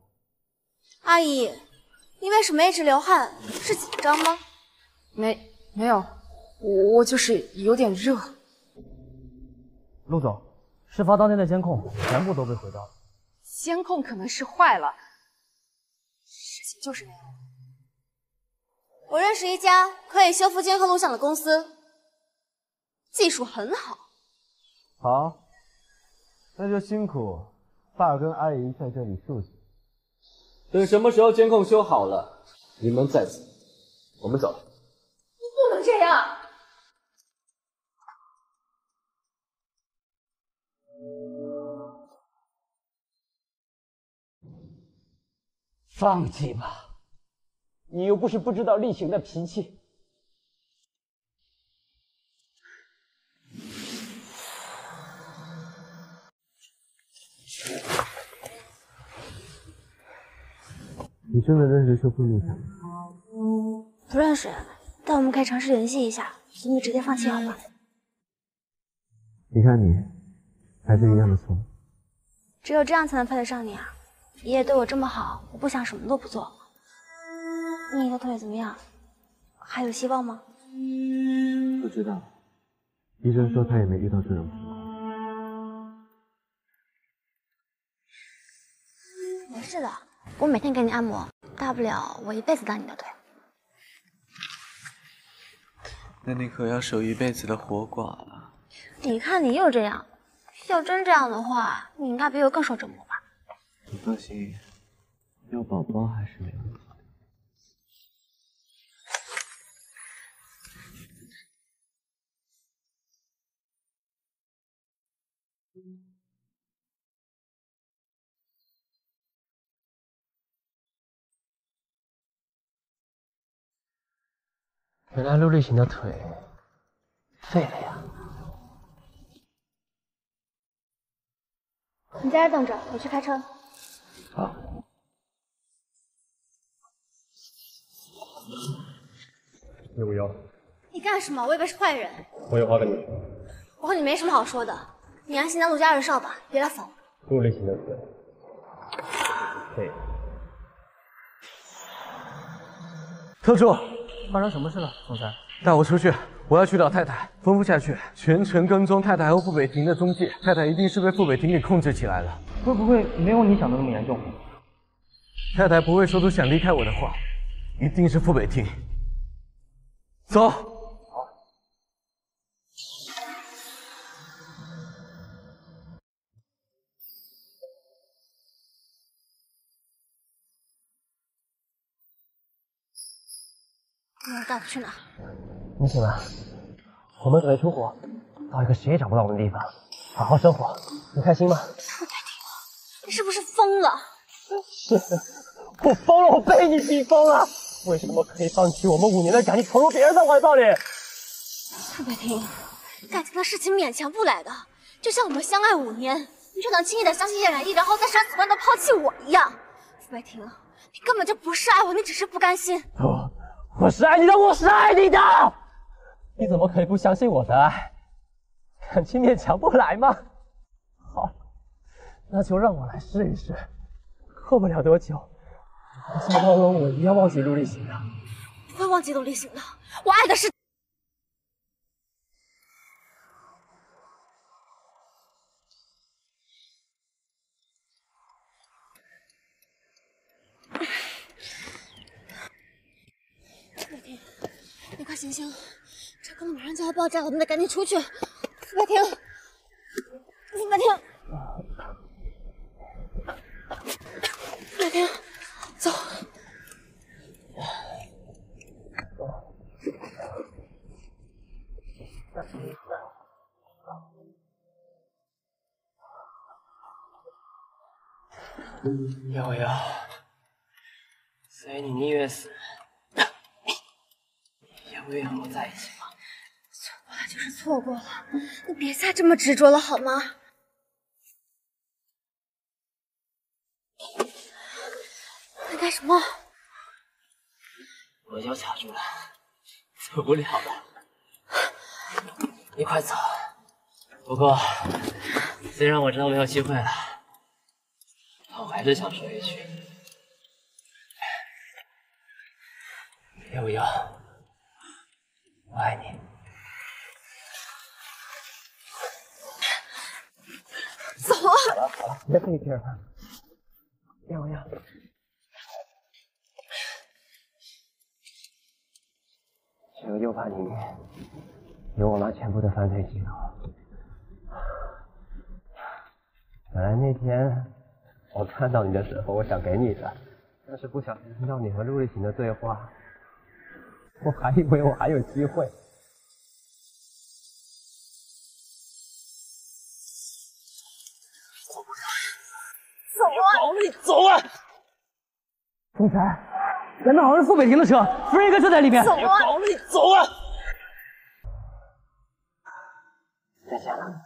阿姨，你为什么一直流汗？是紧张吗？没，没有，我我就是有点热。陆总，事发当天的监控全部都被毁掉了。监控可能是坏了，事情就是那样。我认识一家可以修复监控录像的公司，技术很好。好，那就辛苦爸跟阿姨在这里住下。等什么时候监控修好了，你们再走。我们走。你不能这样。放弃吧，你又不是不知道厉行的脾气。你真的认识修复录像？不认识，但我们可以尝试联系一下。所以直接放弃好吗？你看你，还是一样的错。只有这样才能配得上你啊！爷爷对我这么好，我不想什么都不做。你的腿怎么样？还有希望吗？不知道，医生说他也没遇到这种情况。没事的，我每天给你按摩，大不了我一辈子当你的腿。那你可要守一辈子的活寡了。你看你又这样，要真这样的话，你应该比我更受折磨吧？你放心，要宝宝还是没问题。原来陆厉行的腿废了呀！你在这等着，我去开车。好。叶无忧，你干什么？我以为是坏人。我有话跟你说。我和你没什么好说的，你安心当陆家二少吧，别来烦我。陆厉行的腿废了。特助，发生什么事了？总裁，带我出去，我要去找太太。吩咐下去，全程跟踪太太和傅北庭的踪迹。太太一定是被傅北庭给控制起来了。会不会没有你想的那么严重？太太不会说出想离开我的话，一定是傅北庭。走。你要带我去哪？你醒了，我们准备出国，到一个谁也找不到我们的地方，好好生活。你开心吗？你是不是疯了？是，*laughs* 我疯了，我被你逼疯了。为什么可以放弃我们五年的感情，投入别人的怀抱里？傅北庭，感情的事情勉强不来的，就像我们相爱五年，你就能轻易的相信叶染衣，然后在生死关头抛弃我一样。傅北庭，你根本就不是爱我，你只是不甘心。不，我是爱你的，我是爱你的。你怎么可以不相信我的爱？感情勉强不来吗？那就让我来试一试。过不了多久，你像忘了我一样忘记陆厉行的。不会忘记陆厉行的，我爱的是。傅北庭，你快醒醒，这可能马上就要爆炸了，我们得赶紧出去。傅北庭，傅走。瑶瑶，所以你宁愿死，*coughs* 也不愿和我在一起吗？错过了就是错过了，你别再这么执着了好吗？干什么？我脚卡住了，走不了了。你快走。不过，虽然我知道没有机会了，但我还是想说一句：悠悠，我爱你。走啊！好了好了，别费劲了。悠悠，这个 U 盘里面有我妈全部的犯罪记录。本来那天我看到你的时候，我想给你的，但是不小心听到你和陆厉行的对话，我还以为我还有机会。走啊！你走啊！总裁，难道好像是傅北庭的车，夫人应该就在里面。走啊！你走啊！再见了。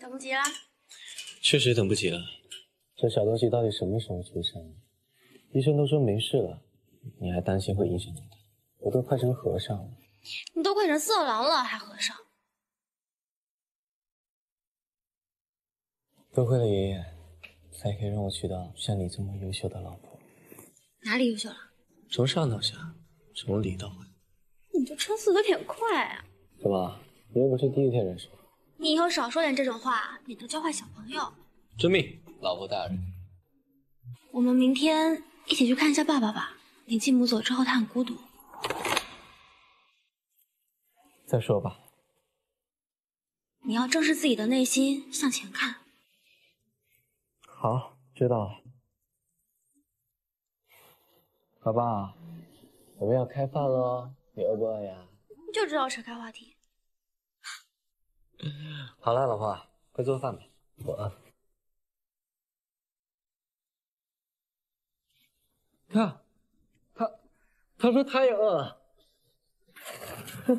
等不及了。确实等不及了。这小东西到底什么时候出生？医生都说没事了，你还担心会影响到他？我都快成和尚了。你都快成色狼了，还和尚？多亏了爷爷，才可以让我娶到像你这么优秀的老婆。哪里优秀了？从上到下，从里到外。你这撑死有点快啊！怎么？你又不是第一天认识我？你以后少说点这种话，免得教坏小朋友。遵命，老婆大人。我们明天一起去看一下爸爸吧。你继母走之后，他很孤独。再说吧。你要正视自己的内心，向前看。好，知道了。宝宝，我们要开饭喽，你饿不饿呀？你就知道扯开话题。*laughs* 好了，老婆，快做饭吧。我饿。他他他说他也饿。呵呵。